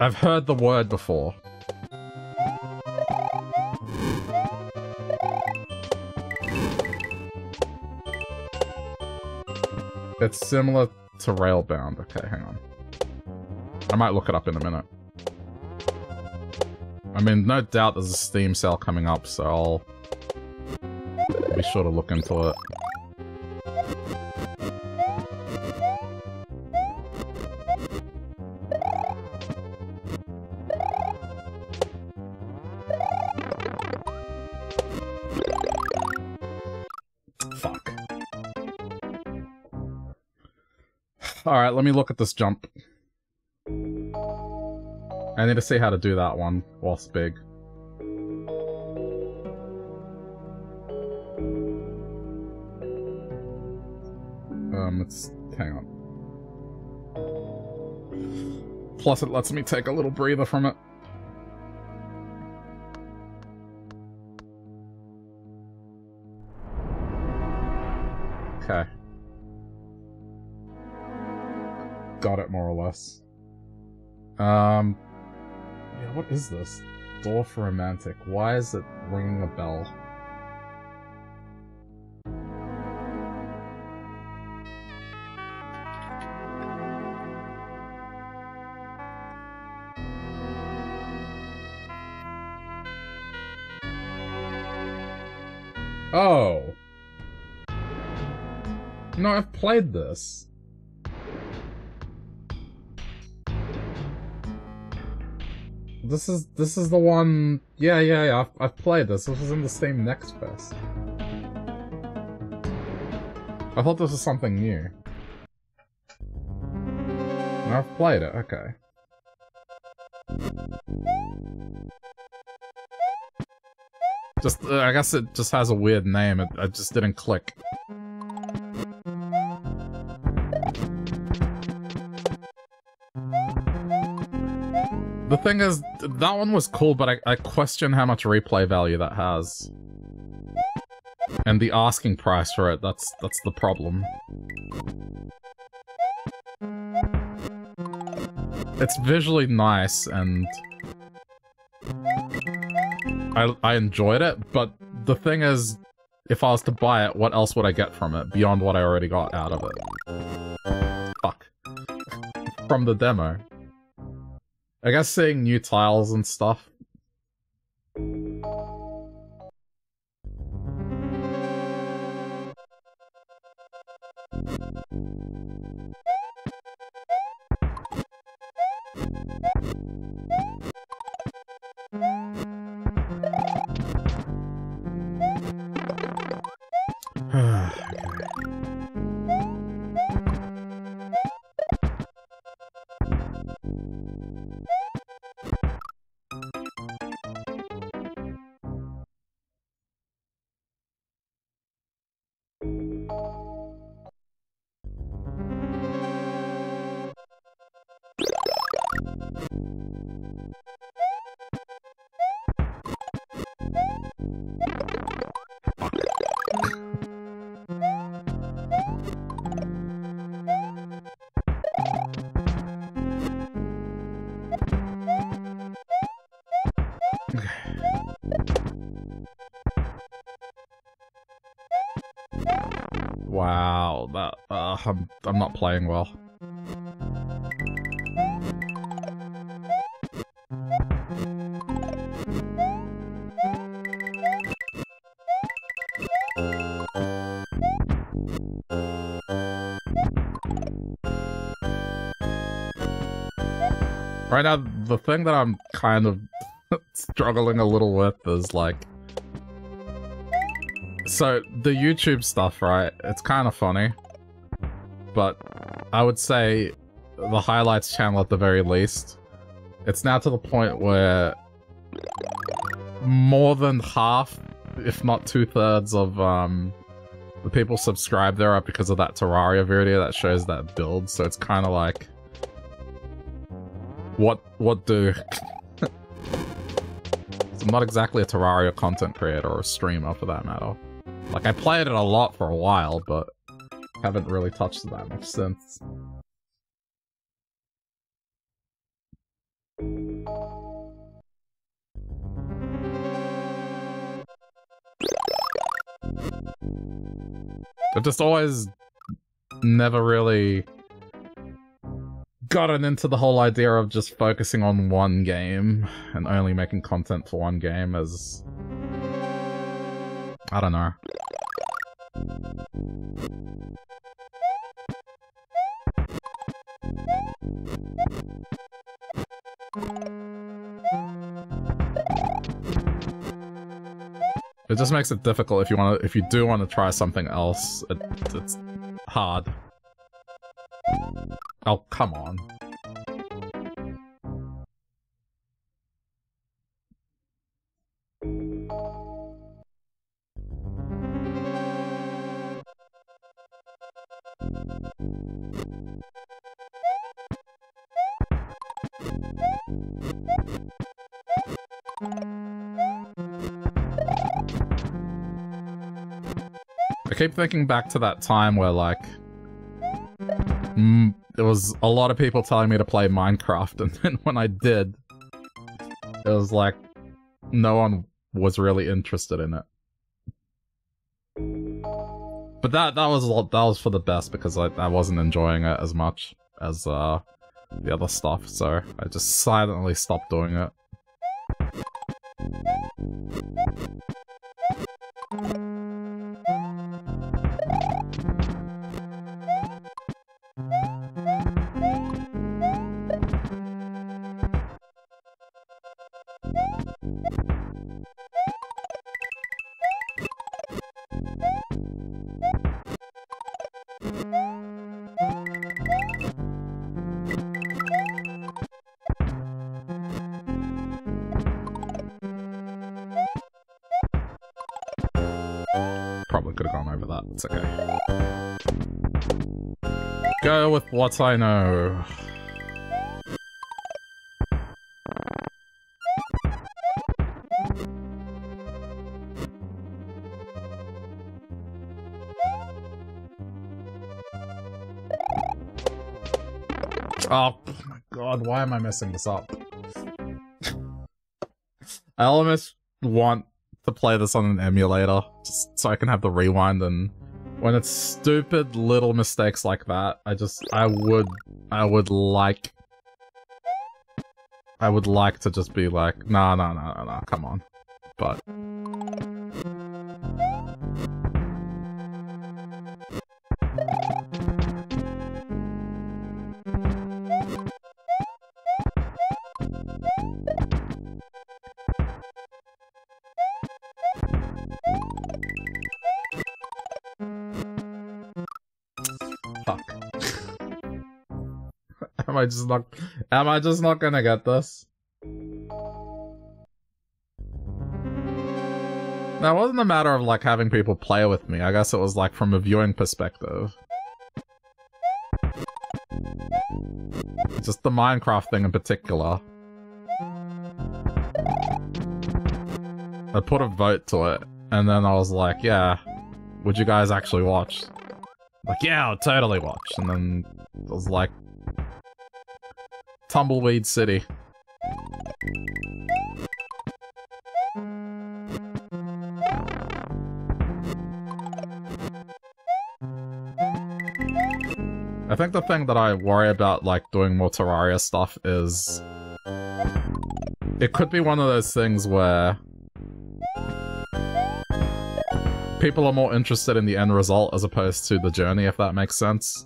I've heard the word before. It's similar to Railbound. Okay, hang on. I might look it up in a minute. I mean, no doubt there's a Steam sale coming up, so I'll be sure to look into it. let me look at this jump. I need to see how to do that one whilst big. Um, it's... hang on. Plus it lets me take a little breather from it. Got it, more or less. Um... Yeah, what is this? Dorfromantik. Why is it ringing a bell? Oh. No, I've played this. This is this is the one. Yeah, yeah, yeah. I've, I've played this. This was in the Steam Next Fest. I thought this was something new. I've played it. Okay. Just, uh, I guess it just has a weird name. It, it just didn't click. The thing is, that one was cool, but I, I question how much replay value that has. And the asking price for it, that's that's the problem. It's visually nice and I, I enjoyed it, but the thing is, if I was to buy it, what else would I get from it beyond what I already got out of it? Fuck. From the demo. I guess seeing new tiles and stuff. Right now, the thing that I'm kind of struggling a little with is like so, the YouTube stuff, right? It's kind of funny. But I would say the highlights channel at the very least. It's now to the point where more than half, if not two-thirds of um, the people subscribed there are because of that Terraria video that shows that build. So it's kind of like, what what do? I'm not exactly a Terraria content creator or a streamer for that matter. Like, I played it a lot for a while, but haven't really touched it that much since. I've just always never really gotten into the whole idea of just focusing on one game and only making content for one game as... I don't know. It just makes it difficult if you want to, if you do want to try something else. It, it's hard. Oh, come on. Keep thinking back to that time where, like, mm, there was a lot of people telling me to play Minecraft, and then when I did, it was like, no one was really interested in it. But that that was lot, that was for the best because I, I wasn't enjoying it as much as uh, the other stuff, so I just silently stopped doing it. What I know. Oh my god, why am I messing this up? I almost want to play this on an emulator, just so I can have the rewind and when it's stupid little mistakes like that, I just, I would, I would like, I would like to just be like, nah, nah, nah, nah, nah, come on. Just not... Am I just not gonna get this? That wasn't a matter of, like, having people play with me. I guess it was, like, from a viewing perspective. Just the Minecraft thing in particular. I put a vote to it, and then I was like, yeah, would you guys actually watch? Like, yeah, I'll totally watch. And then I was like, Tumbleweed City. I think the thing that I worry about, like, doing more Terraria stuff is... It could be one of those things where... People are more interested in the end result as opposed to the journey, if that makes sense.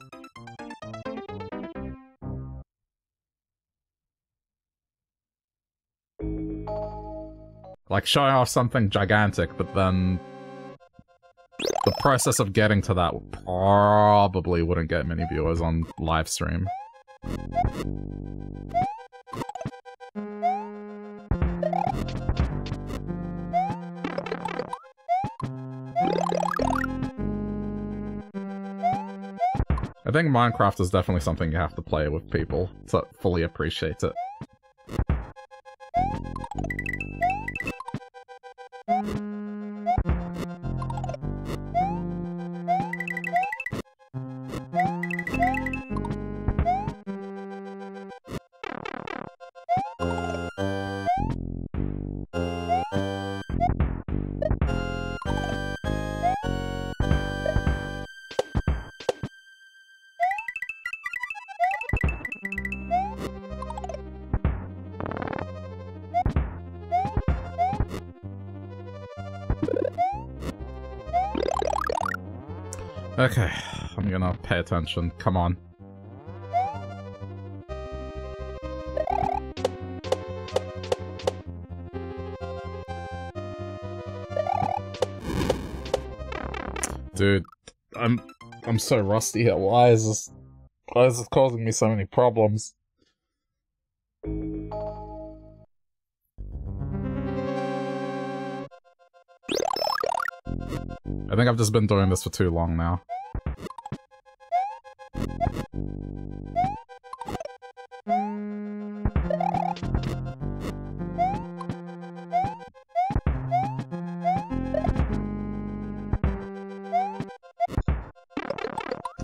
Like, showing off something gigantic, but then... The process of getting to that probably wouldn't get many viewers on live stream. I think Minecraft is definitely something you have to play with people to fully appreciate it. Okay, I'm gonna pay attention. Come on. Dude, I'm I'm so rusty here. Why is this why is this causing me so many problems? I think I've just been doing this for too long now.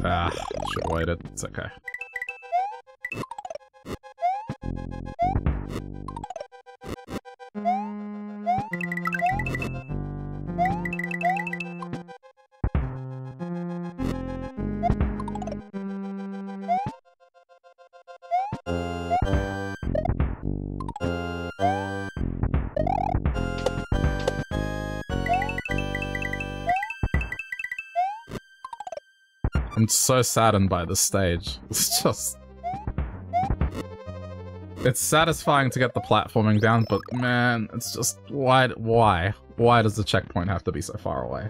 Ah, should wait. It It's okay. So saddened by this stage. It's just... It's satisfying to get the platforming down, but man, it's just... Why? Why? Why does the checkpoint have to be so far away?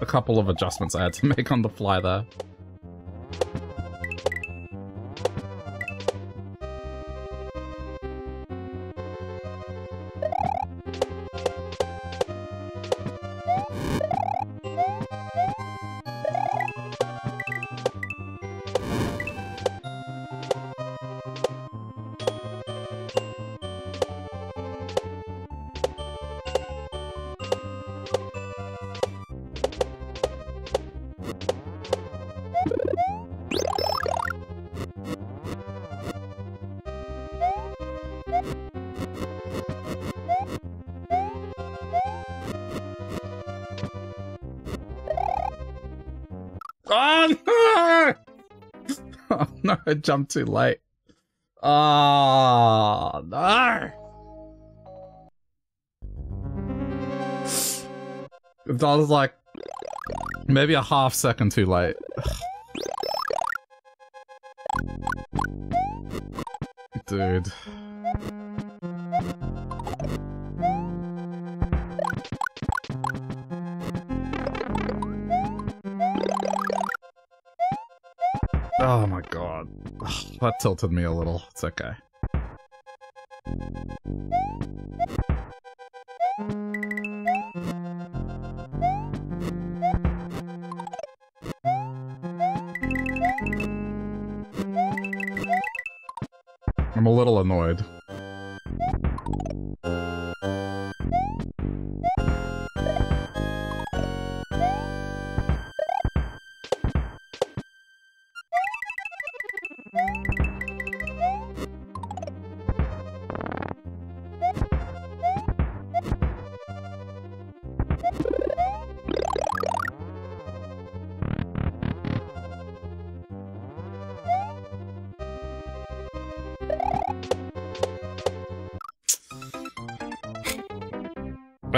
A couple of adjustments I had to make on the fly there. Jumped too late. Oh, no. That was like maybe a half second too late. Dude. Tilted me a little. It's okay.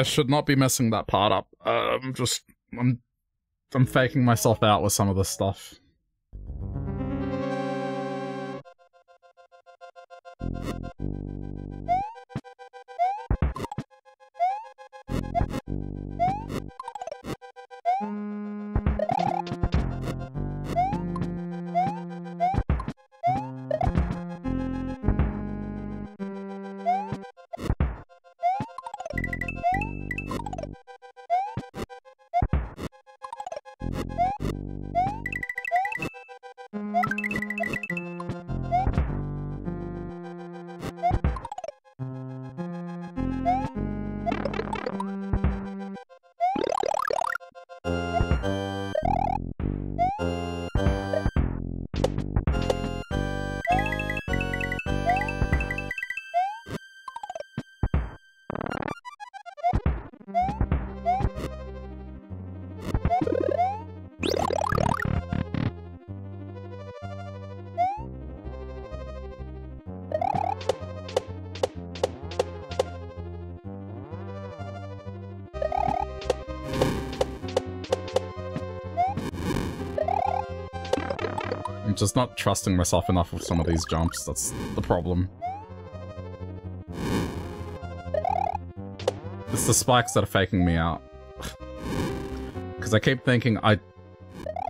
I should not be messing that part up. Uh, I'm just... I'm... I'm faking myself out with some of this stuff. Just not trusting myself enough with some of these jumps. That's the problem. It's the spikes that are faking me out. Because I keep thinking I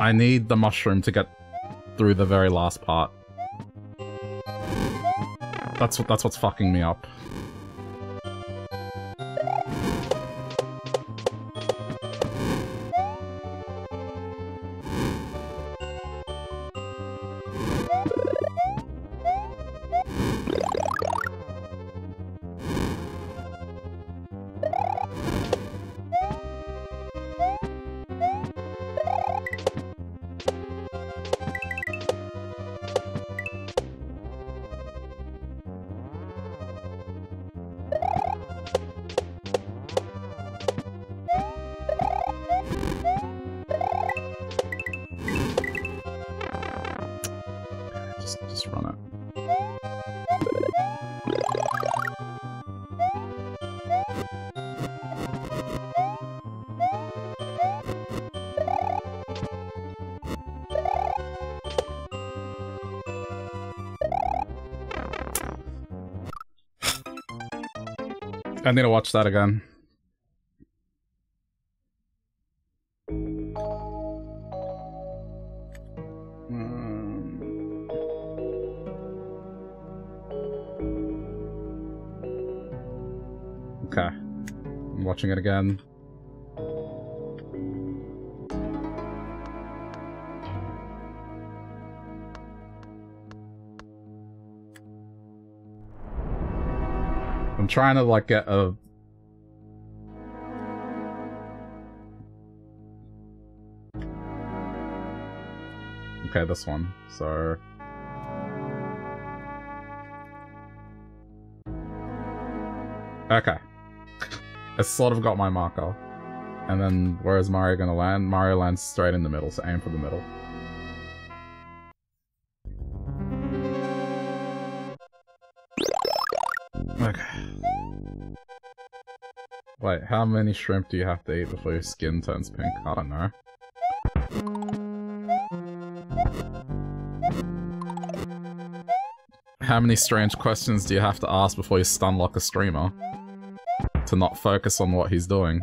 I need the mushroom to get through the very last part. That's what that's what's fucking me up. I need to watch that again. Um, okay. I'm watching it again. Trying to like get a Okay, this one. So Okay. I sort of got my marker. And then where is Mario gonna land? Mario lands straight in the middle, so aim for the middle. How many shrimp do you have to eat before your skin turns pink? I don't know. How many strange questions do you have to ask before you stun lock a streamer? To not focus on what he's doing.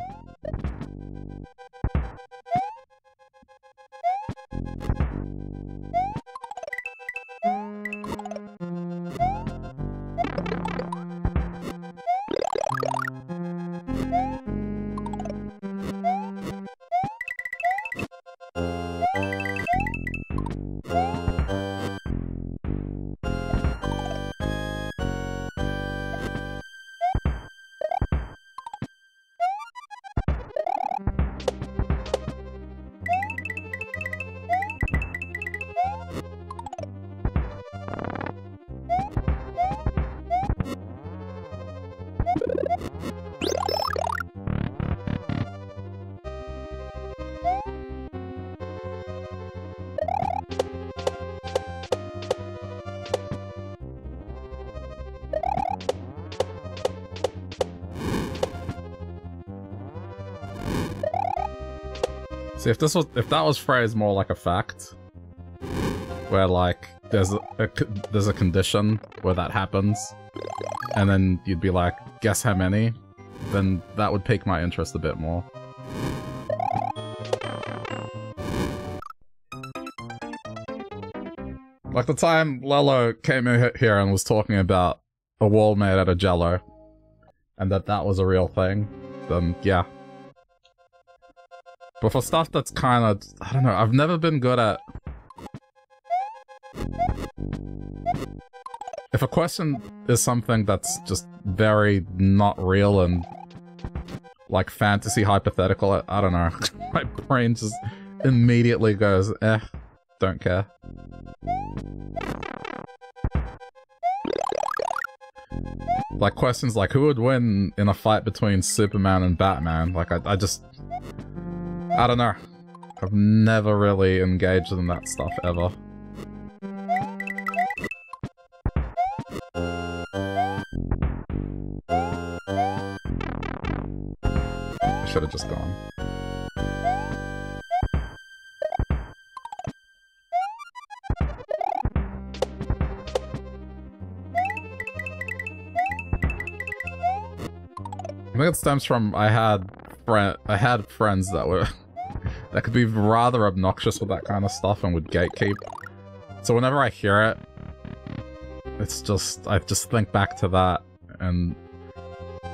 See, if this was, if that was phrased more like a fact, where like there's a, a, there's a condition where that happens, and then you'd be like, guess how many, then that would pique my interest a bit more. Like the time Lello came in here and was talking about a wall made out of jello, and that that was a real thing, then yeah, but for stuff that's kind of... I don't know, I've never been good at... If a question is something that's just very not real and like fantasy hypothetical, I, I don't know. My brain just immediately goes, eh, don't care. Like questions like who would win in a fight between Superman and Batman? Like I, I just I don't know. I've never really engaged in that stuff ever. I should have just gone. I think it stems from I had friend I had friends that were that could be rather obnoxious with that kind of stuff and would gatekeep. So whenever I hear it, it's just I just think back to that and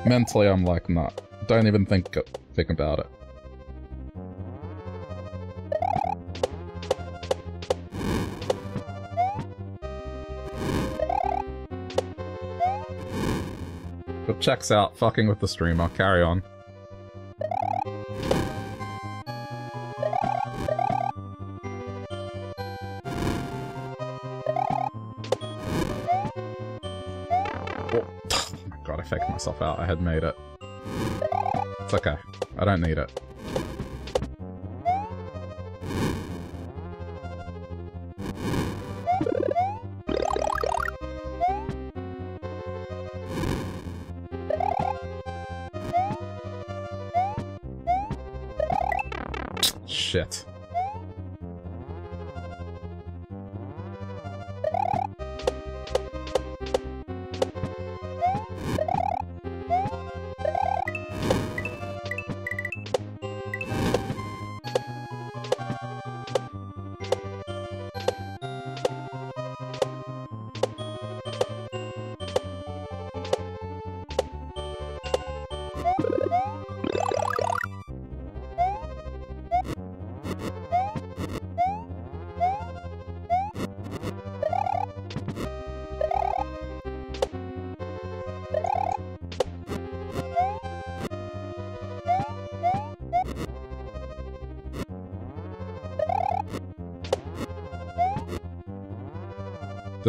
mentally I'm like, nah, don't even think think about it. But checks out, fucking with the streamer, carry on. Myself out. I had made it. It's okay. I don't need it.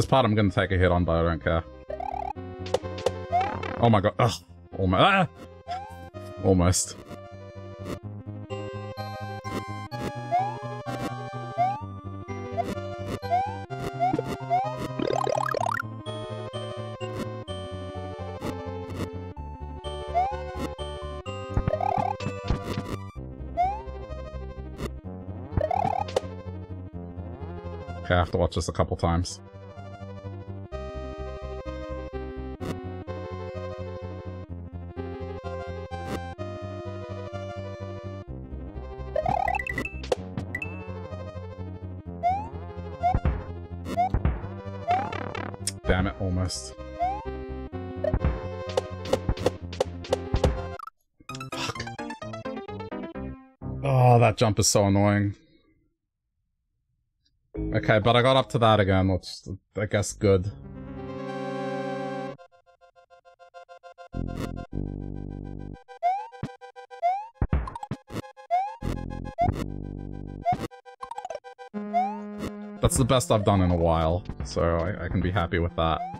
This part I'm gonna take a hit on, but I don't care. Oh my god. Ugh. Almost. Ah! Almost. Okay, I have to watch this a couple times. Fuck. Oh, that jump is so annoying. Okay, but I got up to that again, which I guess good. That's the best I've done in a while, so I, I can be happy with that.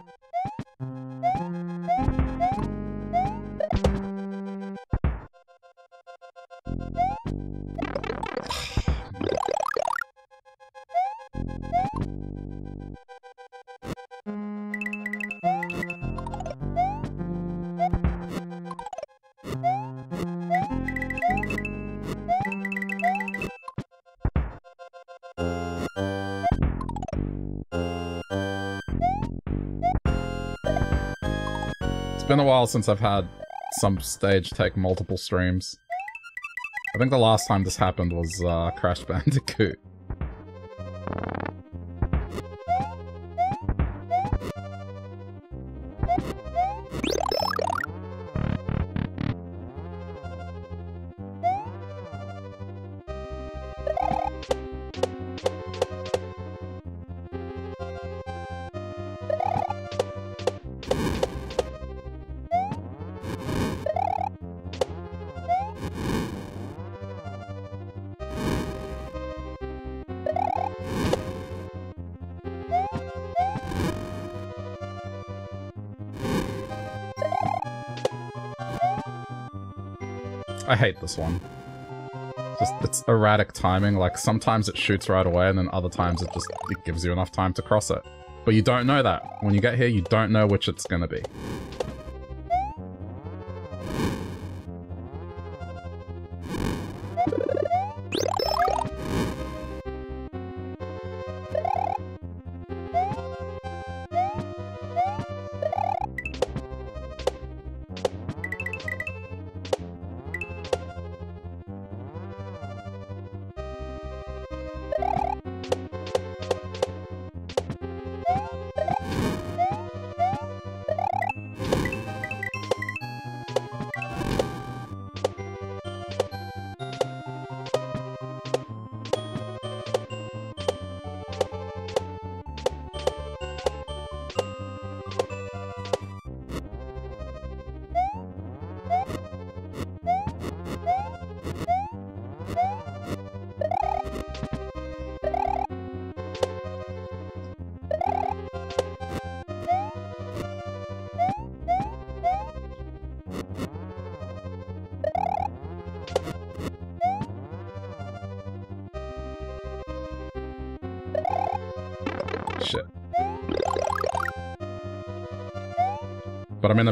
Since I've had some stage take multiple streams. I think the last time this happened was uh, Crash Bandicoot. I hate this one. Just, it's erratic timing, like sometimes it shoots right away and then other times it just, it gives you enough time to cross it. But you don't know that. When you get here, you don't know which it's gonna be.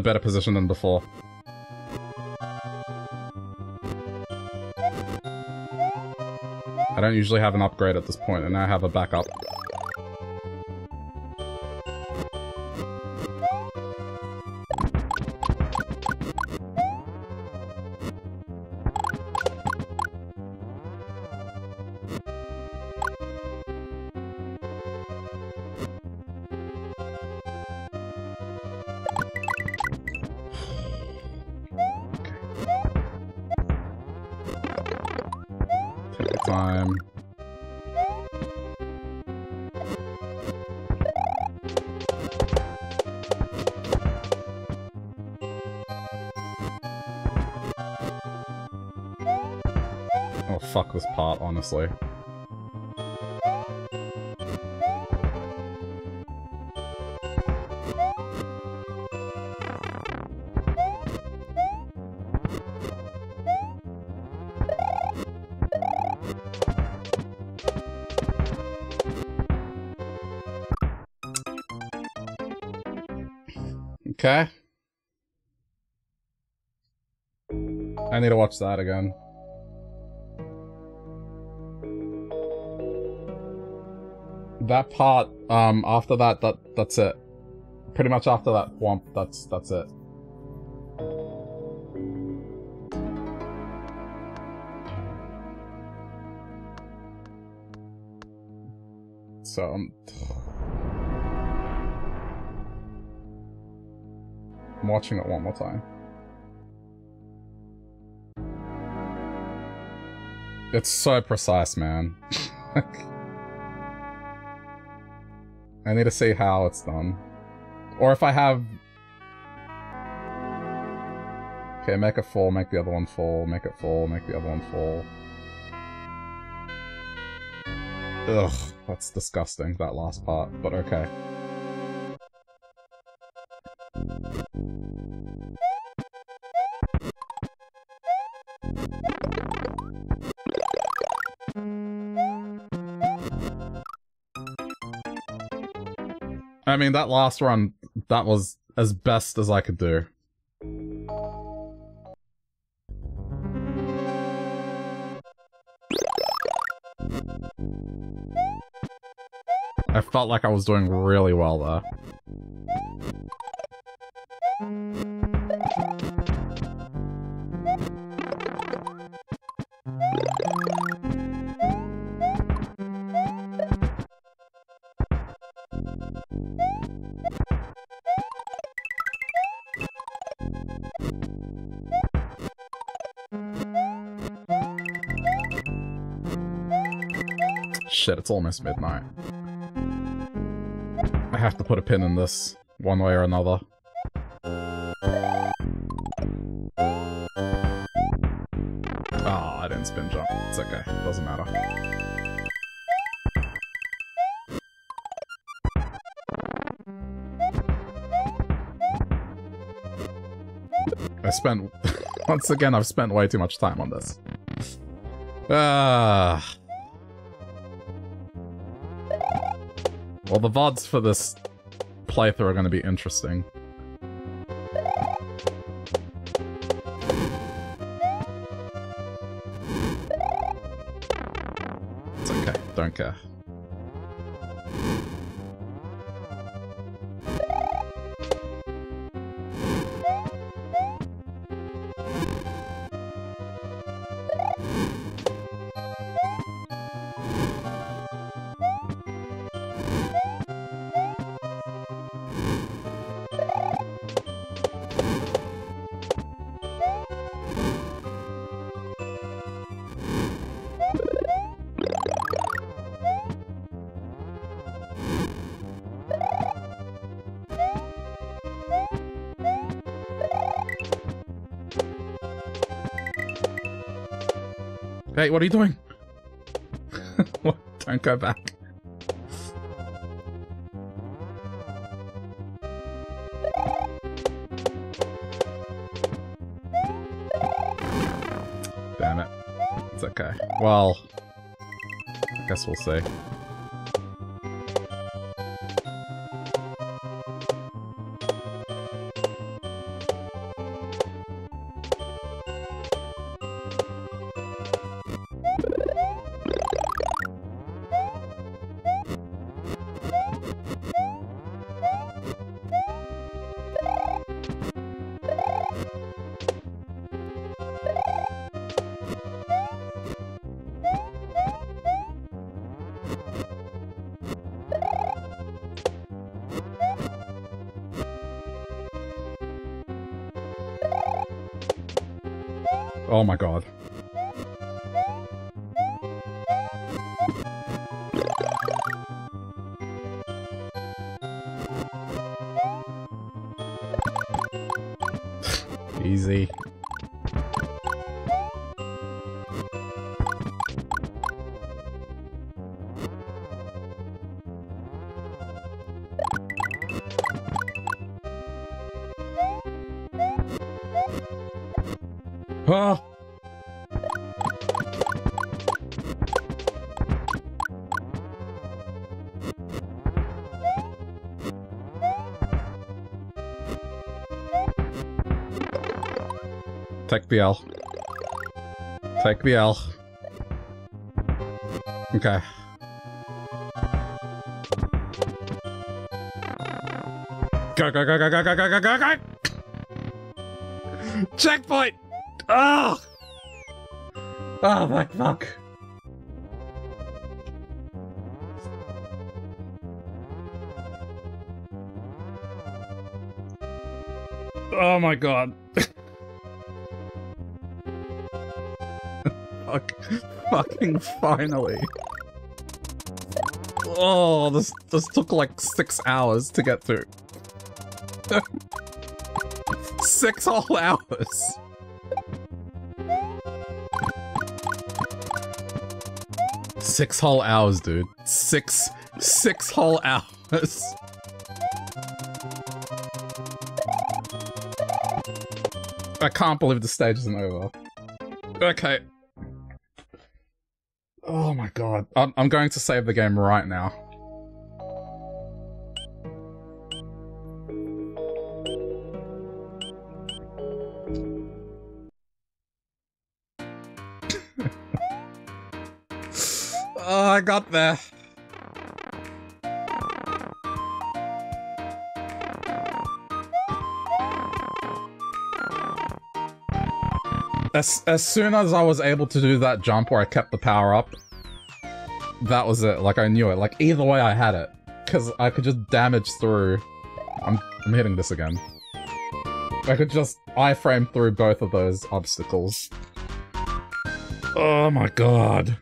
Better position than before. I don't usually have an upgrade at this point, and I have a backup. Honestly. Okay. I need to watch that again. That part, um, after that, that that's it. Pretty much after that womp, that's that's it. So um, I'm watching it one more time. It's so precise, man. I need to see how it's done. Or if I have... Okay, make it full, make the other one full, make it full, make the other one full. Ugh, that's disgusting, that last part, but okay. Mean, that last run, that was as best as I could do. I felt like I was doing really well there. It's almost midnight. I have to put a pin in this, one way or another. Oh, I didn't spin jump. It's okay, doesn't matter. I spent... Once again, I've spent way too much time on this. Ah... Well, the VODs for this playthrough are going to be interesting. It's okay, don't care. What are you doing? Don't go back. Damn it. It's okay. Well, I guess we'll see. Take the L. Take L. Okay. Go, go, go, go, go, go, go, go, go, go! Checkpoint! Oh! Oh my fuck. Oh my god. Fucking finally. Oh, this this took like six hours to get through. six whole hours. Six whole hours, dude. Six, six whole hours. I can't believe the stage isn't over. Okay. God. I'm, I'm going to save the game right now. oh, I got there. As, as soon as I was able to do that jump where I kept the power up, that was it. Like, I knew it. Like, either way I had it. Because I could just damage through... I'm, I'm hitting this again. I could just iframe through both of those obstacles. Oh my god.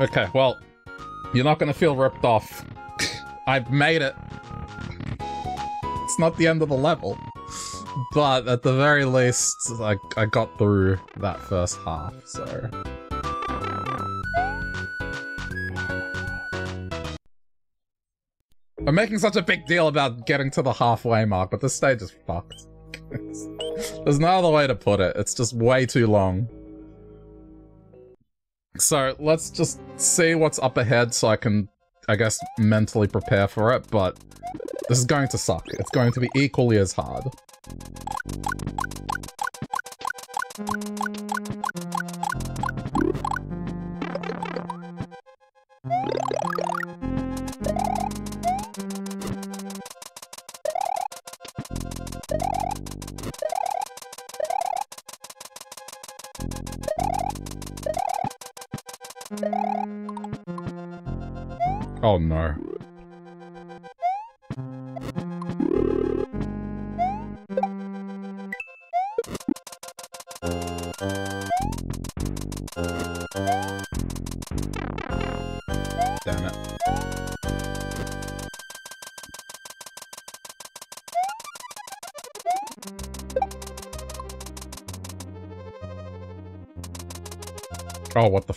Okay, well, you're not gonna feel ripped off. I've made it. It's not the end of the level. But at the very least, I, I got through that first half, so... I'm making such a big deal about getting to the halfway mark, but this stage is fucked. There's no other way to put it. It's just way too long. So let's just see what's up ahead so I can, I guess, mentally prepare for it, but this is going to suck. It's going to be equally as hard. うん。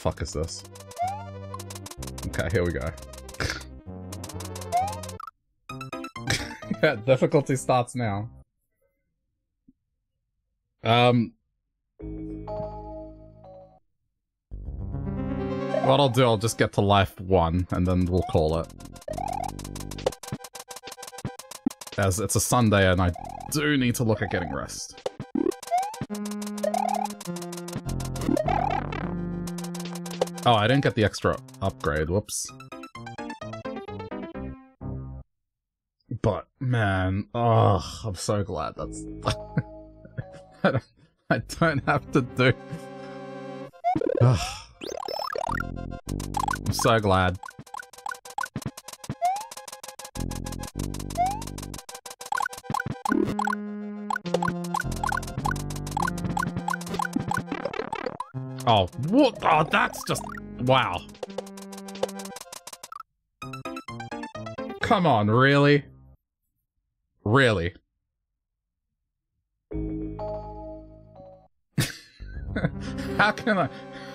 Fuck is this? Okay, here we go. yeah, difficulty starts now. Um... What I'll do, I'll just get to life one, and then we'll call it. As it's a Sunday, and I do need to look at getting rest. Oh, I didn't get the extra upgrade, whoops. But, man, oh, I'm so glad that's... I, don't, I don't have to do... Oh. I'm so glad. Oh, what? Oh, that's just Wow. Come on, really? Really? how can I...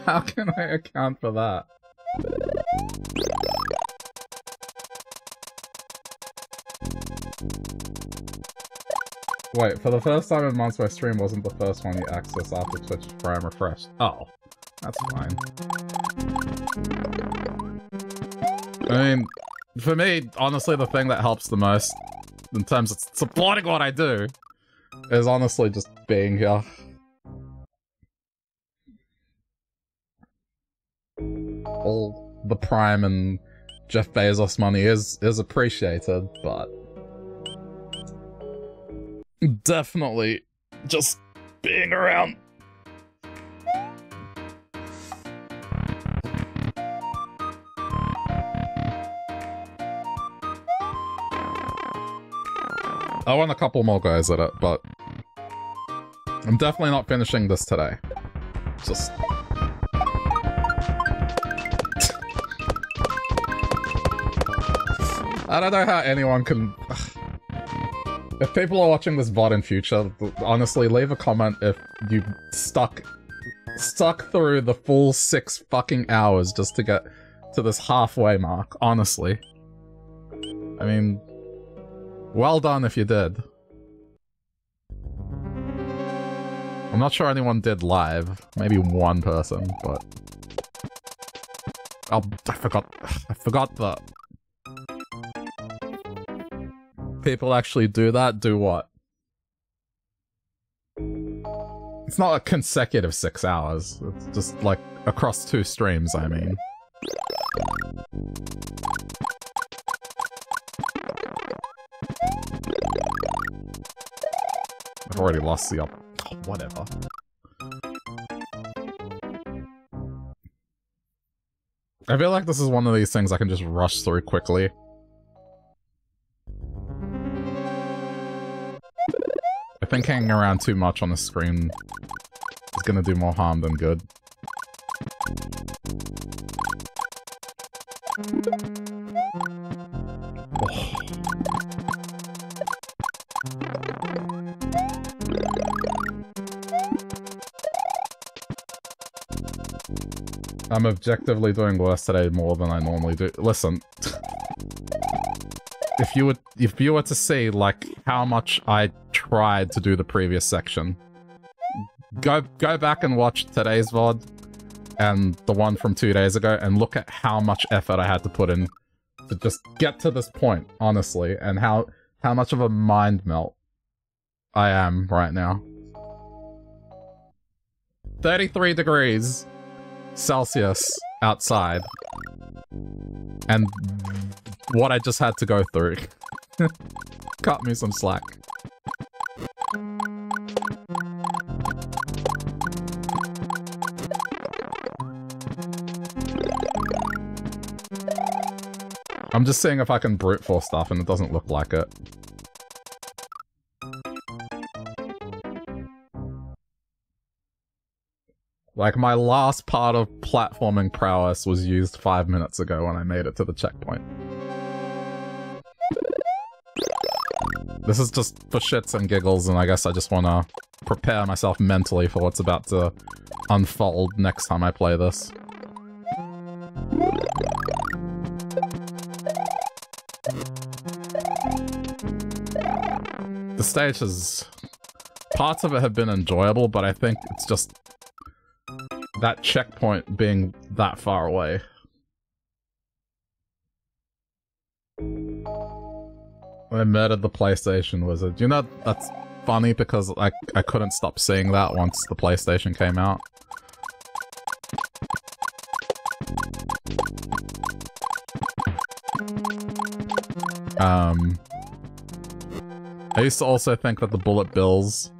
How can I account for that? Wait, for the first time in months my stream wasn't the first one you access after Twitch Prime refreshed. Oh, that's fine. I mean, for me, honestly, the thing that helps the most in terms of supporting what I do is honestly just being here. All the Prime and Jeff Bezos money is is appreciated, but definitely just being around. I want a couple more guys at it, but I'm definitely not finishing this today. Just... I don't know how anyone can... If people are watching this VOD in future, honestly, leave a comment if you stuck stuck through the full six fucking hours just to get to this halfway mark, honestly. I mean, well done if you did. I'm not sure anyone did live. Maybe one person, but... Oh, I forgot. I forgot that people actually do that, do what? It's not a consecutive six hours. It's just like across two streams, I mean. I've already lost the up. Oh, whatever. I feel like this is one of these things I can just rush through quickly. I think hanging around too much on the screen is gonna do more harm than good. I'm objectively doing worse today more than I normally do. Listen, if you were if you were to see like how much I tried to do the previous section, go go back and watch today's VOD and the one from two days ago and look at how much effort I had to put in to just get to this point, honestly, and how how much of a mind melt I am right now. 33 degrees Celsius outside. And what I just had to go through. Cut me some slack. I'm just seeing if I can brute force stuff and it doesn't look like it. Like, my last part of platforming prowess was used five minutes ago when I made it to the checkpoint. This is just for shits and giggles, and I guess I just want to prepare myself mentally for what's about to unfold next time I play this. The stage has... Parts of it have been enjoyable, but I think it's just that checkpoint being that far away. I murdered the PlayStation Wizard. You know, that's funny because I, I couldn't stop seeing that once the PlayStation came out. Um, I used to also think that the bullet bills,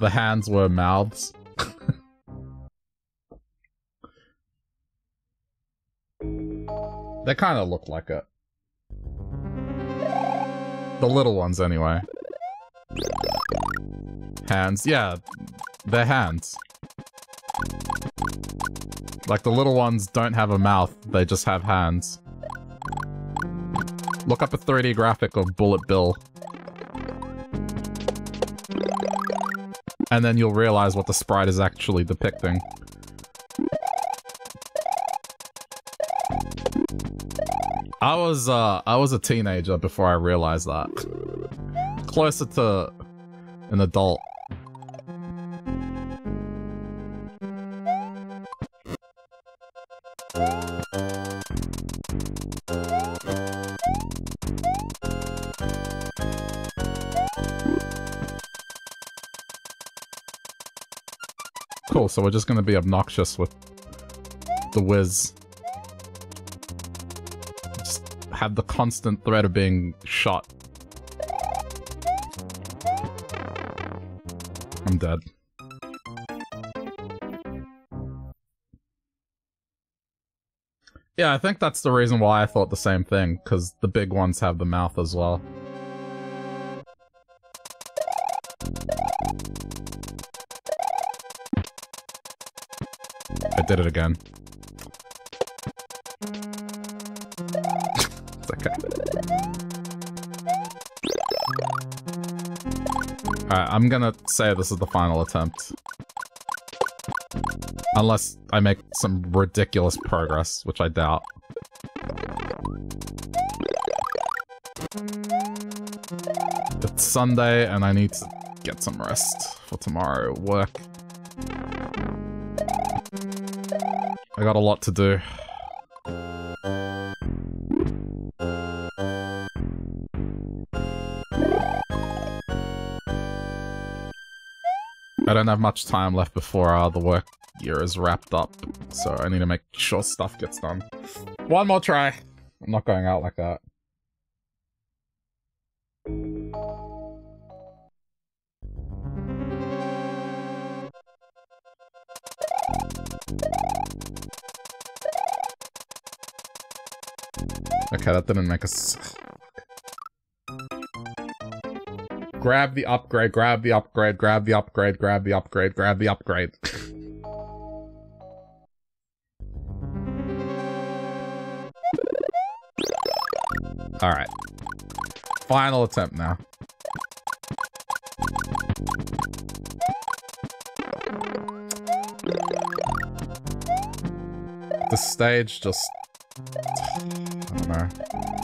the hands were mouths. They kind of look like it. The little ones, anyway. Hands, yeah, they're hands. Like the little ones don't have a mouth, they just have hands. Look up a 3D graphic of Bullet Bill. And then you'll realize what the sprite is actually depicting. I was, uh, I was a teenager before I realized that. Closer to an adult. Cool, so we're just gonna be obnoxious with the whiz. Have the constant threat of being shot. I'm dead. Yeah, I think that's the reason why I thought the same thing, because the big ones have the mouth as well. I did it again. Alright, I'm gonna say this is the final attempt. Unless I make some ridiculous progress, which I doubt. It's Sunday and I need to get some rest for tomorrow work. I got a lot to do. Don't have much time left before uh, the work year is wrapped up, so I need to make sure stuff gets done. One more try. I'm not going out like that. Okay, that didn't make us... Grab the upgrade, grab the upgrade, grab the upgrade, grab the upgrade, grab the upgrade. Alright. Final attempt now. The stage just... I don't know.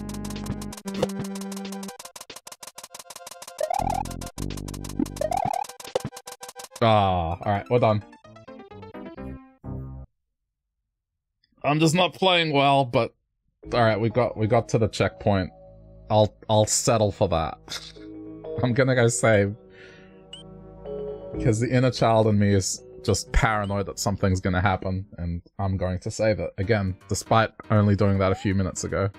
Alright, we're done. I'm just not playing well, but alright, we got we got to the checkpoint. I'll I'll settle for that. I'm gonna go save. Because the inner child in me is just paranoid that something's gonna happen, and I'm going to save it. Again, despite only doing that a few minutes ago.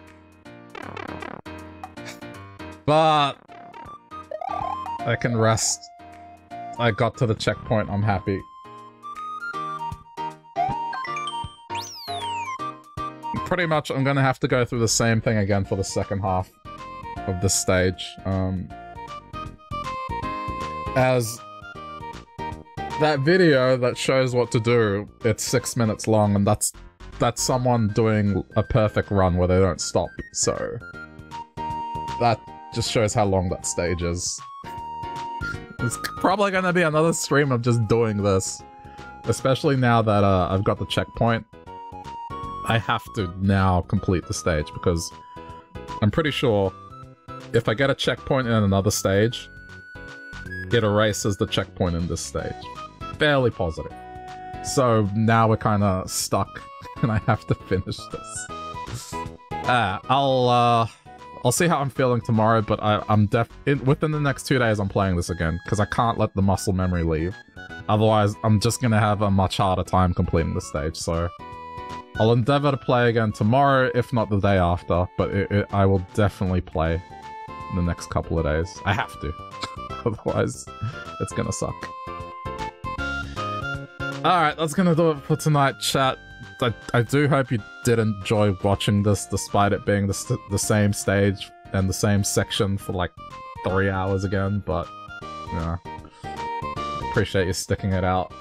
But... I can rest. I got to the checkpoint, I'm happy. Pretty much, I'm gonna have to go through the same thing again for the second half of this stage. Um, as that video that shows what to do, it's six minutes long, and that's that's someone doing a perfect run where they don't stop, so... That just shows how long that stage is. It's probably gonna be another stream of just doing this. Especially now that uh, I've got the checkpoint. I have to now complete the stage because I'm pretty sure if I get a checkpoint in another stage, it erases the checkpoint in this stage. Fairly positive. So now we're kind of stuck and I have to finish this. Uh, I'll, uh, I'll see how I'm feeling tomorrow, but I, am def- in, within the next two days I'm playing this again, because I can't let the muscle memory leave. Otherwise, I'm just gonna have a much harder time completing the stage, so... I'll endeavor to play again tomorrow, if not the day after, but it, it, I will definitely play in the next couple of days. I have to. Otherwise, it's gonna suck. Alright, that's gonna do it for tonight, chat. I, I do hope you did enjoy watching this, despite it being the, the same stage and the same section for like three hours again, but, yeah. Appreciate you sticking it out.